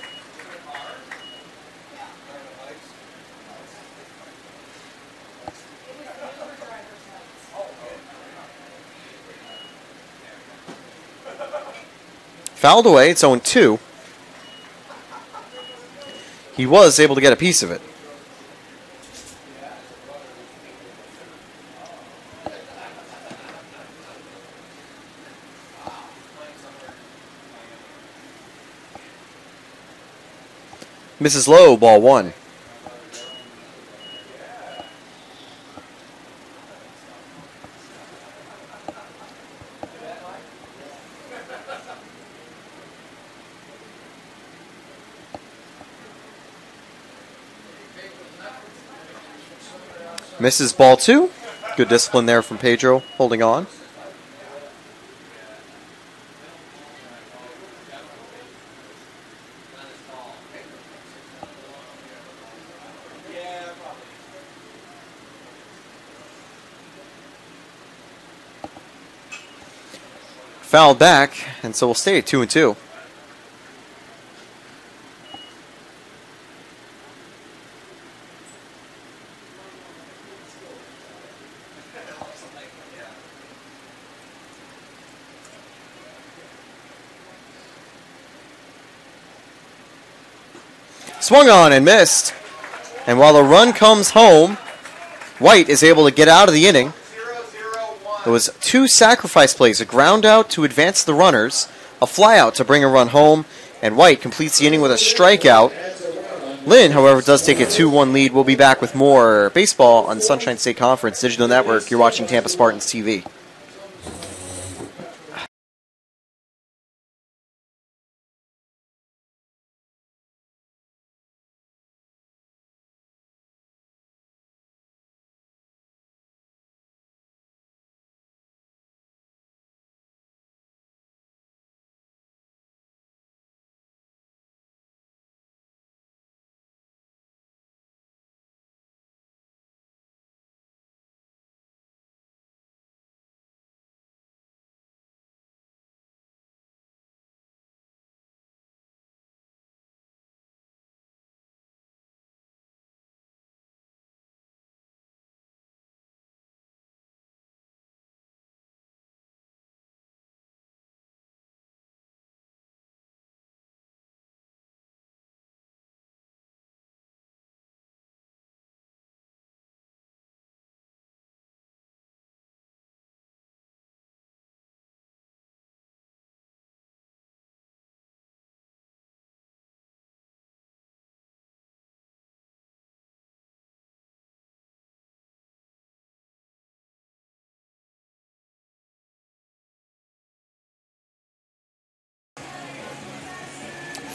Fouled away, it's 0 2. He was able to get a piece of it. Mrs. Lowe, ball one. Misses ball two. Good discipline there from Pedro, holding on. Foul back, and so we'll stay at two and two. Swung on and missed. And while the run comes home, White is able to get out of the inning. It was two sacrifice plays a ground out to advance the runners, a flyout to bring a run home, and White completes the inning with a strikeout. Lynn, however, does take a 2 1 lead. We'll be back with more baseball on Sunshine State Conference Digital Network. You're watching Tampa Spartans TV.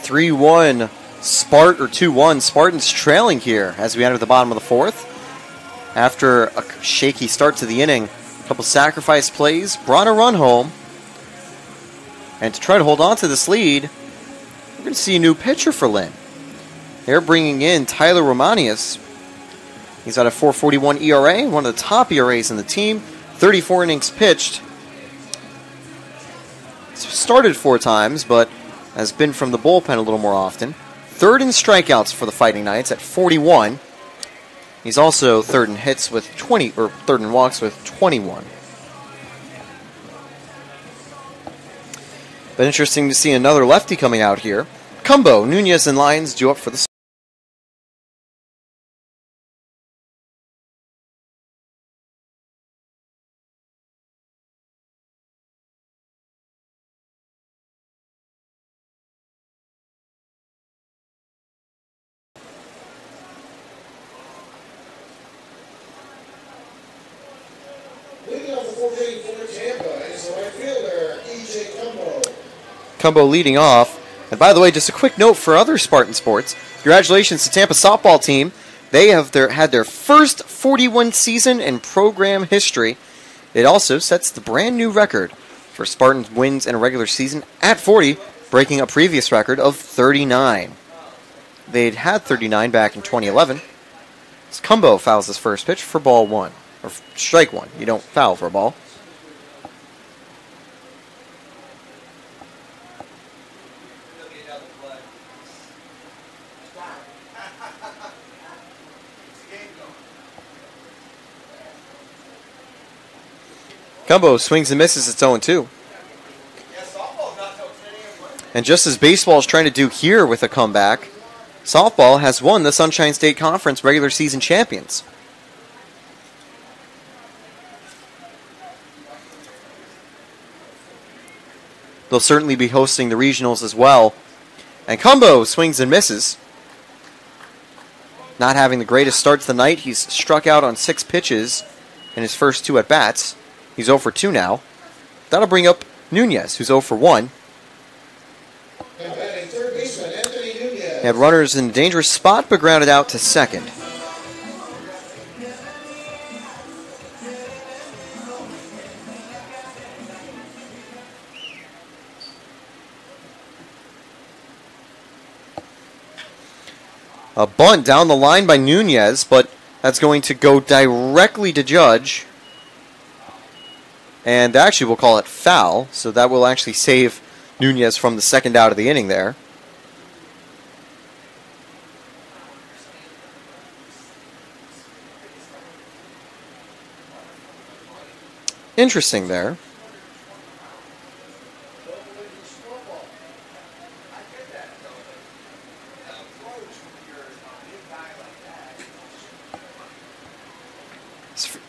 Three one Spart or two one Spartans trailing here as we enter the bottom of the fourth. After a shaky start to the inning, a couple sacrifice plays brought a run home, and to try to hold on to this lead, we're going to see a new pitcher for Lynn. They're bringing in Tyler Romanius. He's got a 441 ERA, one of the top ERAs in the team. 34 innings pitched. Started four times, but has been from the bullpen a little more often. Third in strikeouts for the Fighting Knights at 41. He's also third in hits with 20, or third in walks with 21. But interesting to see another lefty coming out here. Cumbo, Nunez, and Lyons due up for the. Leading off the 14 for Tampa is the right fielder, E.J. Cumbo. Cumbo leading off. And by the way, just a quick note for other Spartan sports. Congratulations to Tampa softball team. They have their, had their first 41 season in program history. It also sets the brand new record for Spartans wins in a regular season at 40, breaking a previous record of 39. They'd had 39 back in 2011. As Cumbo fouls his first pitch for ball one, or strike one. You don't foul for a ball. Cumbo swings and misses. It's 0 2. And just as baseball is trying to do here with a comeback, softball has won the Sunshine State Conference regular season champions. They'll certainly be hosting the regionals as well. And Cumbo swings and misses. Not having the greatest start to the night, he's struck out on six pitches in his first two at bats. He's 0 for 2 now. That'll bring up Nunez, who's 0 for 1. And batting third baseman, Anthony Nunez. He had runners in a dangerous spot, but grounded out to second. A bunt down the line by Nunez, but that's going to go directly to Judge. And actually, we'll call it foul, so that will actually save Nunez from the second out of the inning there. Interesting there.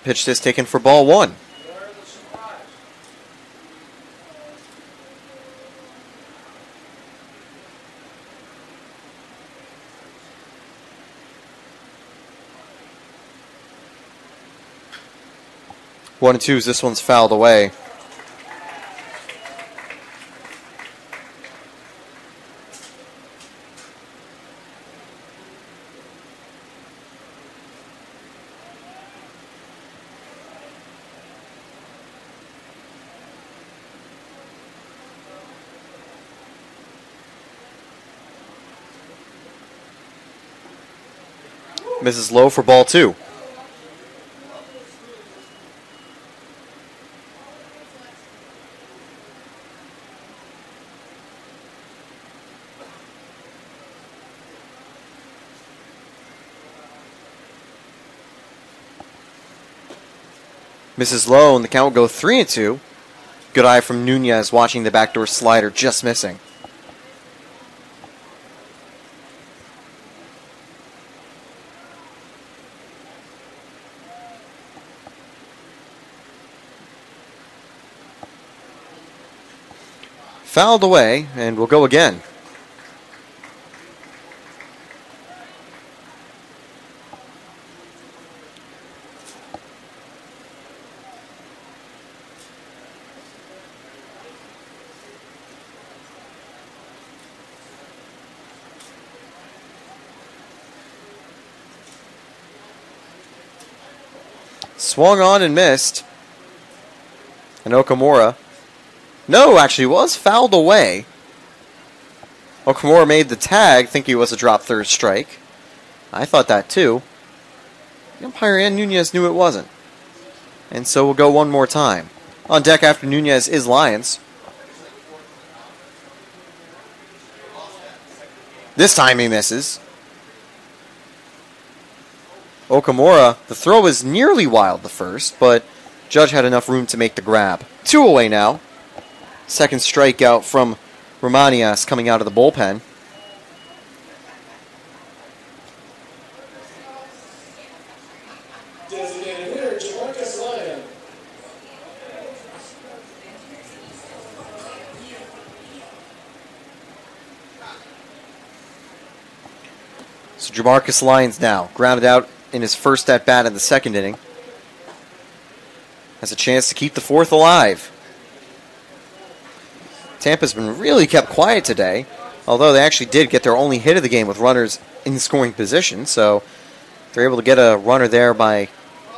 Pitch is taken for ball one. One and two this one's fouled away. Misses low for ball two. Misses low, and the count will go three and two. Good eye from Nunez watching the backdoor slider, just missing. Fouled away, and we'll go again. Swung on and missed. And Okamura. No, actually was fouled away. Okamura made the tag, thinking it was a drop third strike. I thought that too. The umpire and Nunez knew it wasn't. And so we'll go one more time. On deck after Nunez is Lyons. This time he misses. Okamura, the throw was nearly wild the first, but Judge had enough room to make the grab. Two away now. Second strikeout from Romanias coming out of the bullpen. So Jamarcus Lyons now grounded out in his first at bat in the second inning. Has a chance to keep the fourth alive. Tampa's been really kept quiet today, although they actually did get their only hit of the game with runners in scoring position, so they're able to get a runner there by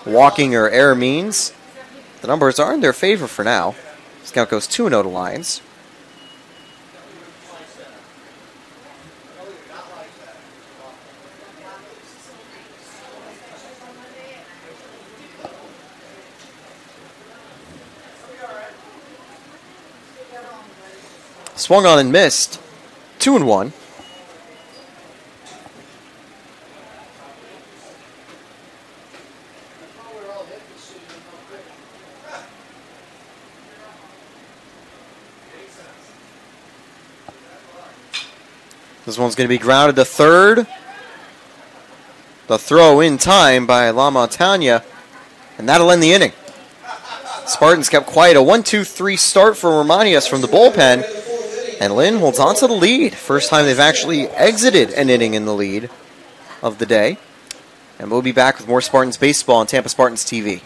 walking or error means. The numbers are in their favor for now. Scout goes 2 0 to Lyons. Swung on and missed. Two and one. This one's going to be grounded to third. The throw in time by La Montagne, and that'll end the inning. Spartans kept quiet. A 1 2 3 start for Romanias from the bullpen. And Lynn holds on to the lead. First time they've actually exited an inning in the lead of the day. And we'll be back with more Spartans baseball on Tampa Spartans TV.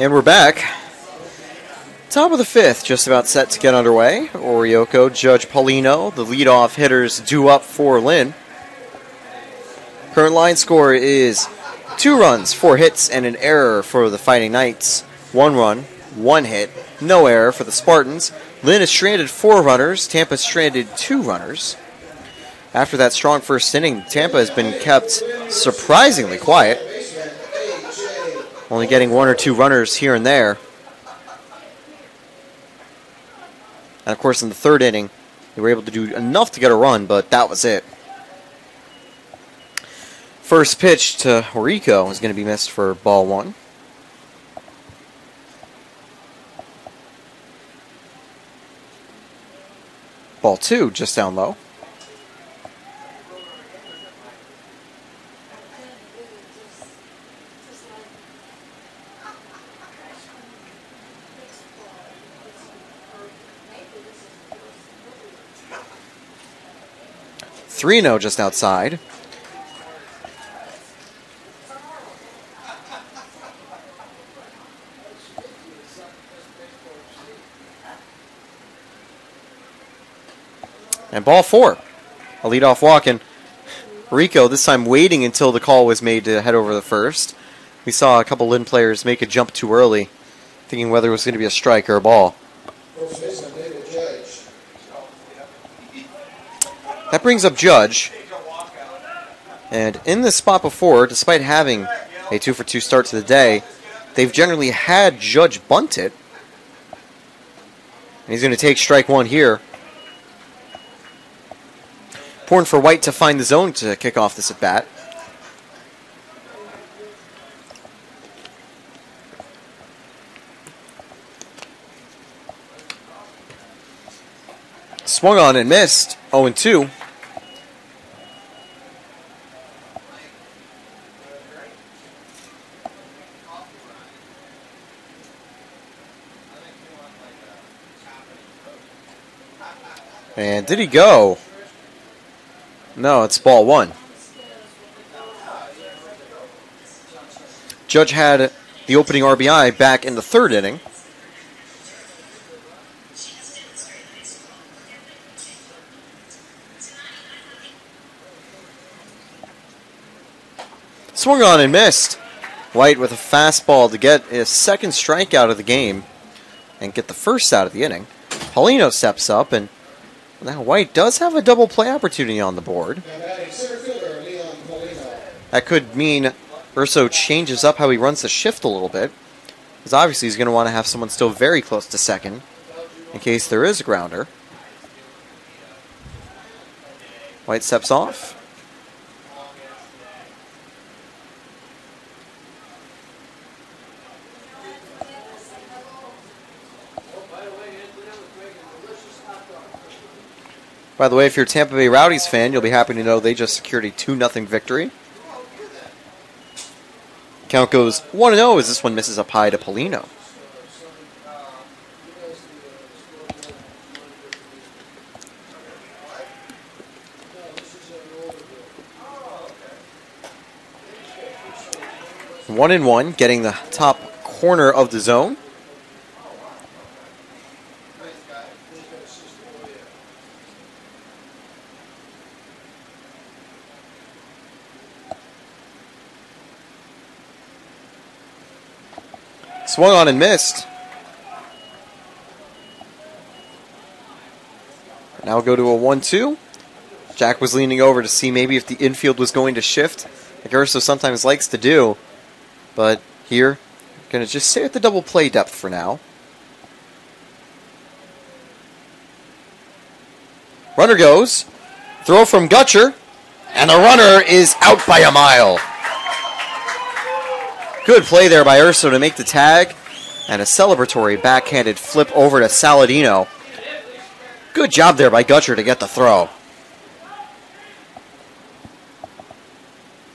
And we're back. Top of the fifth, just about set to get underway. Orico, Judge Paulino, the leadoff hitters due up for Lynn. Current line score is two runs, four hits, and an error for the Fighting Knights. One run, one hit, no error for the Spartans. Lynn has stranded four runners, Tampa stranded two runners. After that strong first inning, Tampa has been kept surprisingly quiet only getting one or two runners here and there. And of course, in the third inning, they were able to do enough to get a run, but that was it. First pitch to Rico is going to be missed for ball one. Ball two, just down low. Three no just outside. And ball four. A leadoff walk. And Rico, this time waiting until the call was made to head over the first. We saw a couple Lynn players make a jump too early, thinking whether it was going to be a strike or a ball. First base That brings up Judge. And in this spot before, despite having a two for two start to the day, they've generally had Judge bunt it. And he's going to take strike one here. Important for White to find the zone to kick off this at bat. Swung on and missed. 0 2. And did he go? No, it's ball one. Judge had the opening RBI back in the third inning. Swung on and missed. White with a fastball to get his second strikeout of the game and get the first out of the inning. Paulino steps up, and now White does have a double play opportunity on the board. That could mean Urso changes up how he runs the shift a little bit. Because obviously he's going to want to have someone still very close to second in case there is a grounder. White steps off. By the way, if you're a Tampa Bay Rowdies fan, you'll be happy to know they just secured a 2 0 victory. Count goes 1 0 as this one misses a pie to Paulino. One and one, getting the top corner of the zone. Swung on and missed. Now go to a 1 2. Jack was leaning over to see maybe if the infield was going to shift, like Urso sometimes likes to do. But here, going to just stay at the double play depth for now. Runner goes. Throw from Gutcher. And the runner is out by a mile. Good play there by Urso to make the tag. And a celebratory backhanded flip over to Saladino. Good job there by Gutcher to get the throw.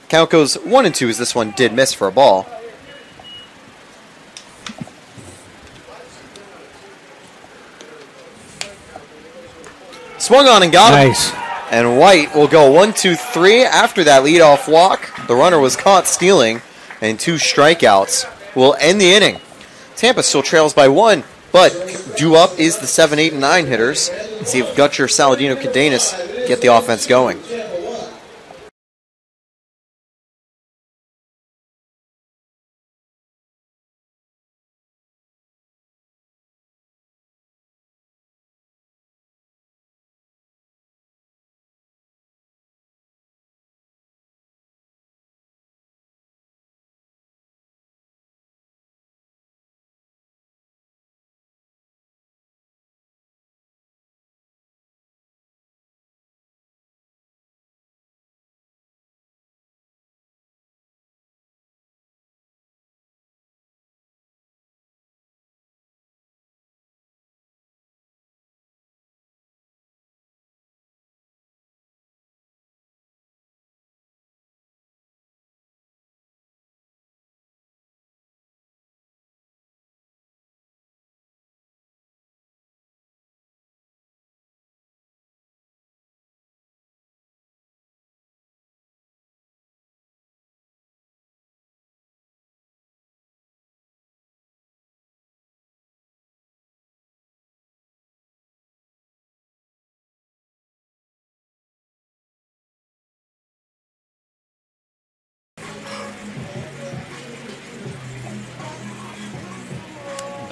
Count goes 1 and 2 as this one did miss for a ball. Swung on and got him. Nice. And White will go one, two, three after that leadoff walk. The runner was caught stealing, and two strikeouts will end the inning. Tampa still trails by one, but due up is the seven, eight, and nine hitters. Let's see if Gutcher, Saladino, Cadenas get the offense going.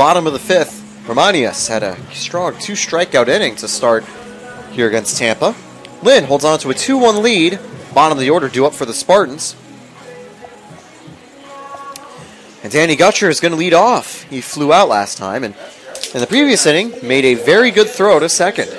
Bottom of the fifth, Romanius had a strong two strikeout inning to start here against Tampa. Lynn holds on to a 2 1 lead. Bottom of the order due up for the Spartans. And Danny Gutcher is going to lead off. He flew out last time and in the previous inning made a very good throw to second.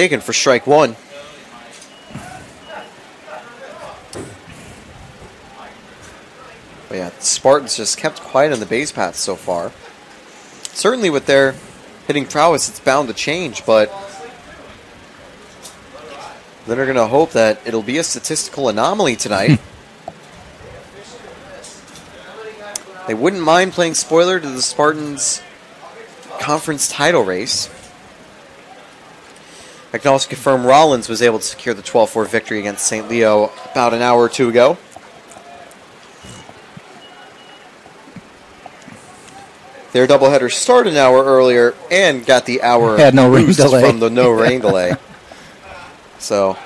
Taken for strike one. But yeah, the Spartans just kept quiet on the base path so far. Certainly with their hitting prowess, it's bound to change, but then they're going to hope that it'll be a statistical anomaly tonight. <laughs> they wouldn't mind playing spoiler to the Spartans' conference title race. I can also confirm Rollins was able to secure the 12 4 victory against St. Leo about an hour or two ago. Their doubleheader started an hour earlier and got the hour <laughs> Had no rain delay. from the no <laughs> rain delay. So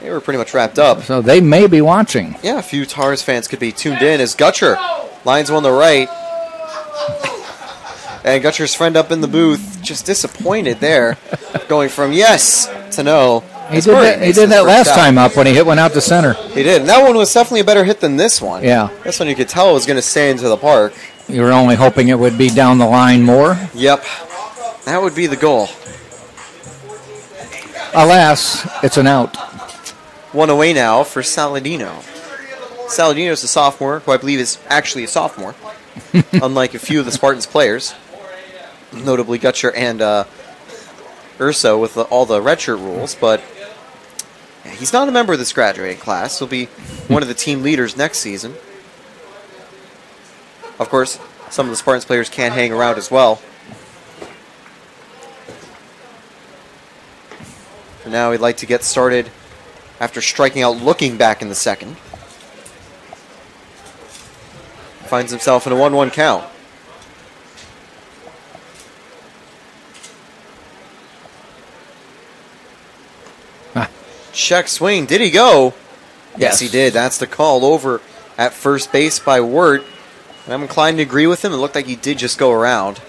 they were pretty much wrapped up. So they may be watching. Yeah, a few Tars fans could be tuned in as Gutcher lines one on the right. And Gutcher's friend up in the booth, just disappointed there, going from yes to no. He did that, he did that last out. time up when he hit one out to center. He did. And that one was definitely a better hit than this one. Yeah. This one you could tell was going to stay into the park. You were only hoping it would be down the line more. Yep. That would be the goal. Alas, it's an out. One away now for Saladino. Saladino's a sophomore, who I believe is actually a sophomore, <laughs> unlike a few of the Spartans players, notably Gutcher and uh, Urso with the, all the redshirt rules. But he's not a member of this graduating class. He'll be one of the team leaders next season. Of course, some of the Spartans players can hang around as well. For now, we'd like to get started after striking out looking back in the second. Finds himself in a 1 1 count. Check swing. Did he go? Yes. Yes, he did. That's the call over at first base by Wirt. And I'm inclined to agree with him. It looked like he did just go around.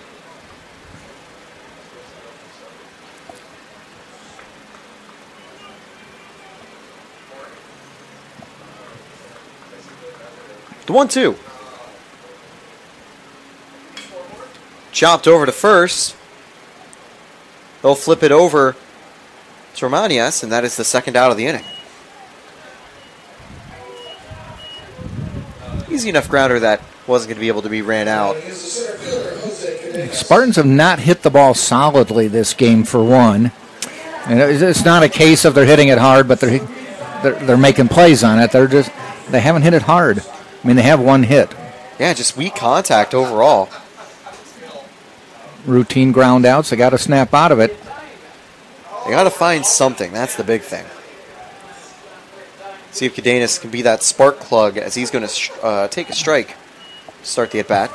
The one two. Chopped over to first. They'll flip it over to Romanias, and that is the second out of the inning. Easy enough grounder that wasn't going to be able to be ran out. Here's the center fielder, Jose Cadenas. Spartans have not hit the ball solidly this game for one. And it's it's not a case of they're hitting it hard, but they're, they're they're making plays on it. They're just they haven't hit it hard. I mean, they have one hit, Yeah, just weak contact overall. routine ground outs. They got to snap out of it. They got to find something. That's the big thing. See if Cadenas can be that spark plug as he's going to uh, take a strike start the at bat.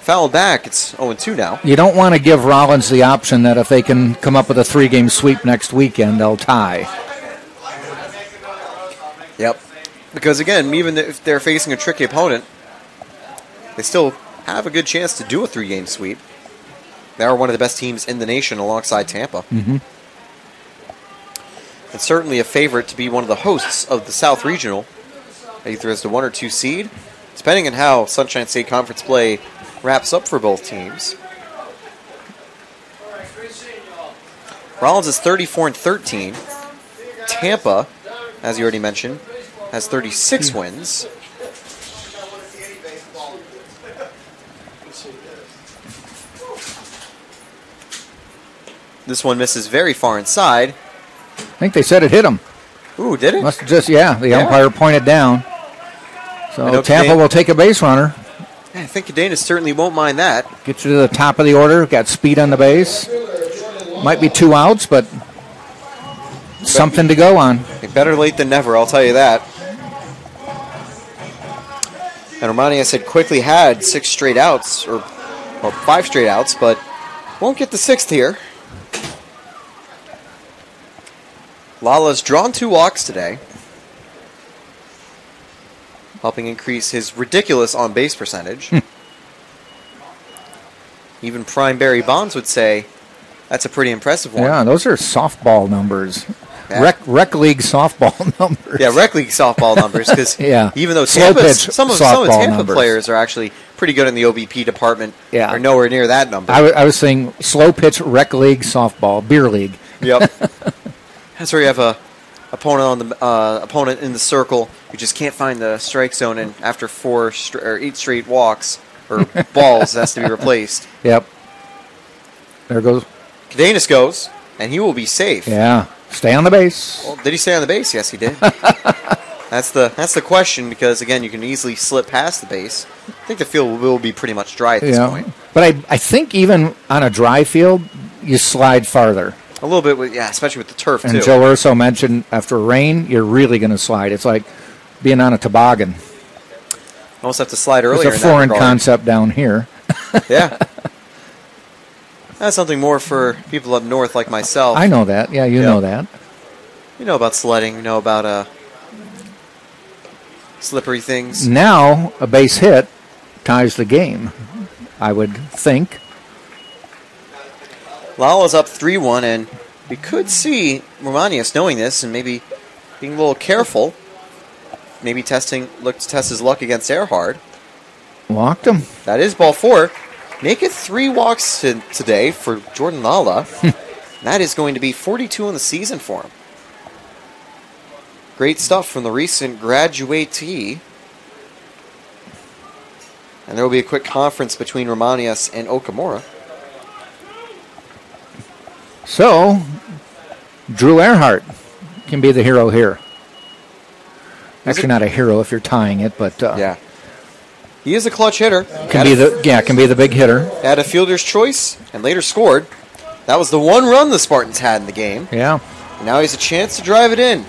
Foul back. It's 0 2 now. You don't want to give Rollins the option that if they can come up with a three-game sweep next weekend, they'll tie. Yep. Because again, even if they're facing a tricky opponent, they still have a good chance to do a three game sweep. They are one of the best teams in the nation alongside Tampa. Mhm. And certainly a favorite to be one of the hosts of the South Regional, either as the one or two seed, depending on how Sunshine State Conference play wraps up for both teams. Rollins is 34 and 13. Tampa, as you already mentioned, has 36 wins. This one misses very far inside. I think they said it hit him. Ooh, did it? Must have just yeah. The Yeah. umpire pointed down. So Tampa will take a base runner. I think Cadenas certainly won't mind that. Gets you to the top of the order. Got speed on the base. Might be two outs, but something to go on. Better late than never, I'll tell you that. And Romanius had quickly had six straight outs, or, or five straight outs, but won't get the sixth here. Lala's drawn two walks today, helping increase his ridiculous on base percentage. Hmm. <laughs> Even Prime Barry Bonds would say that's a pretty impressive one. Yeah, those are softball numbers. Rec, <laughs> rec league softball <laughs> numbers. Yeah, rec league softball numbers because <laughs> Yeah. even though Tampa's, some of some of Tampa numbers. players are actually pretty good in the OBP department, Yeah. are nowhere near that number. I, w- I was saying slow pitch rec league softball, beer league. Yep. That's where you have a opponent on the uh, opponent in the circle who just can't find the strike zone, and after four str- or eight straight walks or balls has to be replaced. Yep. There goes. Cadenas goes, and he will be safe. Yeah. Stay on the base. Well, did he stay on the base? Yes, he did. <laughs> that's the that's the question because again, you can easily slip past the base. I think the field will be pretty much dry at this Yeah. point. But I, I think even on a dry field, you slide farther. A little bit with yeah, especially with the turf And too. Joe Urso mentioned after rain, you're really going to slide. It's like being on a toboggan. Almost have to slide earlier. It's a foreign concept down here. <laughs> Yeah. That's something more for people up north like myself. I know that. Yeah, you know that. You know about sledding. You know about uh, slippery things. Now a base hit ties the game. I would think. Lala's up 3 1, and we could see Romanius knowing this and maybe being a little careful. Maybe testing, look to test his luck against Earhart. Locked him. That is ball four. Make it three walks to, today for Jordan Lala. <laughs> that is going to be 42 in the season for him. Great stuff from the recent graduatee. And there will be a quick conference between Romanius and Okamura. So, Drew Earhart can be the hero here. Actually, not a hero if you're tying it, but uh, Yeah. He is a clutch hitter. can be a- the yeah can be the big hitter. had a fielder's choice and later scored. That was the one run the Spartans had in the game. Yeah, And now he has a chance to drive it in.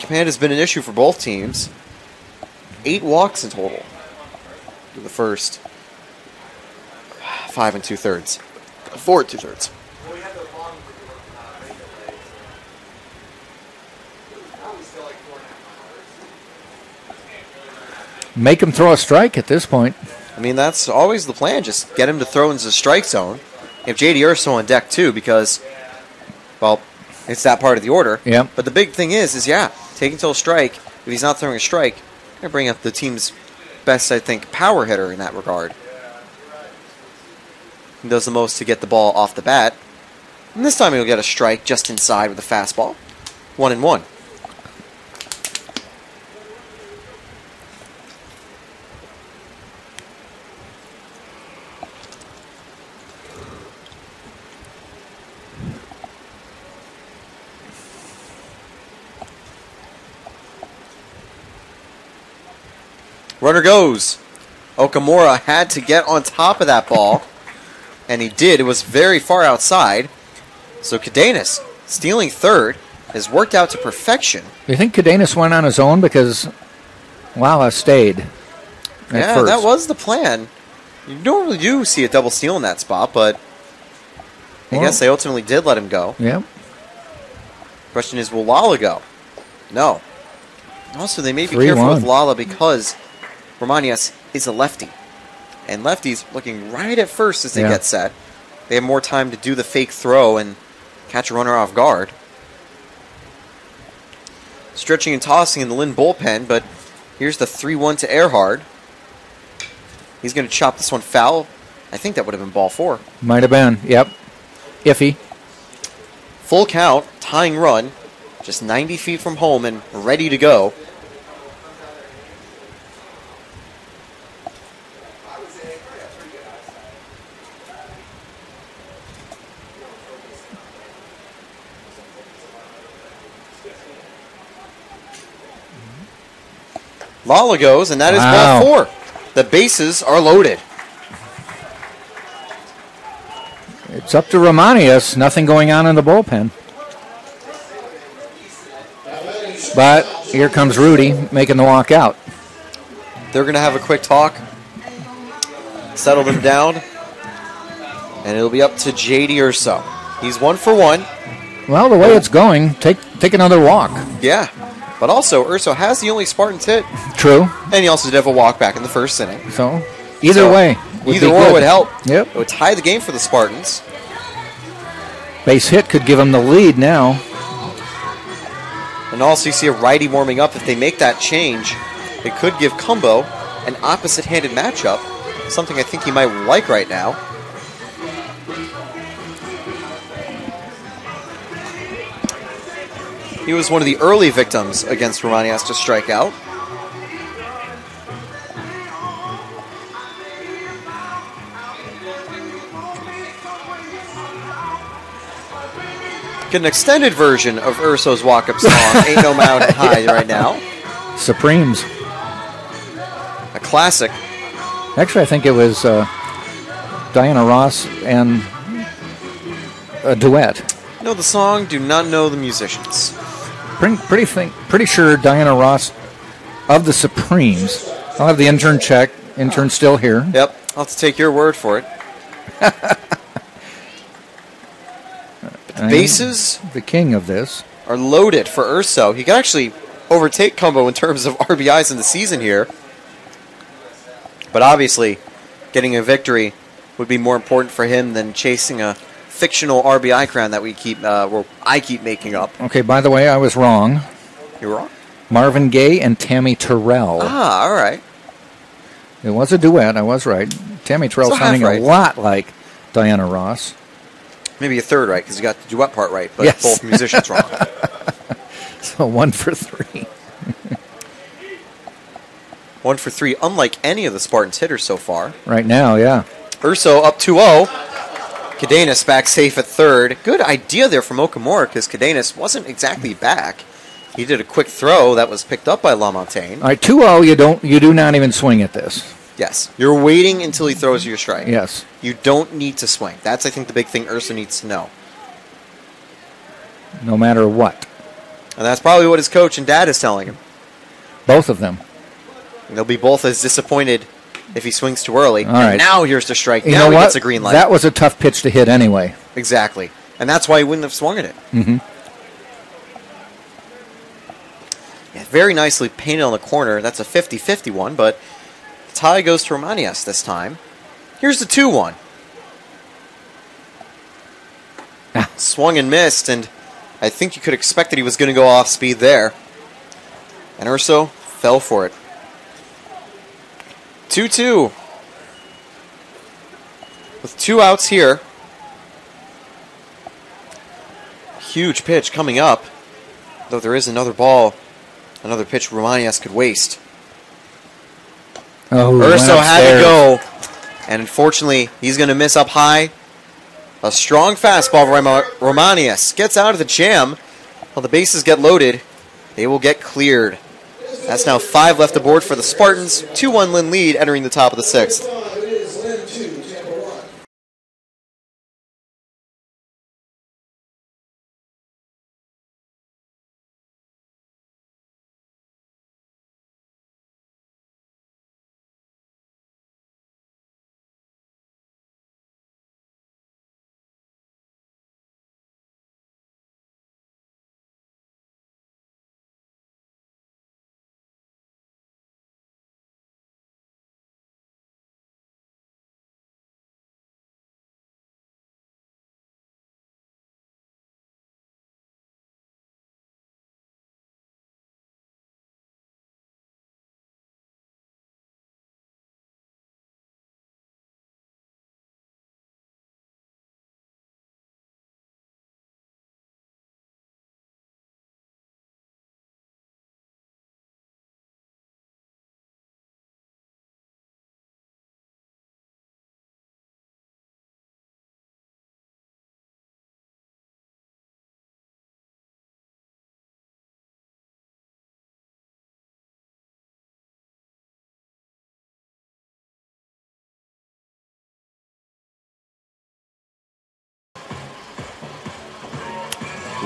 Command has been an issue for both teams. Eight walks in total in the first <sighs> five and two thirds. Four and two thirds. Make him throw a strike at this point. I mean, that's always the plan. Just get him to throw into the strike zone. If JD Urso on deck too, because, well, it's that part of the order. Yeah. But the big thing is, is yeah, take until a strike. If he's not throwing a strike, gonna bring up the team's best, I think, power hitter in that regard. He does the most to get the ball off the bat. And this time he'll get a strike just inside with a fastball. One and one. Runner goes. Okamura had to get on top of that ball, and he did. It was very far outside. So Cadenas, stealing third, has worked out to perfection. Do you think Cadenas went on his own because Lala stayed? Yeah, first. that was the plan. You normally do see a double steal in that spot, but I Well- guess they ultimately did let him go. Yeah. Question is, will Lala go? No. Also, they may be 3-1. careful with Lala because Romanias is a lefty. And lefties looking right at first as they Yeah. get set. They have more time to do the fake throw and catch a runner off guard. Stretching and tossing in the Lynn bullpen, but here's the 3 1 to Earhart. He's going to chop this one foul. I think that would have been ball four. Might have been. Yep. Iffy. Full count, tying run, just 90 feet from home and ready to go. Lala goes, and that is Wow. ball four. The bases are loaded. It's up to Romanius. Nothing going on in the bullpen. But here comes Rudy making the walk out. They're going to have a quick talk, settle them down, and it'll be up to JD Urso. He's one for one. Well, the way it's going, take take another walk. Yeah. But also, Urso has the only Spartans hit, True. and he also did have a walk back in the first inning. So either So, way, Either or good. would help. Yep. It would tie the game for the Spartans. Base hit could give him the lead now. And also, you see a righty warming up. If they make that change, it could give Cumbo an opposite handed matchup, something I think he might like right now. He was one of the early victims against Romanias to strike out. Get an extended version of Urso's walk-up <laughs> song, "Ain't No Mountain High" right now. Supremes. A classic. Actually, I think it was uh, Diana Ross and a duet. Know the song, do not know the musicians. Pretty, pretty, think, pretty sure Diana Ross of the Supremes. I'll have the intern check. Intern still here. Yep, I'll have to take your word for it. <laughs> Am Bases the king of this. are loaded for Urso. He can actually overtake Cumbo in terms of <laughs> RBIs in the season here. But obviously, getting a victory would be more important for him than chasing a fictional RBI crown that we keep, uh, well, I keep making up. Okay, by the way, I was wrong. You're wrong. Marvin Gaye and Tammy Terrell. Ah, all right. It was a duet. I was right. Tammy Terrell So sounding right. a lot like Diana Ross. Maybe a third right because you got the duet part right, but Yes. both musicians wrong. <laughs> <laughs> So one for three. One for three, unlike any of the Spartans hitters so far. Right now, yeah. Urso up 2 0. Cadenas back safe at third. Good idea there from Okamura because Cadenas wasn't exactly back. He did a quick throw that was picked up by La Montagne. All right, 2-0, you don't you do not even swing at this. Yes. You're waiting until he throws your strike. Yes. You don't need to swing. That's, I think, the big thing Urso needs to know. No matter what. And that's probably what his coach and dad is telling him. Both of them. And they'll be both as disappointed if he swings too early. All And right. now here's the strike. You now know he what? gets a green light. That was a tough pitch to hit anyway. Exactly. And that's why he wouldn't have swung at it. hmm Yeah, very nicely painted on the corner. That's a 50 50 one, but the tie goes to Romanias this time. Here's the 2 1. Ah. Swung and missed, and I think you could expect that he was going to go off speed there. And Urso fell for it. 2 2. With two outs here. Huge pitch coming up. Though there is another ball, another pitch Romanias could waste. Oh, Urso had to go. And unfortunately, he's going to miss up high. A strong fastball Romanias. Gets out of the jam. While the bases get loaded, they will get cleared. That's now five left aboard for the Spartans. 2 1 Lynn lead entering the top of the sixth.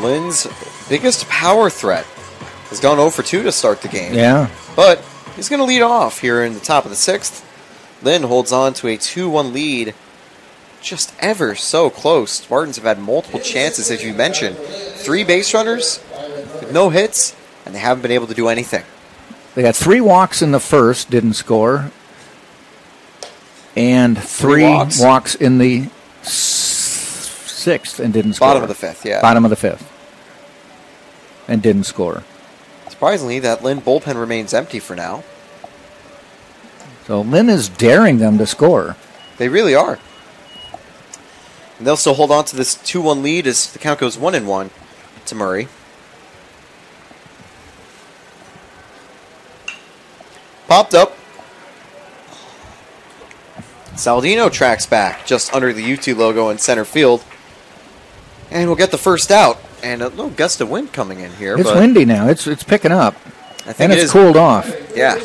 Lynn's biggest power threat has gone 0 for 2 to start the game. Yeah. But he's going to lead off here in the top of the sixth. Lynn holds on to a 2 1 lead. Just ever so close. Spartans have had multiple chances, as you mentioned. Three base runners with no hits, and they haven't been able to do anything. They got three walks in the first, didn't score, and Three three, walks? walks. in the sixth and didn't score. Bottom of the fifth, yeah. Bottom of the fifth, and didn't score. Surprisingly, that Lynn bullpen remains empty for now. So Lynn is daring them to score. They really are. And they'll still hold on to this 2 1 lead as the count goes 1 and 1 to Murray. Popped up. Saldino tracks back just under the UT logo in center field. And we'll get the first out. And a little gust of wind coming in here. It's windy now. It's it's picking up, I think and it it's is- cooled off. Yeah.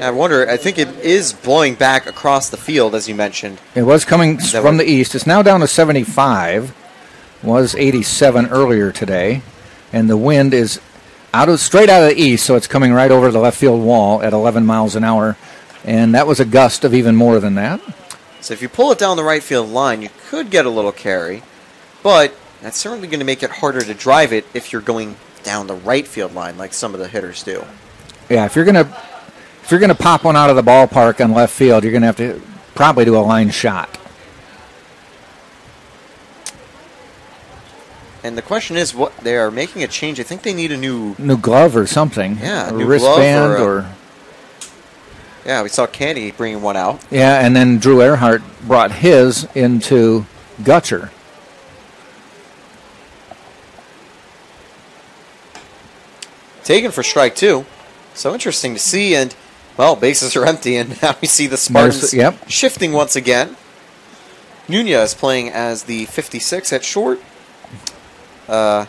I wonder, I think it is blowing back across the field, as you mentioned. It was coming that from the east. It's now down to 75. Was 87 earlier today, and the wind is out of straight out of the east, so it's coming right over the left field wall at 11 miles an hour, and that was a gust of even more than that. So if you pull it down the right field line, you could get a little carry, but that's certainly going to make it harder to drive it if you're going down the right field line like some of the hitters do. Yeah, if you're gonna if you're gonna pop one out of the ballpark on left field, you're gonna have to probably do a line shot. And the question is, what they are making a change. I think they need a new. New glove or something. Yeah, a new glove wristband or a- or Yeah, we saw Candy bringing one out. yeah, and then Drew Earhart brought his into Gutcher. Taken for strike two. So interesting to see. And, well, bases are <laughs> empty. And now we see the Spartans yep. shifting once again. Nunez playing as the 56 at short. Uh,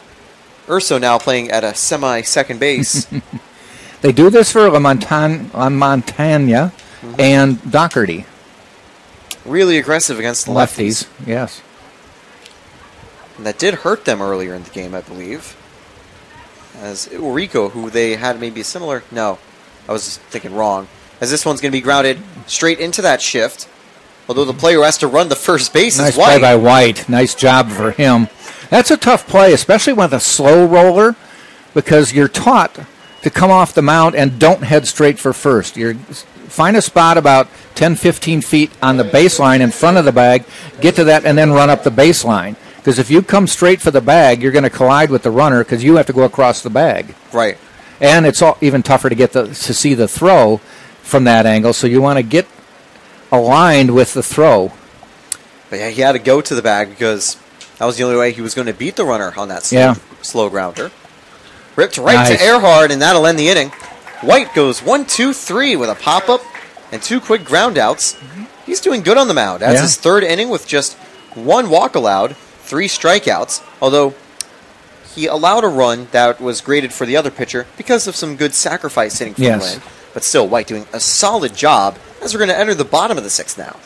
Urso now playing at a semi second base. <laughs> They do this for La, Montan- La Montagne Mm-hmm. and Doherty. really aggressive against the lefties. Lefties, yes. And that did hurt them earlier in the game, I believe. As Orico, who they had maybe a similar. No, I was thinking wrong. As this one's going to be grounded straight into that shift. Although the player has to run the first base Nice is White. play by White. Nice job for him. That's a tough play, especially with a slow roller, because you're taught to come off the mound and don't head straight for first. You're find a spot about 10, 15 feet on the baseline in front of the bag, get to that, and then run up the baseline. Because if you come straight for the bag, you're going to collide with the runner because you have to go across the bag. Right. and it's all, even tougher to get the to see the throw from that angle. So you want to get aligned with the throw. But yeah, he had to go to the bag because that was the only way he was going to beat the runner on that slow, Yeah. slow grounder. Ripped right Nice. to Earhart, and that'll end the inning. White goes one, two, three with a pop up and two quick ground outs. Mm-hmm. He's doing good on the mound. That's Yeah. his third inning with just one walk allowed, three strikeouts. Although he allowed a run that was graded for the other pitcher because of some good sacrifice hitting from Yes. Lynn. But still, White doing a solid job as we're going to enter the bottom of the sixth now.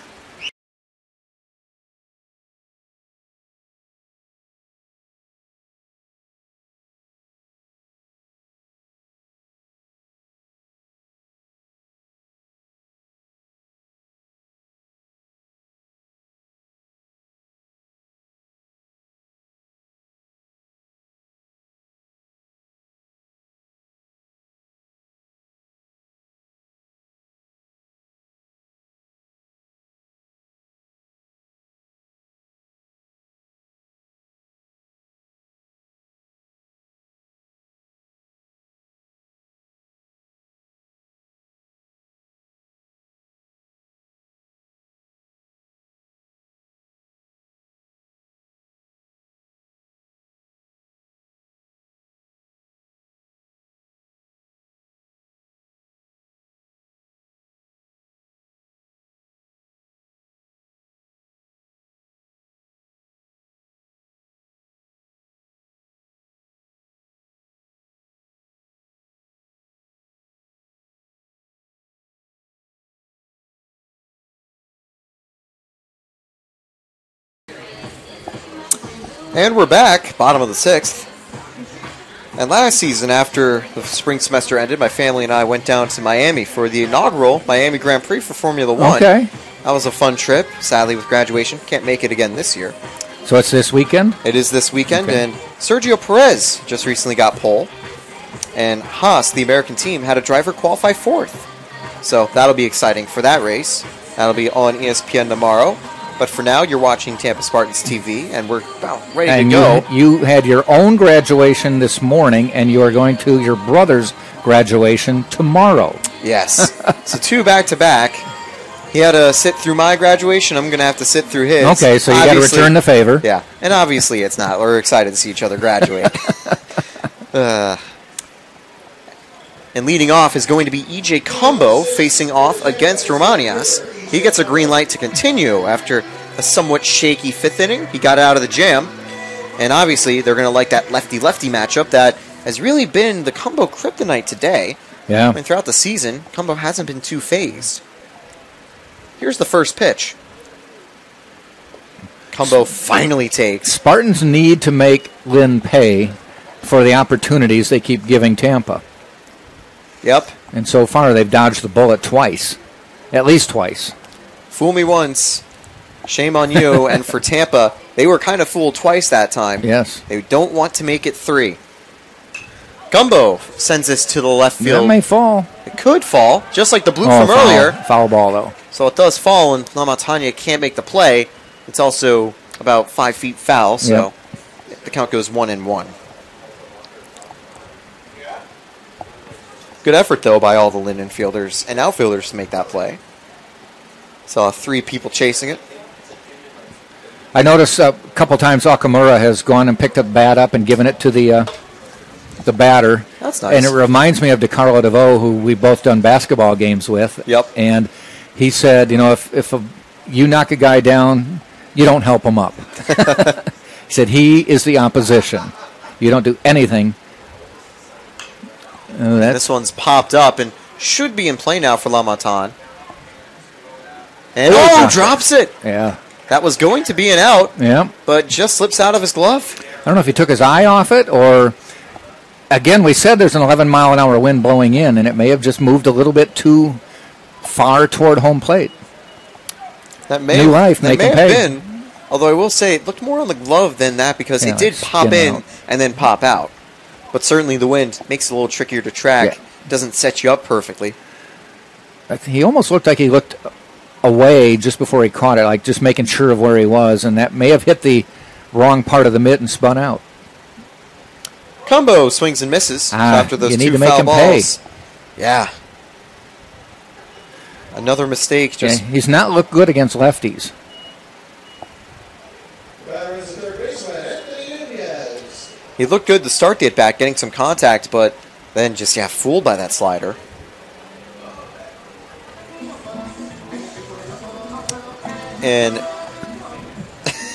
And we're back, bottom of the sixth. And last season, after the spring semester ended, my family and I went down to Miami for the inaugural Miami Grand Prix for Formula One. Okay. That was a fun trip. Sadly, with graduation, can't make it again this year. So it's this weekend? It is this weekend, Okay. and Sergio Perez just recently got pole, and Haas, the American team, had a driver qualify fourth. So that'll be exciting for that race. That'll be on ESPN tomorrow. But for now, you're watching Tampa Spartans TV, and we're about ready and to go. You, you had your own graduation this morning, and you are going to your brother's graduation tomorrow. Yes. <laughs> so two back to back. He had to sit through my graduation. I'm going to have to sit through his. Okay, so you got to return the favor. Yeah, and obviously it's not. We're excited to see each other graduate. <laughs> uh, and leading off is going to be EJ Cumbo facing off against Romanias. He gets a green light to continue after a somewhat shaky fifth inning. He got out of the jam, and obviously they're going to like that lefty-lefty matchup that has really been the Cumbo kryptonite today. Yeah. I mean, throughout the season, Cumbo hasn't been too fazed. Here's the first pitch. Cumbo finally takes. Spartans need to make Lynn pay for the opportunities they keep giving Tampa. Yep. And so far, they've dodged the bullet twice, at least twice. Fool me once, shame on you. <laughs> and for Tampa, they were kind of fooled twice that time. Yes. They don't want to make it three. Cumbo sends this to the left field. That may fall. it could fall, just like the blue Oh, from foul. earlier. Foul ball, though. So it does fall, and La Montagne can't make the play. It's also about five feet foul, so the count goes one and one. Good effort, though, by all the Lynn infielders and outfielders to make that play. Saw three people chasing it. I noticed a couple times Okamura has gone and picked up bat up and given it to the uh, the batter. That's nice. And it reminds me of DeCarlo DeVoe, who we both done basketball games with. Yep. And he said, you know, if if a, you knock a guy down, you don't help him up. <laughs> he said he is the opposition. You don't do anything. Uh, This one's popped up and should be in play now for La Montagne. And Oh, dropped it. drops it. yeah, That was going to be an out, yeah. but just slips out of his glove. I don't know if he took his eye off it or. Again, we said there's an 11 mile an hour wind blowing in, and it may have just moved a little bit too far toward home plate. That may New have, life, that may have pay. been. Although I will say it looked more on the glove than that because Yeah, it did pop in out. and then pop out. But certainly the wind makes it a little trickier to track. Yeah. Doesn't set you up perfectly. He almost looked like he looked away just before he caught it, like just making sure of where he was, and that may have hit the wrong part of the mitt and spun out. Cumbo swings and misses Ah, after those you need two to make foul him pay. balls. Yeah. Another mistake. Just Yeah, he's not looked good against lefties. Batter is the third baseman, Anthony Nunez. He looked good to start the at bat, getting some contact, but then just yeah, fooled by that slider. And <laughs>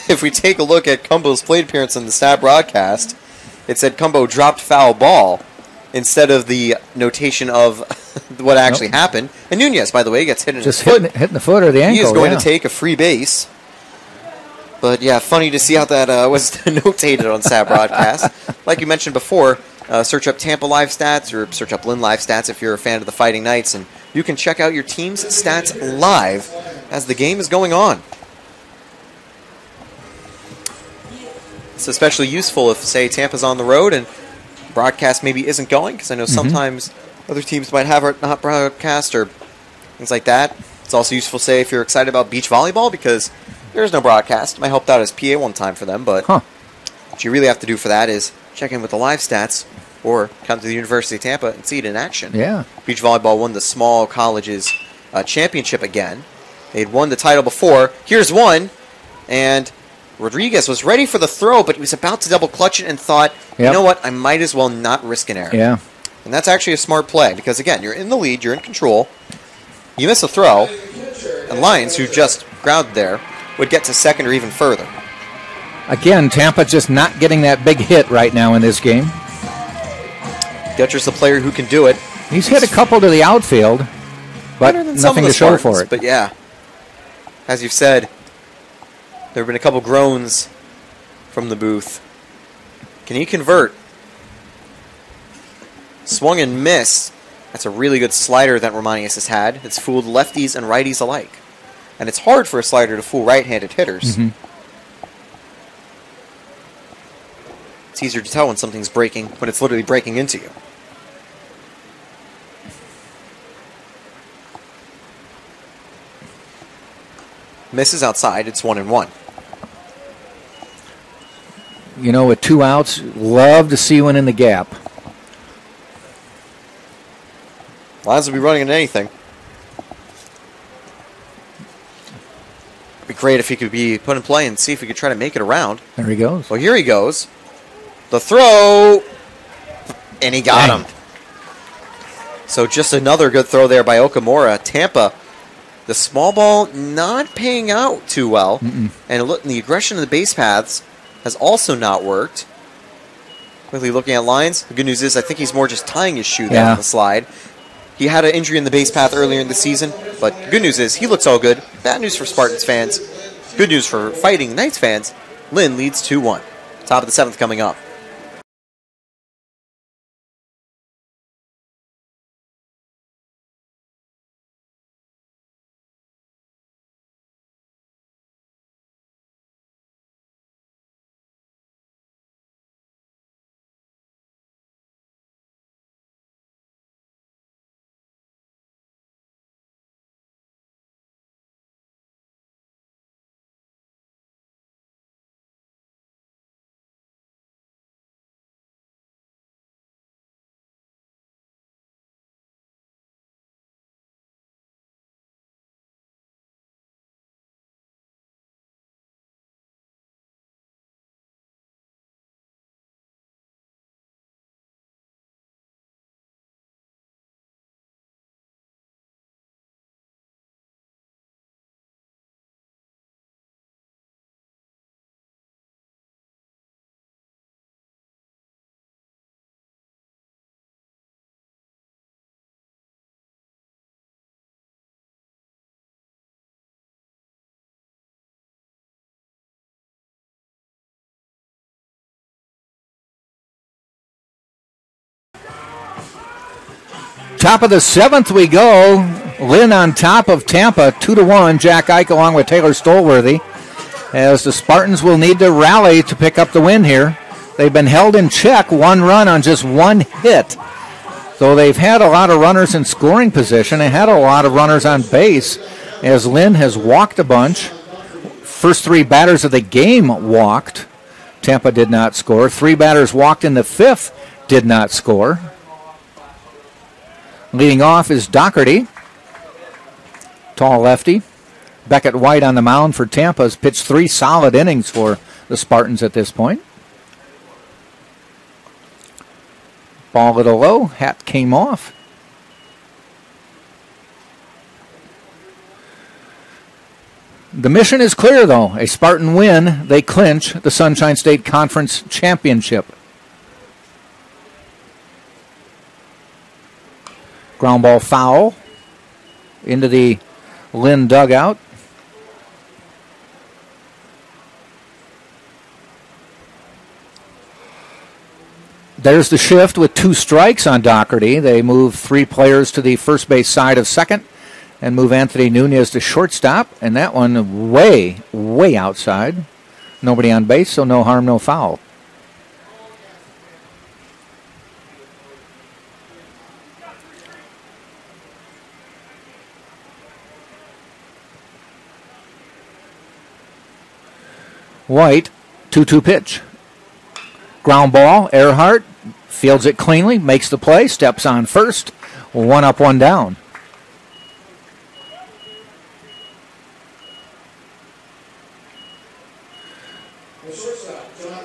if we take a look at Cumbo's plate appearance in the StatBroadcast, it said Cumbo dropped foul ball instead of the notation of <laughs> what actually Nope. happened. And Nunez, by the way, gets hit in Just hitting, hitting the foot or the ankle. He is going yeah. to take a free base. But yeah, funny to see how that uh, was <laughs> notated on StatBroadcast. like you mentioned before, uh, search up Tampa Live Stats or search up Lynn Live Stats if you're a fan of the Fighting Knights, and you can check out your team's stats live as the game is going on. It's especially useful if, say, Tampa's on the road and broadcast maybe isn't going, because I know mm-hmm. sometimes other teams might have it not broadcast or things like that. It's also useful, say, if you're excited about beach volleyball, because there's no broadcast. I helped out as PA one time for them, but Huh. what you really have to do for that is check in with the live stats or come to the University of Tampa and see it in action. Yeah. Beach volleyball won the small colleges uh, championship again. They'd won the title before. Here's one, and Rodriguez was ready for the throw, but he was about to double clutch it and thought, you know what, I might as well not risk an error. Yeah. And that's actually a smart play because, again, you're in the lead, you're in control. You miss a throw, and Lyons, who just grounded there, would get to second or even further. Again, Tampa just not getting that big hit right now in this game. Gutcher's the player who can do it. He's hit a couple to the outfield, but Better than some nothing to show for it. But yeah, as you've said, there have been a couple groans from the booth. Can he convert? Swung and missed. That's a really good slider that Romanius has had. It's fooled lefties and righties alike. And it's hard for a slider to fool right handed hitters. Mm-hmm. It's easier to tell when something's breaking when it's literally breaking into you. Misses outside. It's one and one. You know, with two outs, love to see one in the gap. Lyons will be running in anything. Be great if he could be put in play and see if he could try to make it around. There he goes. Well, here he goes. The throw, and he got Dang. him. So just another good throw there by Okamura. Tampa, the small ball not paying out too well, and look, the aggression of the base paths has also not worked. Quickly looking at Lyons, the good news is I think he's more just tying his shoe there Yeah. on the slide. He had an injury in the base path earlier in the season, but good news is he looks all good. Bad news for Spartans fans. Good news for Fighting Knights fans. Lynn leads 2 1. Top of the seventh coming up. Top of the seventh we go. Lynn on top of Tampa, two to one. Jack Ike along with Taylor Stolworthy. As the Spartans will need to rally to pick up the win here. They've been held in check, one run on just one hit. So they've had a lot of runners in scoring position and had a lot of runners on base. As Lynn has walked a bunch. First three batters of the game walked. Tampa did not score. Three batters walked in the fifth, did not score. Leading off is Doherty, tall lefty. Beckett White on the mound for Tampa has pitched three solid innings for the Spartans at this point. Ball a little low, hat came off. The mission is clear, though. A Spartan win, they clinch the Sunshine State Conference Championship. Ground ball foul into the Lynn dugout. There's the shift with two strikes on Doherty. They move three players to the first base side of second and move Anthony Nunez to shortstop. And that one way, way outside. Nobody on base, so no harm, no foul. White, 2 2 pitch. Ground ball, Earhart fields it cleanly, makes the play, steps on first. One up, one down.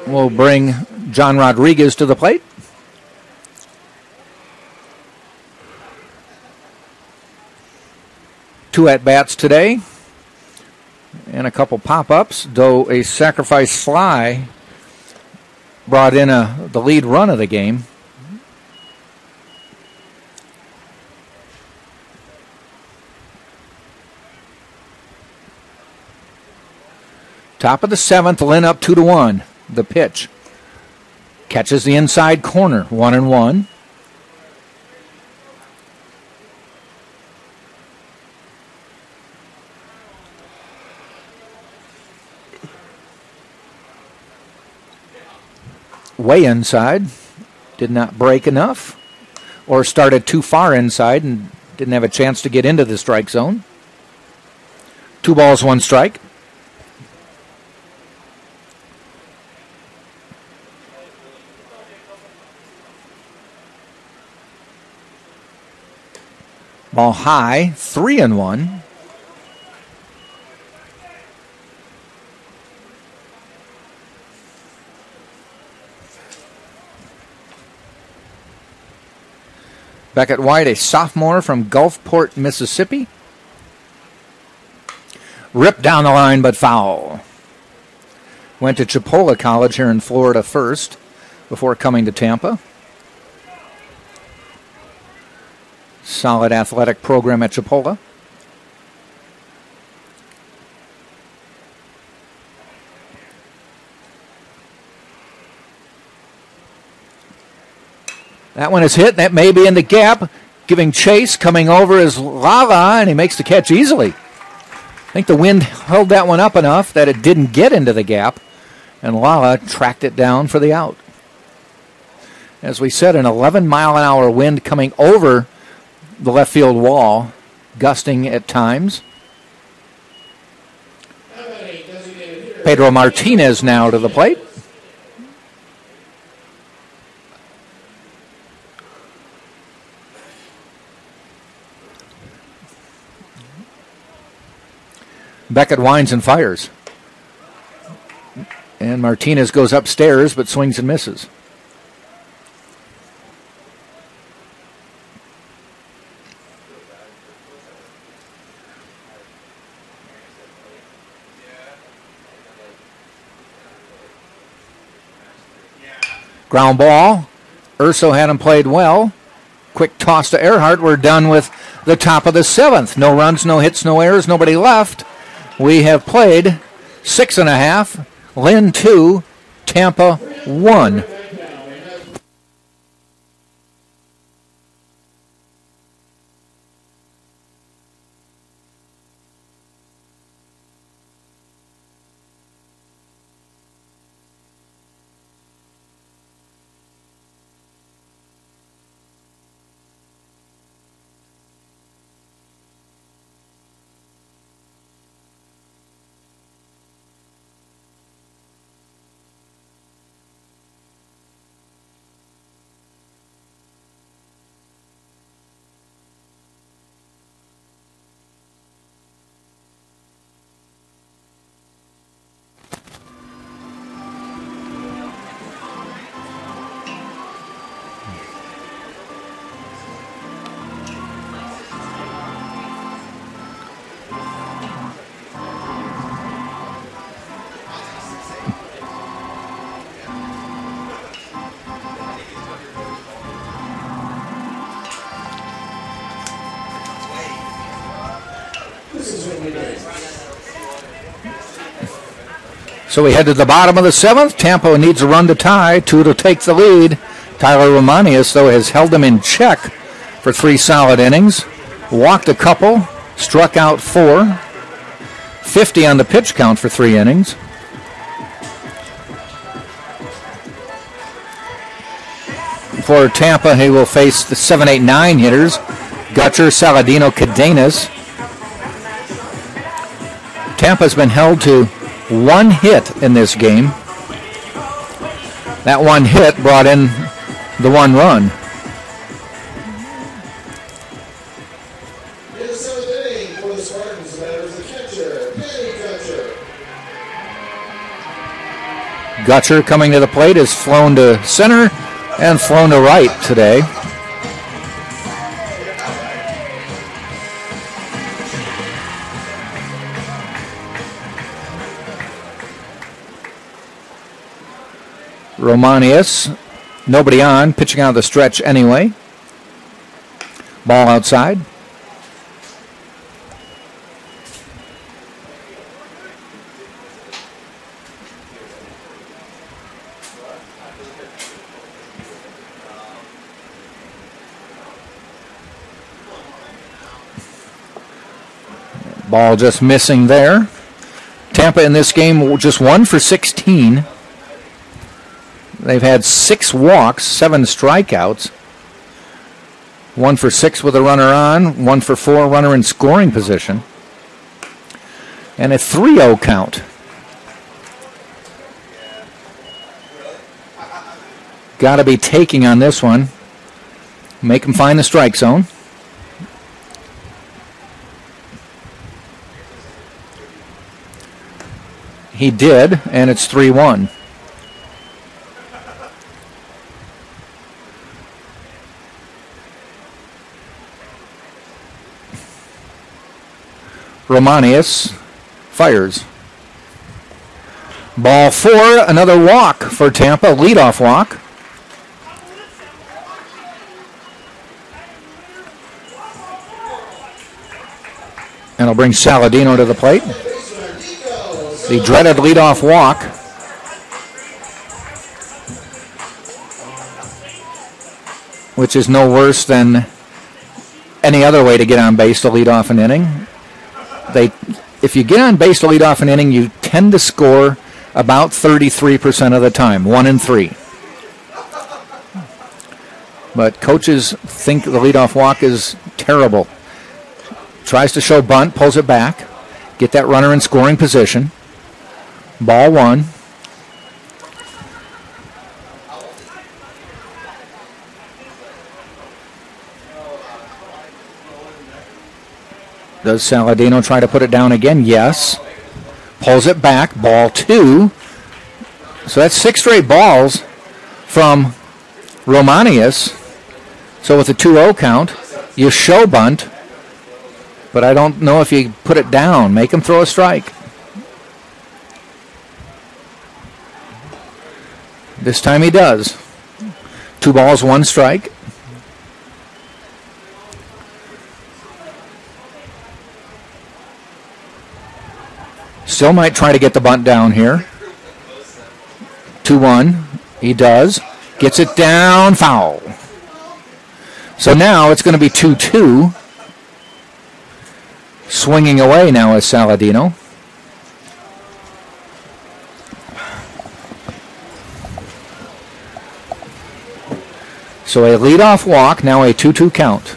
We'll bring John Rodriguez to the plate. Two at bats today and a couple pop ups, though a sacrifice fly brought in a, the lead run of the game. Top of the seventh, Lynn up two to one. The pitch catches the inside corner, one and one. Way inside, did not break enough, or started too far inside and didn't have a chance to get into the strike zone. Two balls, one strike. Ball high, three and one. Beckett White, a sophomore from Gulfport, Mississippi. Ripped down the line, but foul. Went to Chipola College here in Florida first before coming to Tampa. Solid athletic program at Chipola. That one is hit. That may be in the gap. Giving chase. Coming over is Lala, and he makes the catch easily. I think the wind held that one up enough that it didn't get into the gap, and Lala tracked it down for the out. As we said, an 11 mile an hour wind coming over the left field wall, gusting at times. Pedro Martinez now to the plate. Beckett winds and fires. And Martinez goes upstairs but swings and misses. Ground ball. Urso had him played well. Quick toss to Earhart. We're done with the top of the seventh. No runs, no hits, no errors, nobody left. We have played six and a half, Lynn two, Tampa one. So we head to the bottom of the seventh. Tampa needs a run to tie, two to take the lead. Tyler Romanius, though, has held them in check for three solid innings. Walked a couple, struck out four. 50 on the pitch count for three innings. For Tampa, he will face the 7 8 9 hitters Gutcher, Saladino, Cadenas. Tampa's been held to one hit in this game. That one hit brought in the one run. In the seventh inning for the Spartans, the batter is the catcher, Danny Gutcher. Gutcher coming to the plate is flown to center and flown to right today. Romanius, nobody on, pitching out of the stretch anyway. Ball outside. Ball just missing there. Tampa in this game just one for 16. They've had six walks, seven strikeouts. One for six with a runner on, one for four runner in scoring position. And a 3 0 count. Got to be taking on this one. Make him find the strike zone. He did, and it's 3 1. Romanius fires. Ball four, another walk for Tampa, leadoff walk. And it'll bring Saladino to the plate. The dreaded leadoff walk. Which is no worse than any other way to get on base to lead off an inning. They, if you get on base to lead off an inning, you tend to score about 33% of the time, one in three. But coaches think the leadoff walk is terrible. Tries to show bunt, pulls it back, get that runner in scoring position. Ball one. Does Saladino try to put it down again? Yes. Pulls it back. Ball two. So that's six straight balls from Romanius. So with a 2 0 count, you show bunt, but I don't know if you put it down. Make him throw a strike. This time he does. Two balls, one strike. Still might try to get the bunt down here. 2 1. He does. Gets it down, foul. So now it's going to be 2 2. Swinging away now is Saladino. So a leadoff walk, now a 2 2 count.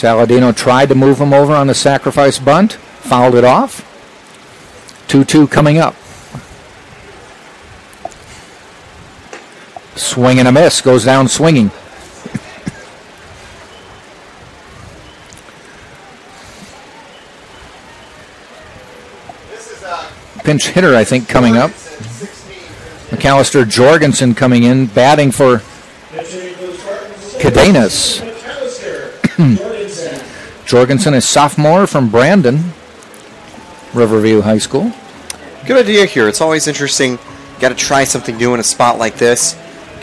Saladino tried to move him over on the sacrifice bunt, fouled it off. 2 2 coming up. Swing and a miss, goes down swinging. Pinch hitter, I think, coming up. McAllister Jorgensen coming in, batting for Cadenas. <clears throat> Jorgensen is sophomore from Brandon, Riverview High School. Good idea here. It's always interesting. Got to try something new in a spot like this.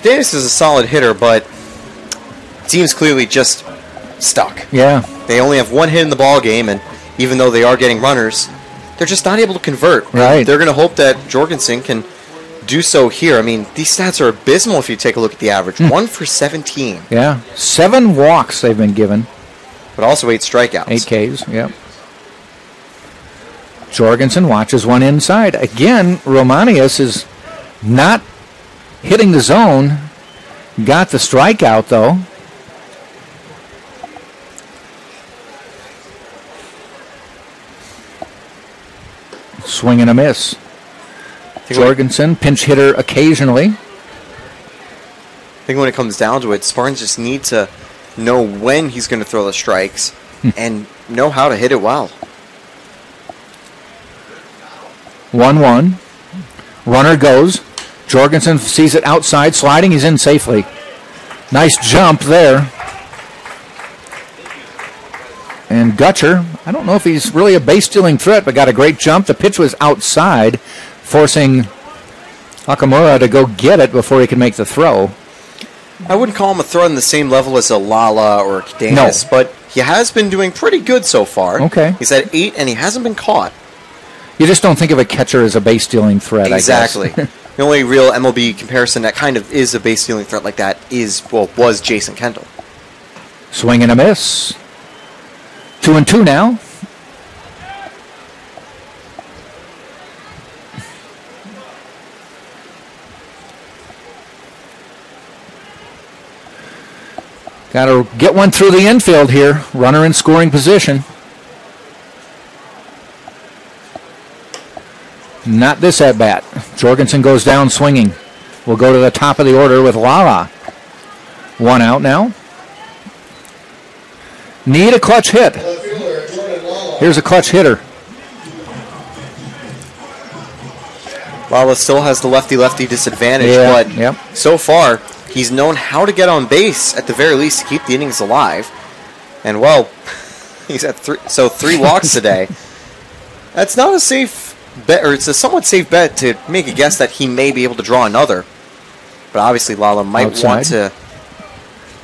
Davis is a solid hitter, but team's clearly just stuck. Yeah. They only have one hit in the ball game, and even though they are getting runners, they're just not able to convert. Right. They're going to hope that Jorgensen can do so here. I mean, these stats are abysmal if you take a look at the average. Hmm. One for 17, Yeah. Seven walks they've been given. But also eight strikeouts. Eight Ks, yep. Jorgensen watches one inside. Again, Romanius is not hitting the zone. Got the strikeout, though. Swing and a miss. Jorgensen, pinch hitter occasionally. I think when it comes down to it, Spartans just need to know when he's going to throw the strikes Hmm. and know how to hit it well. 1 1. Runner goes. Jorgensen sees it outside, sliding. He's in safely. Nice jump there. And Gutcher, I don't know if he's really a base stealing threat, but got a great jump. The pitch was outside, forcing Okamura to go get it before he could make the throw. I wouldn't call him a throw on the same level as a Lala or a Cadenas, No. but he has been doing pretty good so far. Okay. He's at eight, and he hasn't been caught. You just don't think of a catcher as a base stealing threat, exactly. I guess. <laughs> the only real MLB comparison that kind of is a base stealing threat like that is, well, was Jason Kendall. Swing and a miss. Two and two now. Got to get one through the infield here. Runner in scoring position. Not this at bat. Jorgensen goes down swinging. We'll go to the top of the order with Lala. One out now. Need a clutch hit. Left fielder Jordan Lala. Here's a clutch hitter. Lala still has the lefty lefty disadvantage, Yeah, but yep. so far he's known how to get on base at the very least to keep the innings alive. And well, <laughs> he's at three, so three walks today. <laughs> That's not a safe bet, or it's a somewhat safe bet to make a guess that he may be able to draw another. But obviously, Lala might want to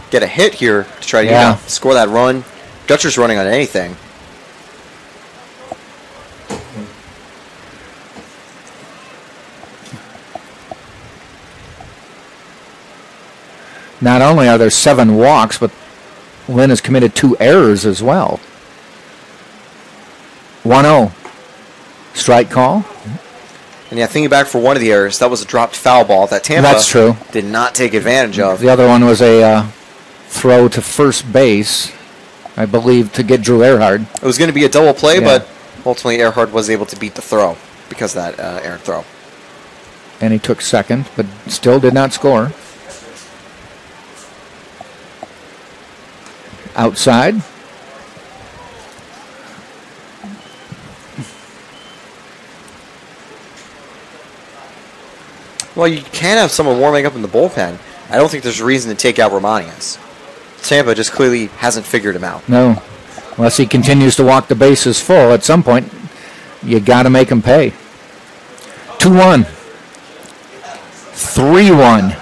get a hit here to try to you know, score that run. Gutcher's running on anything. Not only are there seven walks, but Lynn has committed two errors as well. 1 0. Strike call. And yeah, thinking back for one of the errors, that was a dropped foul ball that Tampa That's true. did not take advantage of. The other one was a uh, throw to first base, I believe, to get Drew Earhart. It was going to be a double play, Yeah. but ultimately Earhart was able to beat the throw because of that uh, errant throw. And he took second, but still did not score. Outside. Well, you can have someone warming up in the bullpen. I don't think there's a reason to take out Romanius. Tampa just clearly hasn't figured him out. No. Unless he continues to walk the bases full, at some point, you got to make him pay. 2 1. 3 1.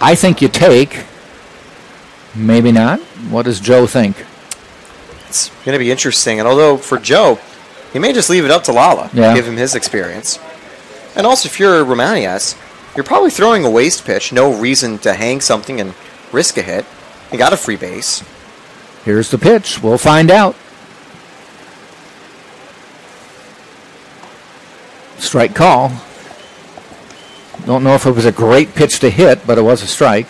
I think you take. Maybe not. What does Joe think? It's going to be interesting. And although for Joe, he may just leave it up to Lala, Yeah. give him his experience. And also, if you're Romanius, you're probably throwing a waste pitch. No reason to hang something and risk a hit. You got a free base. Here's the pitch. We'll find out. Strike call. Don't know if it was a great pitch to hit, but it was a strike.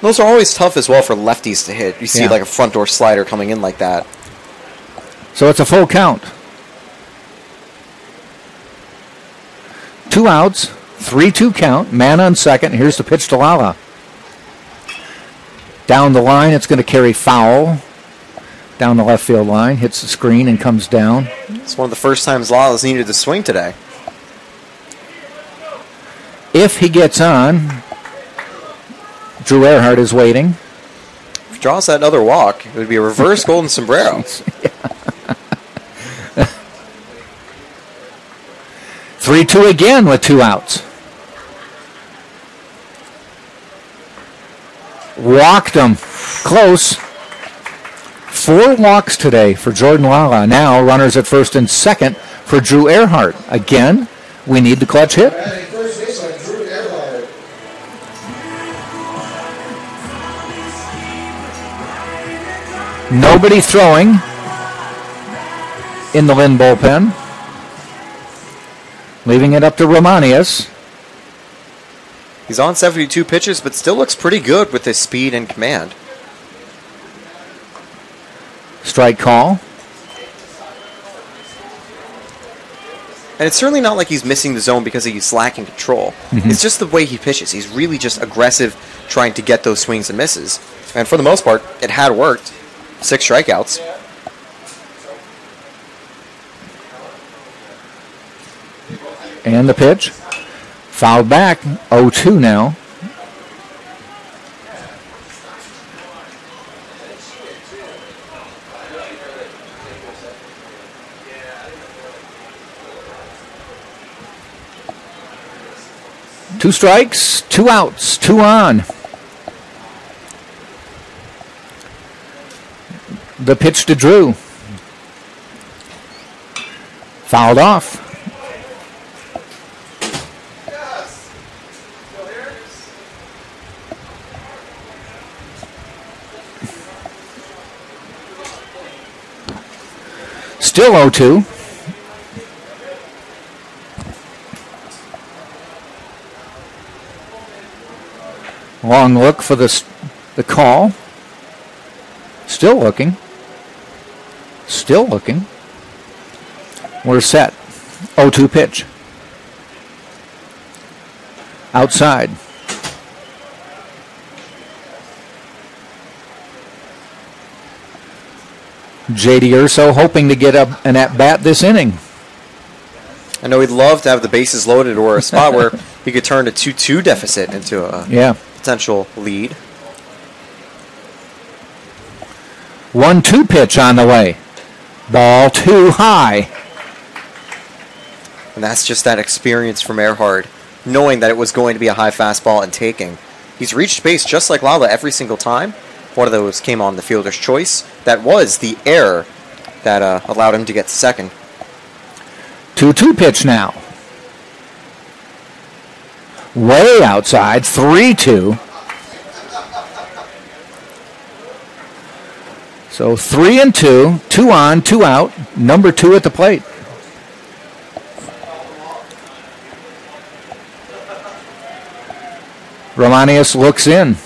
Those are always tough as well for lefties to hit. You see Yeah. like a front door slider coming in like that. So it's a full count. Two outs, 3 2 count, man on second. Here's the pitch to Lala. Down the line, it's going to carry foul. Down the left field line, hits the screen and comes down. It's one of the first times Lala's needed to swing today. If he gets on, Drew Earhart is waiting. If he draws that another walk, it would be a reverse golden sombrero. <laughs> Three two again with two outs. Walked him. Close. Four walks today for Jordan Lala. Now runners at first and second for Drew Earhart. Again, we need the clutch hit. Nobody throwing in the Lynn bullpen. Leaving it up to Romanius. He's on 72 pitches, but still looks pretty good with his speed and command. Strike call. And it's certainly not like he's missing the zone because he's lacking control. Mm-hmm. It's just the way he pitches. He's really just aggressive, trying to get those swings and misses. And for the most part, it had worked. Six strikeouts. And the pitch. Fouled back. 0 2 now. Two strikes, two outs, two on. The pitch to Drew. Fouled off. Still 0 2. Long look for the, the call. Still looking. Still looking. We're set. 0 2 pitch. Outside. JD Urso hoping to get a, an at bat this inning. I know he'd love to have the bases loaded or a spot where <laughs> he could turn a 2 2 deficit into a Yeah. potential lead. 1 2 pitch on the way. Ball too high. And that's just that experience from Earhart, knowing that it was going to be a high fastball and taking. He's reached base just like Lala every single time. One of those came on the fielder's choice. That was the error that uh, allowed him to get second. 2 2 pitch now. Way outside. 3 2. So 3 and 2. 2 on, 2 out. Number 2 at the plate. Romanius looks in.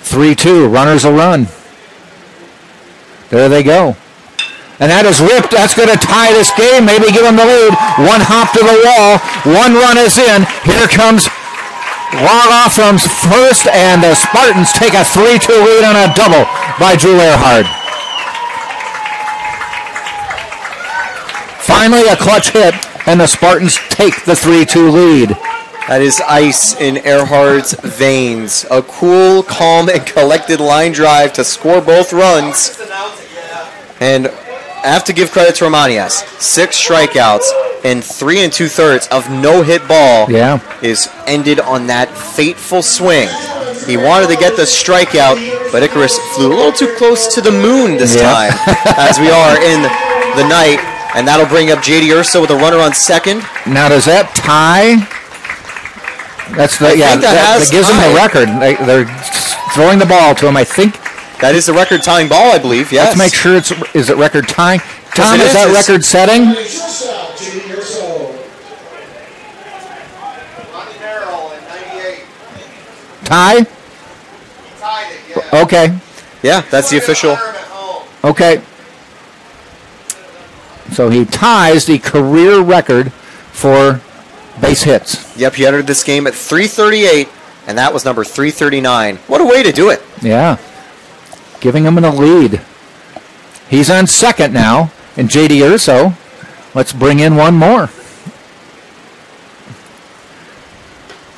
3 2. Runners will run. There they go. And that is ripped. That's going to tie this game. Maybe give them the lead. One hop to the wall. One run is in. Here comes Lala from first, and the Spartans take a 3 2 lead on a double by Drew Earhart. Finally, a clutch hit, and the Spartans take the 3 2 lead. That is ice in Earhart's veins. A cool, calm, and collected line drive to score both runs. And I have to give credit to Romanias. Six strikeouts and three and two thirds of no hit ball Yeah. is ended on that fateful swing. He wanted to get the strikeout, but Icarus flew a little too close to the moon this Yeah. time, <laughs> as we are in the night. And that'll bring up JD Urso with a runner on second. Now, does that tie? That's the yeah. think that That, has that gives them the record. They, they're throwing the ball to him. I think That is the record tying ball, I believe. Yes. Let's make sure it's is it record tying. Tom, is. that record setting? Shortstop, JD Urso. Monty Merrill in 98. Tie? He tied it, yeah. Okay. Yeah, that's the official. Honor him at home. Okay. So he ties the career record for base hits. Yep, he entered this game at 338, and that was number 339. What a way to do it. Yeah. Giving him a lead. He's on second now, and JD Urso. Let's bring in one more.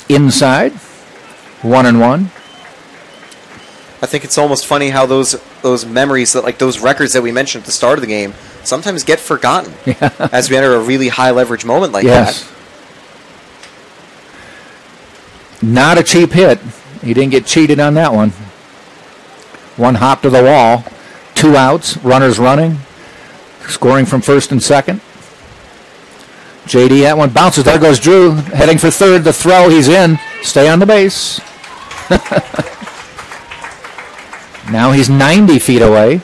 Inside. One and one. I think it's almost funny how those those memories that like those records that we mentioned at the start of the game sometimes get forgotten <laughs> as we enter a really high leverage moment like Yes. that. Not a cheap hit. He didn't get cheated on that one. One hop to the wall. Two outs. Runners running. Scoring from first and second. JD, that one bounces. There goes Drew. Heading for third. The throw. He's in. Stay on the base. <laughs> now he's 90 feet away.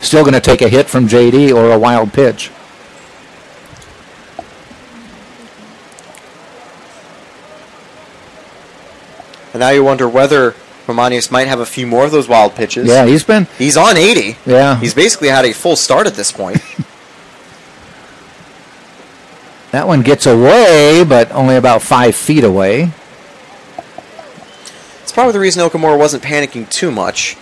Still going to take a hit from JD or a wild pitch. And now you wonder whether Romanius might have a few more of those wild pitches. Yeah, he's been. He's on 80. Yeah. He's basically had a full start at this point. <laughs> <laughs> That one gets away, but only about five feet away. Probably the reason Okamura wasn't panicking too much.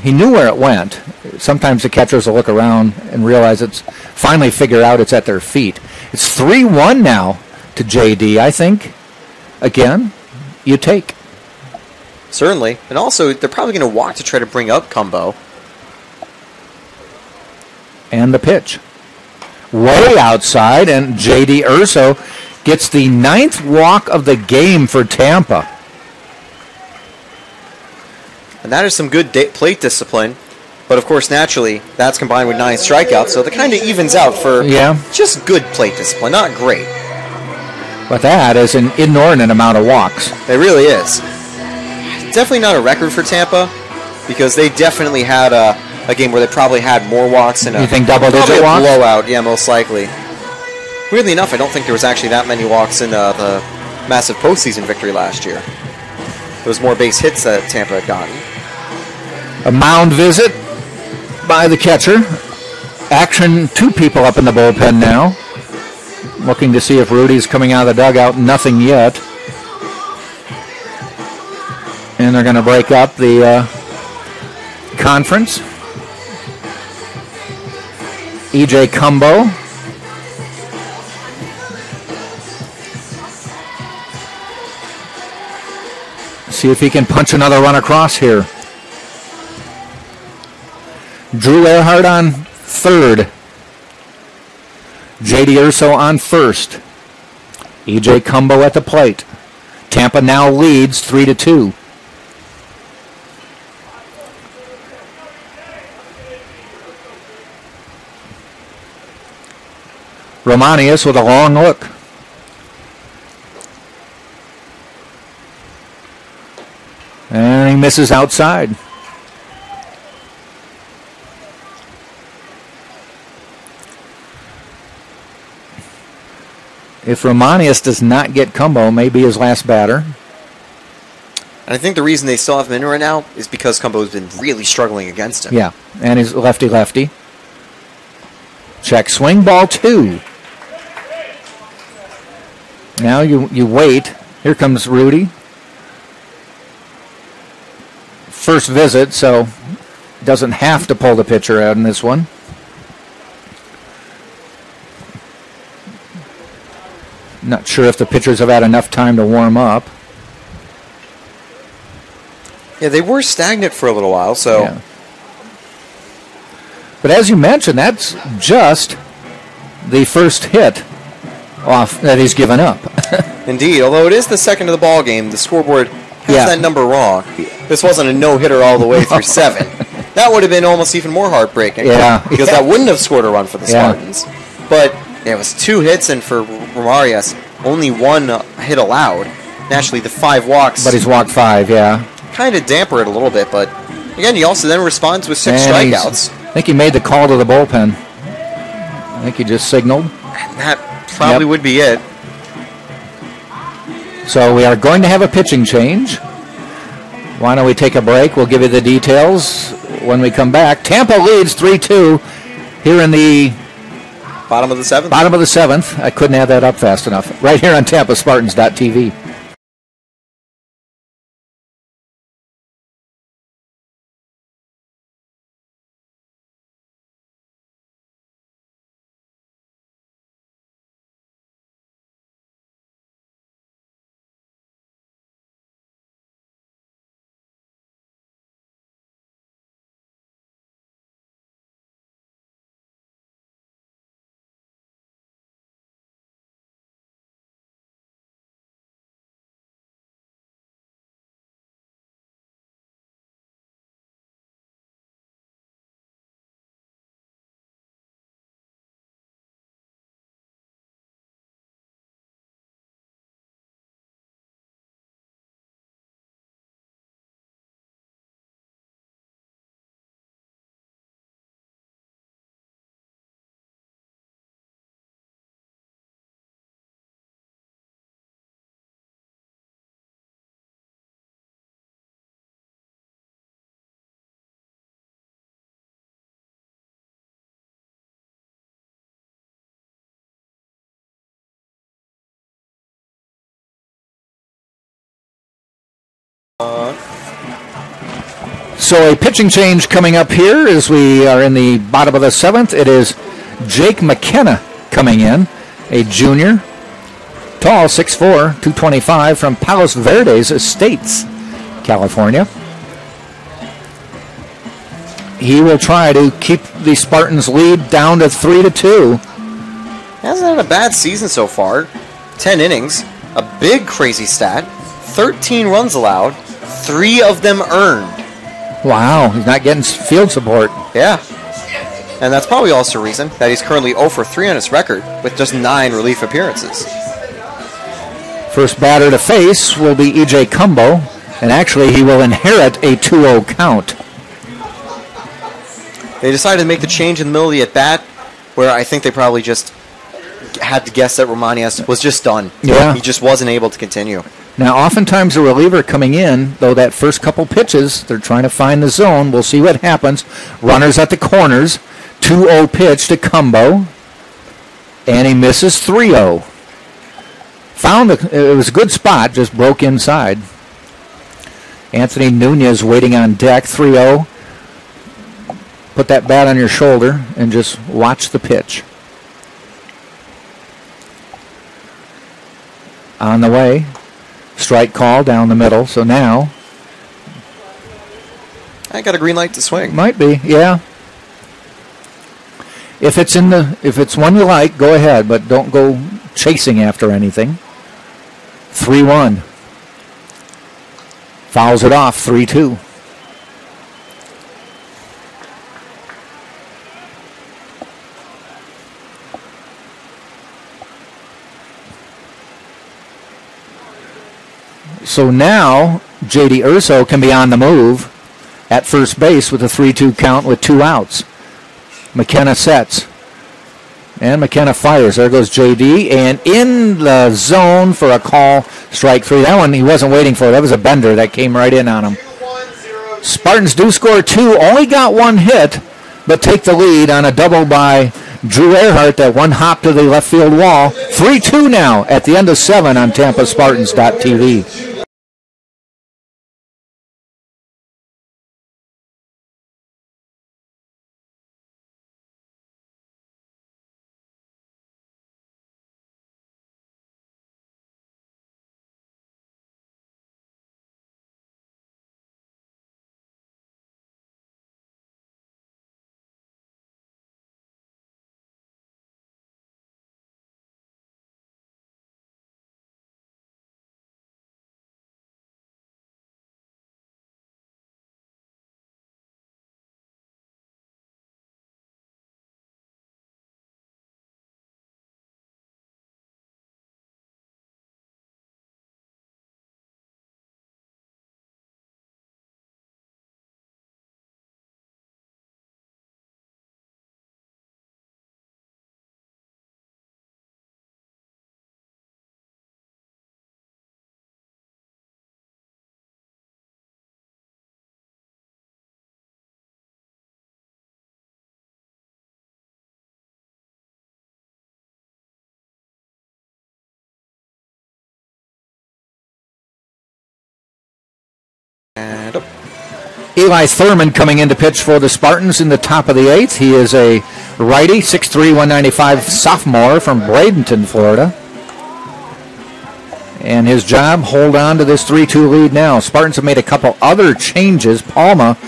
He knew where it went. Sometimes the catchers will look around and realize it's finally figure out it's at their feet. It's three one now to JD. I think. Again, you take. Certainly. And also, they're probably going to walk to try to bring up Cumbo. and the pitch. Way outside, and JD Urso gets the ninth walk of the game for Tampa. And that is some good plate discipline. But of course, naturally, that's combined with nine strikeouts, so that kind of evens out for Yeah. just good plate discipline. Not great. But that is an inordinate amount of walks. It really is. Definitely not a record for Tampa because they definitely had a, a game where they probably had more walks and a, You think double-digit a walks? blowout. Yeah, most likely. Weirdly enough, I don't think there was actually that many walks in uh, the massive postseason victory last year. Was more base hits that Tampa had gotten. A mound visit by the catcher. Action, two people up in the bullpen now. Looking to see if Rudy's coming out of the dugout. Nothing yet. And they're going to break up the uh, conference. EJ Cumbo. See if he can punch another run across here. Drew Earhart on third. JD Urso on first. EJ Cumbo at the plate. Tampa now leads 3 to 2. Romanius with a long look. And he misses outside. If Romanius does not get Cumbo, maybe his last batter. And I think the reason they still have him in right now is because Cumbo's been really struggling against him. Yeah, and he's lefty lefty. Check swing ball two. Now you you wait. Here comes Rudy. First visit, so doesn't have to pull the pitcher out in this one. Not sure if the pitchers have had enough time to warm up. Yeah, they were stagnant for a little while, so Yeah. But as you mentioned, that's just the first hit off that he's given up. <laughs> indeed. Although it is the second of the ball game, the scoreboard has Yeah. that number wrong. This wasn't a no hitter all the way through <laughs> seven. That would have been almost even more heartbreaking. Yeah. <laughs> because that wouldn't have scored a run for the Yeah. Spartans. But it was two hits, and for Romarias, only one hit allowed. Naturally, the five walks but he's walked five, yeah. kind of damper it a little bit. But again, he also then responds with six And strikeouts. I think he made the call to the bullpen. I think he just signaled. And that probably Yep. would be it. So we are going to have a pitching change. Why don't we take a break? We'll give you the details when we come back. Tampa leads 3 2 here in the Bottom of the seventh. bottom of the seventh. I couldn't have that up fast enough. Right here on TampaSpartans.tv. So a pitching change coming up here as we are in the bottom of the seventh. It is Jake McKenna coming in, a junior, tall, 6'4", 225 from Palos Verdes Estates, California. He will try to keep the Spartans' lead down to three to two. Hasn't had a bad season so far. 10 innings, a big crazy stat, 13 runs allowed, three of them earned. Wow, he's not getting field support. Yeah. And that's probably also a reason that he's currently 0 for 3 on his record with just 9 relief appearances. First batter to face will be EJ Cumbo, and actually he will inherit a 2-0 count. They decided to make the change in the middle of the at bat, where I think they probably just had to guess that Romanias was just done. Yeah. He just wasn't able to continue. Now, oftentimes a reliever coming in, though that first couple pitches, they're trying to find the zone. We'll see what happens. Runners at the corners. 2-0 pitch to Cumbo. And he misses 3-0. Found the, it was a good spot, just broke inside. Anthony Nunez waiting on deck, 3-0. Put that bat on your shoulder and just watch the pitch. On the way, Strike call down the middle. So now. I got a green light to swing. Might be, yeah. If it's in the if it's one you like, go ahead, but don't go chasing after anything. 3-1. Fouls it off 3-2. So now JD Urso can be on the move at first base with a 3 2 count with two outs. McKenna sets. And McKenna fires. There goes JD. And in the zone for a call, strike three. That one he wasn't waiting for. That was a bender that came right in on him. Spartans do score two. Only got one hit, but take the lead on a double by Drew Earhart. That one hop to the left field wall. 3 2 now at the end of seven on TampaSpartans.tv. Eli Thurman coming in to pitch for the Spartans in the top of the eighth. He is a righty, 6'3", 195 sophomore from Bradenton, Florida. And his job, hold on to this 3-2 lead now. Spartans have made a couple other changes. Palma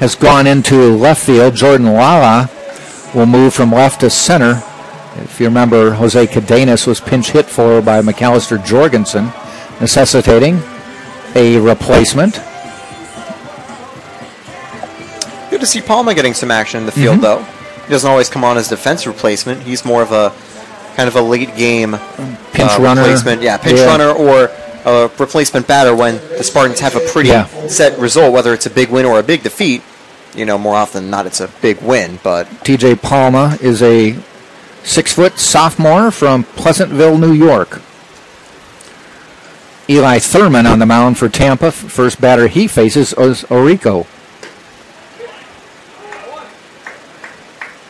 has gone into left field. Jordan Lala will move from left to center. If you remember, Jose Cadenas was pinch hit for by McAllister Jorgensen, necessitating a replacement. To see Palma getting some action in the field, though. He doesn't always come on as defense replacement. He's more of a kind of a late game Pinch uh, runner. replacement. Yeah, pinch Yeah. runner or a replacement batter when the Spartans have a pretty Yeah. set result, whether it's a big win or a big defeat. You know, more often than not, it's a big win. But TJ Palma is a six foot sophomore from Pleasantville, New York. Eli Thurman on the mound for Tampa. First batter he faces is Orico.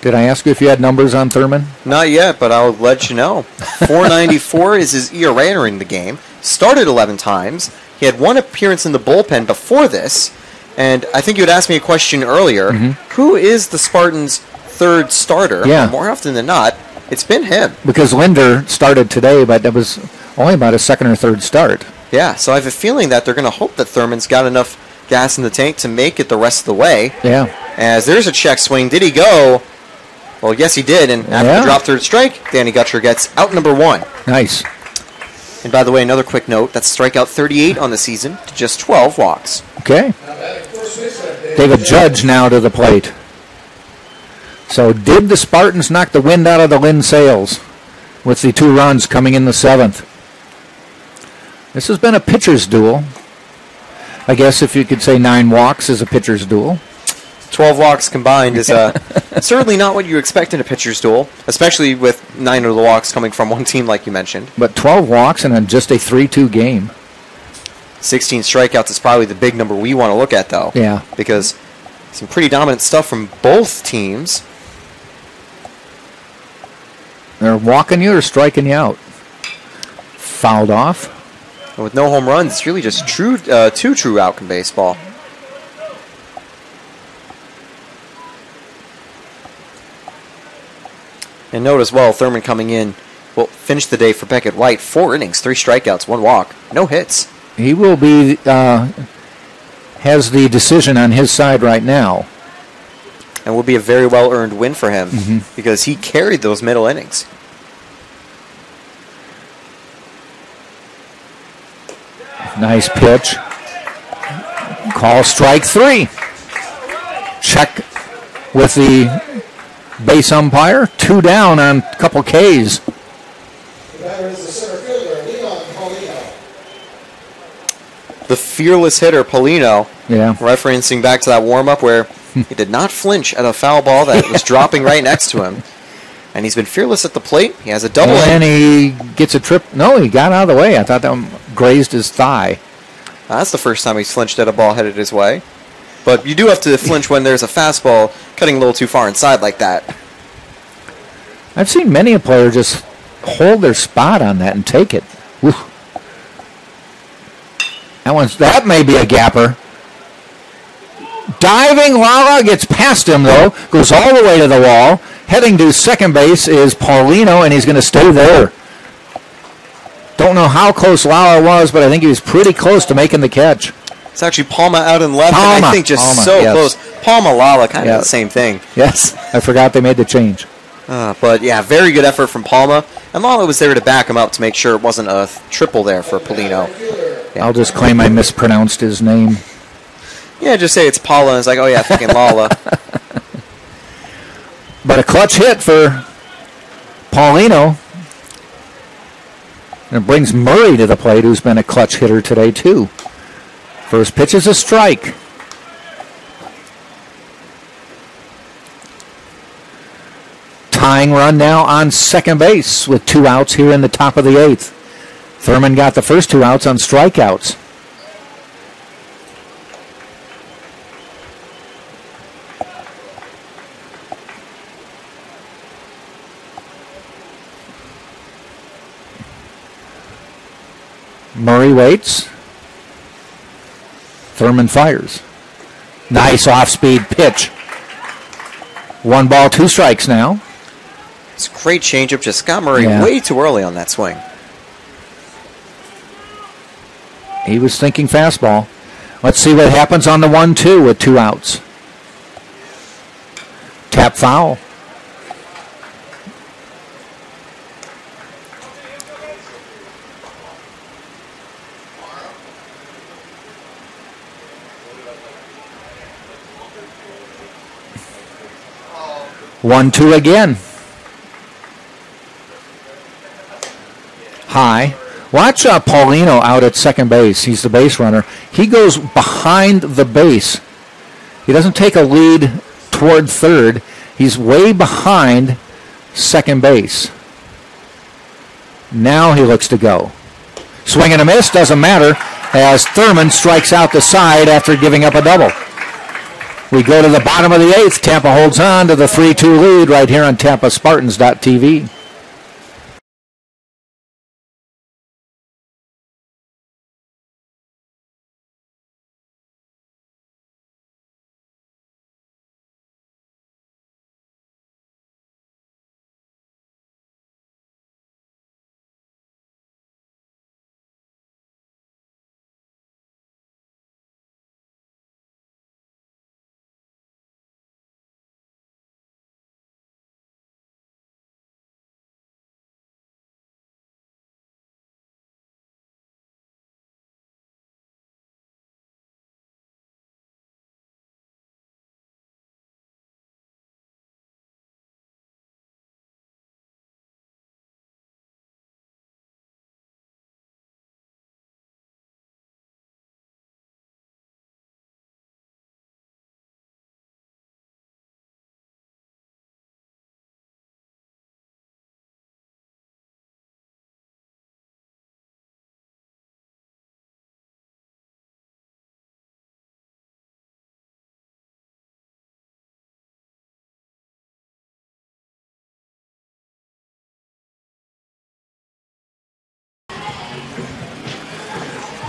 Did I ask you if you had numbers on Thurman? not yet. But I'll let you know. 494 is his ERA entering the game. Started 11 times. He had one appearance in the bullpen before this. And I think you had asked me a question earlier. Who is the Spartans' third starter? Mm-hmm. Yeah. More often than not, it's been him. Because Linder started today, but that was only about a second or third start. Yeah, so I have a feeling that they're going to hope that Thurman's got enough gas in the tank to make it the rest of the way. Yeah. As there's a check swing. Did he go? Well, yes, he did. And after Yeah. the drop third strike, Danny Gutcher gets out number one. Nice. And by the way, another quick note that's strikeout 38 on the season to just 12 walks. Okay. David Judge now to the plate. So, did the Spartans knock the wind out of the Lynn sails with the two runs coming in the seventh? This has been a pitcher's duel. I guess if you could say nine walks is a pitcher's duel. 12 walks combined is uh, <laughs> certainly not what you expect in a pitcher's duel, especially with nine of the walks coming from one team, like you mentioned. But 12 walks and then just a 3 2 game. 16 strikeouts is probably the big number we want to look at, though. Yeah. Because some pretty dominant stuff from both teams. They're walking you or striking you out. Fouled off. And with no home runs, it's really just true, uh, two true out in baseball. And note as well, Thurman coming in will finish the day for Beckett White. Four innings, three strikeouts, one walk, no hits. He will be, uh, has the decision on his side right now. And will be a very well earned win for him because he carried those middle innings. Nice pitch. Call strike three. Check with the base umpire. Two down on a couple Ks. The batter is the center fielder, Leon Paulino. The fearless hitter, Polino, Yeah. referencing back to that warm up where <laughs> he did not flinch at a foul ball that was dropping right next to him. And he's been fearless at the plate. He has a double and he gets a trip. No, he got out of the way. I thought that grazed his thigh. That's the first time he's flinched at a ball headed his way. But you do have to flinch when there's a fastball cutting a little too far inside like that. I've seen many a player just hold their spot on that and take it. That one's that may be a gapper. Diving Lala gets past him though, goes all the way to the wall. Heading to second base is Paulino, and he's going to stay there. Don't know how close Lala was, but I think he was pretty close to making the catch. It's actually Palma out and left, and I think just Palma, so yes. close. Palma Lala, kind Yeah. of the same thing. Yes, I forgot they made the change. Uh, but yeah, very good effort from Palma. And Lala was there to back him up to make sure it wasn't a triple there for Polino. I'll just claim I mispronounced his name. Yeah, just say it's Paula, and it's like, oh yeah, thinking Lala. <laughs> But a clutch hit for Paulino. And it brings Murray to the plate, who's been a clutch hitter today, too. First pitch is a strike. Tying run now on second base with two outs here in the top of the eighth. Thurman got the first two outs on strikeouts. Murray waits. Thurman fires. Nice off speed pitch. One ball, two strikes now. It's a great changeup. Just got Murray Yeah. way too early on that swing. He was thinking fastball. Let's see what happens on the 1 2 with two outs. Tap foul. One two again. High. Watch uh, Paulino out at second base. He's the base runner. He goes behind the base. He doesn't take a lead toward third. He's way behind second base. Now he looks to go. Swing and a miss doesn't matter as Thurman strikes out the side after giving up a double. We go to the bottom of the eighth. Tampa holds on to the 3 2 lead right here on TampaSpartans.tv.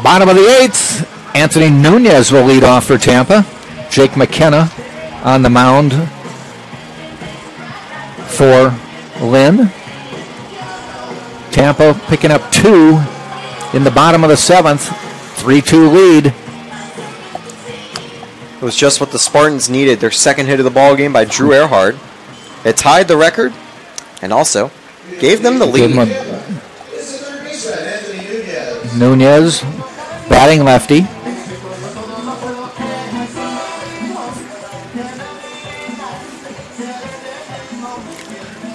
Bottom of the eighth, Anthony Nunez will lead off for Tampa. Jake McKenna on the mound for Lynn. Tampa picking up two in the bottom of the seventh. 3 2 lead. It was just what the Spartans needed. Their second hit of the ball game by Drew Earhart. It tied the record and also gave them the lead. him a This is third baseman, Anthony Nunez. Batting lefty.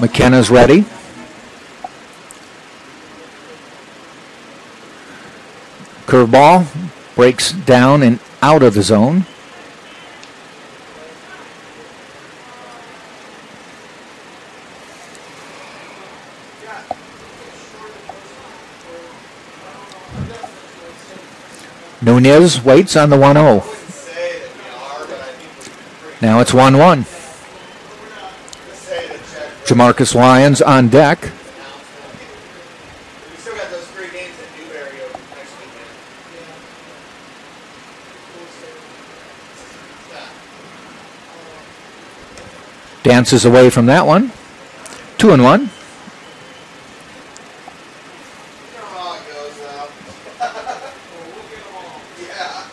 McKenna's ready. Curveball breaks down and out of the zone. Nunez waits on the 1 0. Now it's 1 1. Jamarcus Lyons on deck. Dances away from that one. 2 and 1. You know how it goes, though. we'll get them all. Yeah.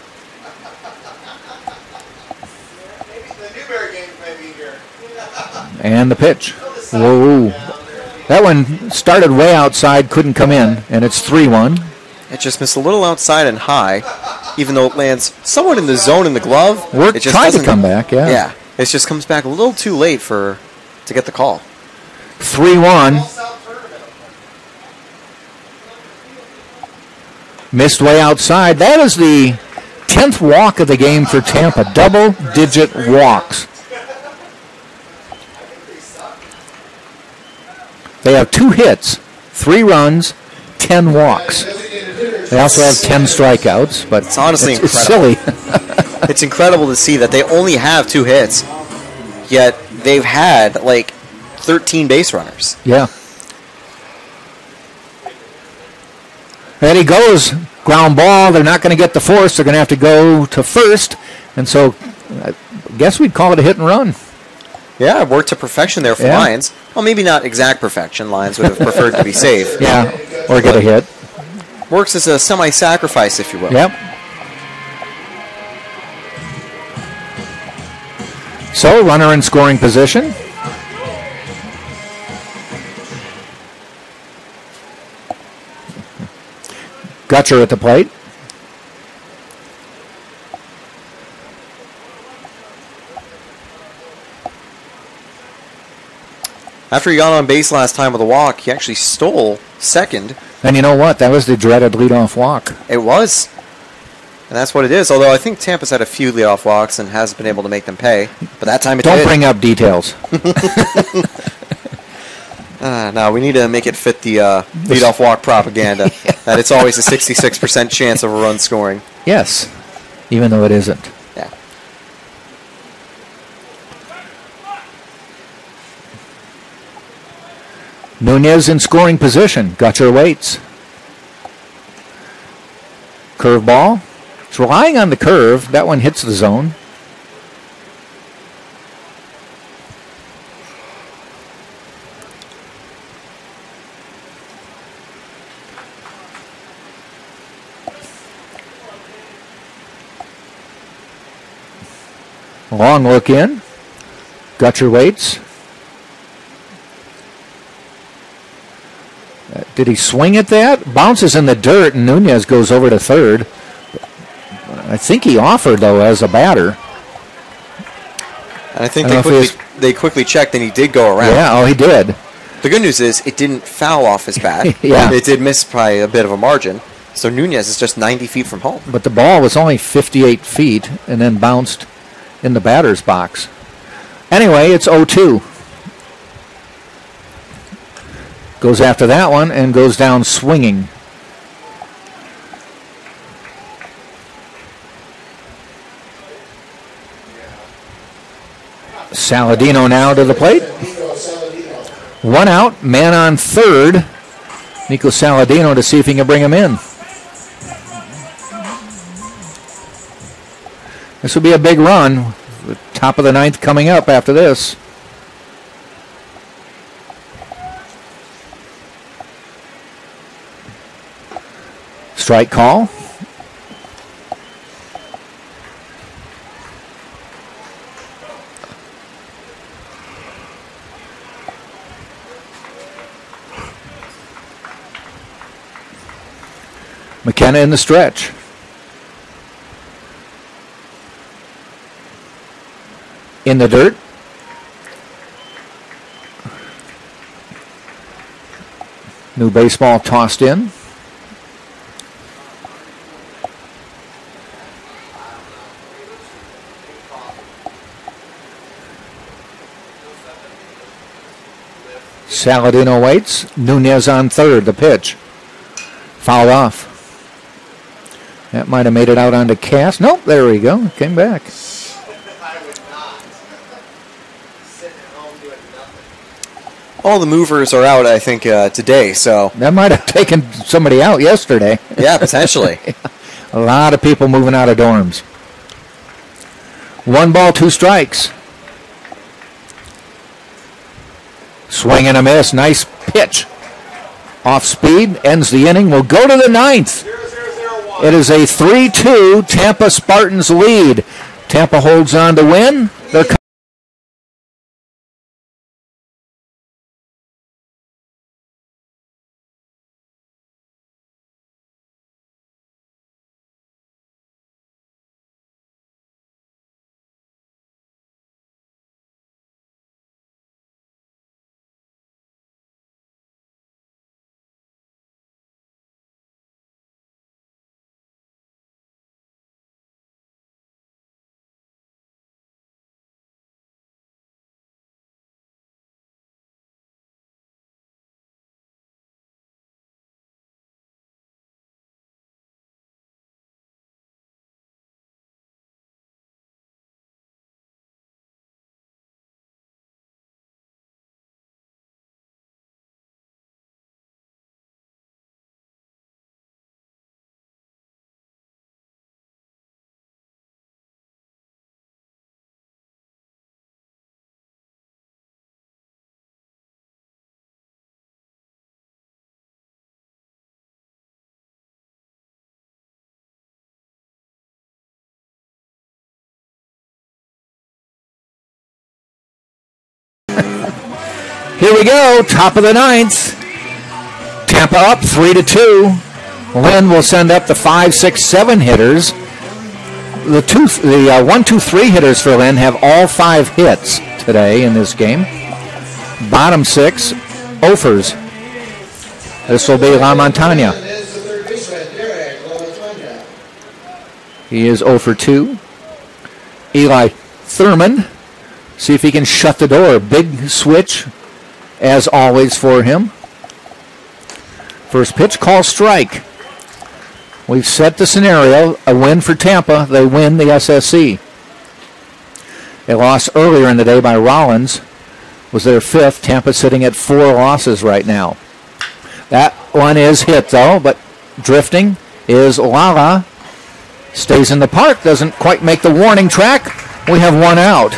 Maybe the Newberry games may be here. And the pitch. Whoa. That one started way outside, couldn't come in, and it's 3 1. It just missed a little outside and high, even though it lands somewhat in the zone in the glove. We're it just trying to come back, yeah. Yeah, it just comes back a little too late for to get the call. 3 1. All South tournament. Missed way outside. That is the 10th walk of the game for Tampa. Double digit walks. They have two hits, three runs, 10 walks. They also have 10 strikeouts, but It's honestly it's, it's silly. <laughs> It's incredible to see that they only have two hits, yet they've had like 13 base runners. yeah. And he goes, ground ball. They're not going to get the force. They're going to have to go to first. And so I guess we'd call it a hit and run. Yeah, it worked to perfection there for Yeah. Lyons. Well, maybe not exact perfection. Lyons would have preferred to be <laughs> safe. Yeah, or get a hit. Works as a semi-sacrifice, if you will. Yep. So, runner in scoring position. Gutcher at the plate. After he got on base last time with a walk, he actually stole second. And you know what? That was the dreaded leadoff walk. It was. And that's what it is. Although I think Tampa's had a few leadoff walks and has been able to make them pay. But that time it Don't did. bring up details. <laughs> Ah, no, we need to make it fit the uh, <laughs> leadoff walk propaganda. <laughs> That it's always a 66% chance of a run scoring. Yes, even though it isn't. Nunez in scoring position. Gutcher waits. Curveball. It's relying on the curve. That one hits the zone. Long look in. Gutcher waits. Uh, Did he swing at that? Bounces in the dirt, and Nunez goes over to third. I think he offered though as a batter. And I think I they don't know if he quickly, they quickly checked and he did go around. Yeah, oh, he did. The good news is it didn't foul off his bat. <laughs> Yeah. It did miss by a bit of a margin. So Nunez is just 90 feet from home. But the ball was only 58 feet and then bounced in the batter's box. Anyway, it's 0-2. Goes after that one and goes down swinging. Saladino now to the plate. One out, man on third. Nico Saladino to see if he can bring him in. This will be a big run. The top of the ninth coming up after this. Strike call. McKenna in the stretch. In the dirt. New baseball tossed in. Saladino waits. Nunez on third. The pitch. Fouled off. That might have made it out onto Cass. Nope, there we go. Came back. All the movers are out, I think, uh, today. So That might have taken somebody out yesterday. yeah, potentially. <laughs> A lot of people moving out of dorms. One ball, two strikes. Swing and a miss. Nice pitch. Off speed. Ends the inning. We'll go to the ninth. It is a 3 2 Tampa Spartans lead. Tampa holds on to win. They're Here we go, top of the ninth. Tampa up three to two. Lynn will send up the five, six, seven hitters. The two, the uh, one, two, three hitters for Lynn have all five hits today in this game. Bottom six, Offers. This will be La Montagne. He is 0 for 2. Eli Thurman. See if he can shut the door. Big switch, as always, for him. First pitch, call strike. We've set the scenario. A win for Tampa. They win the SSC. They lost earlier in the day by Rollins. Was their fifth. Tampa sitting at four losses right now. That one is hit though, but drifting is Lala. Stays in the park, doesn't quite make the warning track. We have one out.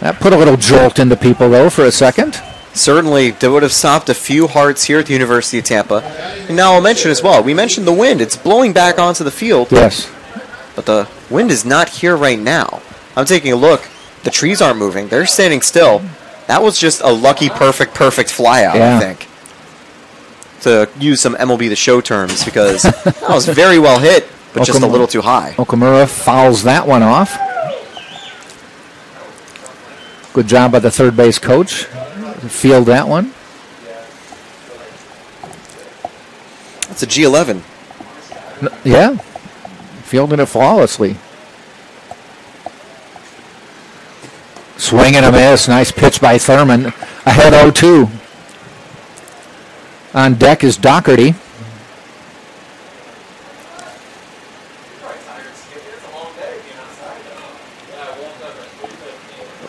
That put a little jolt into people though for a second. Certainly, that would have stopped a few hearts here at the University of Tampa. And now I'll mention as well, we mentioned the wind. It's blowing back onto the field, Yes. but the wind is not here right now. I'm taking a look. The trees aren't moving. They're standing still. That was just a lucky, perfect, perfect flyout, Yeah. I think. To use some MLB The Show terms, because <laughs> that was very well hit, but just a little too high. Okamura fouls that one off. Good job by the third base coach. to Field that one. That's a G11. Yeah. Fielding it flawlessly. Swing and a miss. Nice pitch by Thurman. Ahead 0 2. On deck is Doherty.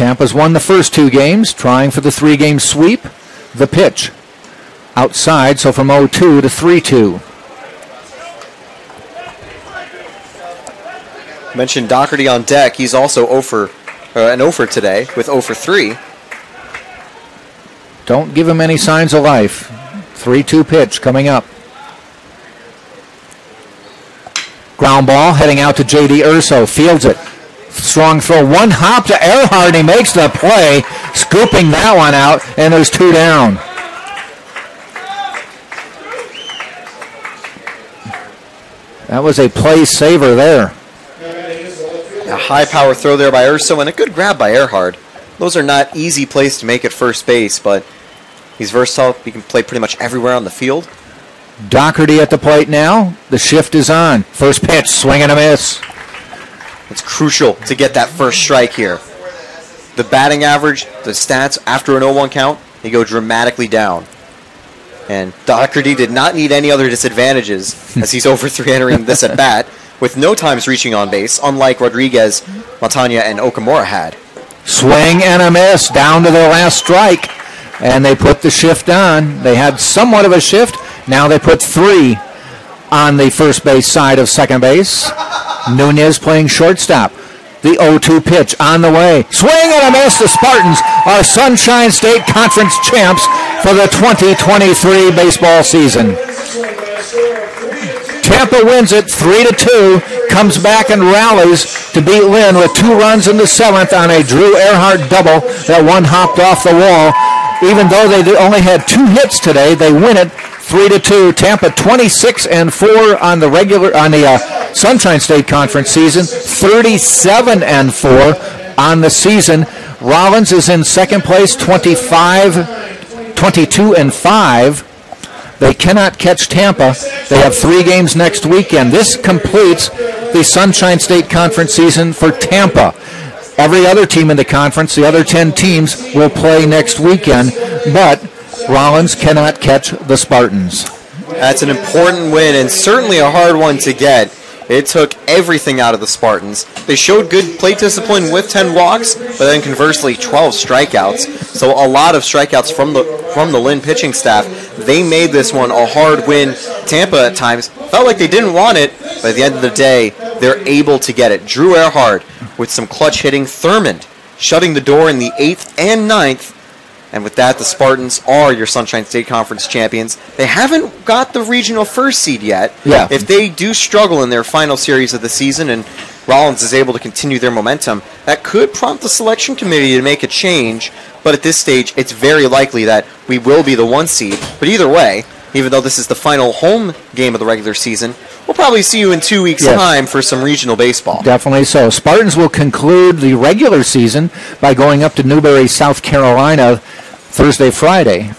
Tampa's won the first two games, trying for the three game sweep. The pitch outside, so from 0 2 to 3 2. Mentioned Doherty on deck. He's also 0 for, uh, an 0 for today with 0 for 3. Don't give him any signs of life. 3 2 pitch coming up. Ground ball heading out to JD Urso. Fields it. Strong throw. One hop to Earhart. He makes the play, scooping that one out, and there's two down. That was a play saver there. A high power throw there by Urso and a good grab by Earhart. Those are not easy plays to make at first base, but he's versatile. He can play pretty much everywhere on the field. Doherty at the plate now. The shift is on. First pitch, swing and a miss. It's crucial to get that first strike here. The batting average, the stats after an 0-1 count, they go dramatically down. And Doherty did not need any other disadvantages <laughs> as he's over 3 entering this at bat with no times reaching on base, unlike Rodriguez, Montana, and Okamura had. Swing and a miss down to their last strike. And they put the shift on. They had somewhat of a shift. Now they put three on the first base side of second base. Nunez playing shortstop. The 0-2 pitch on the way. Swing and a miss. The Spartans are Sunshine State Conference champs for the 2023 baseball season. Tampa wins it 3 to 2, comes back and rallies to beat Lynn with two runs in the seventh on a Drew Earhart double that one hopped off the wall. Even though they only had two hits today, they win it 3 to 2. Tampa 26 and 4 on the regular on the uh, Sunshine State Conference season, 37 and 4 on the season. Rollins is in second place, 25 22 and 5. They cannot catch Tampa. They have three games next weekend. This completes the Sunshine State Conference season for Tampa. Every other team in the conference, the other 10 teams, will play next weekend, but Rollins cannot catch the Spartans. That's an important win and certainly a hard one to get. It took everything out of the Spartans. They showed good plate discipline with 10 walks, but then conversely 12 strikeouts. So a lot of strikeouts from the from the Lynn pitching staff. They made this one a hard win. Tampa at times felt like they didn't want it, but at the end of the day, they're able to get it. Drew Earhart with some clutch hitting. Thurman shutting the door in the eighth and ninth. And with that, the Spartans are your Sunshine State Conference champions. They haven't got the regional first seed yet. Yeah. If they do struggle in their final series of the season and Rollins is able to continue their momentum, that could prompt the selection committee to make a change. But at this stage, it's very likely that we will be the one seed. But either way, even though this is the final home game of the regular season, we'll probably see you in two weeks' Yes. time for some regional baseball. Definitely so. Spartans will conclude the regular season by going up to Newberry, South Carolina, Thursday, Friday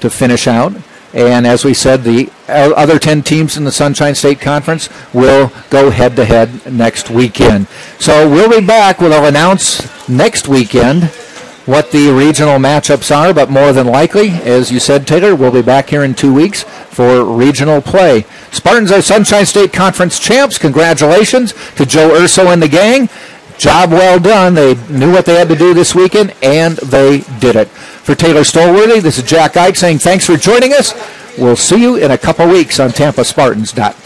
to finish out. And as we said, the other 10 teams in the Sunshine State Conference will go head to head next weekend. So we'll be back. We'll announce next weekend what the regional matchups are, but more than likely, as you said, Taylor, we'll be back here in two weeks for regional play. Spartans are Sunshine State Conference champs. Congratulations to Joe Urso and the gang. Job well done. They knew what they had to do this weekend, and they did it. For Taylor Stolworthy, this is Jack Ike saying thanks for joining us. We'll see you in a couple weeks on TampaSpartans.tv.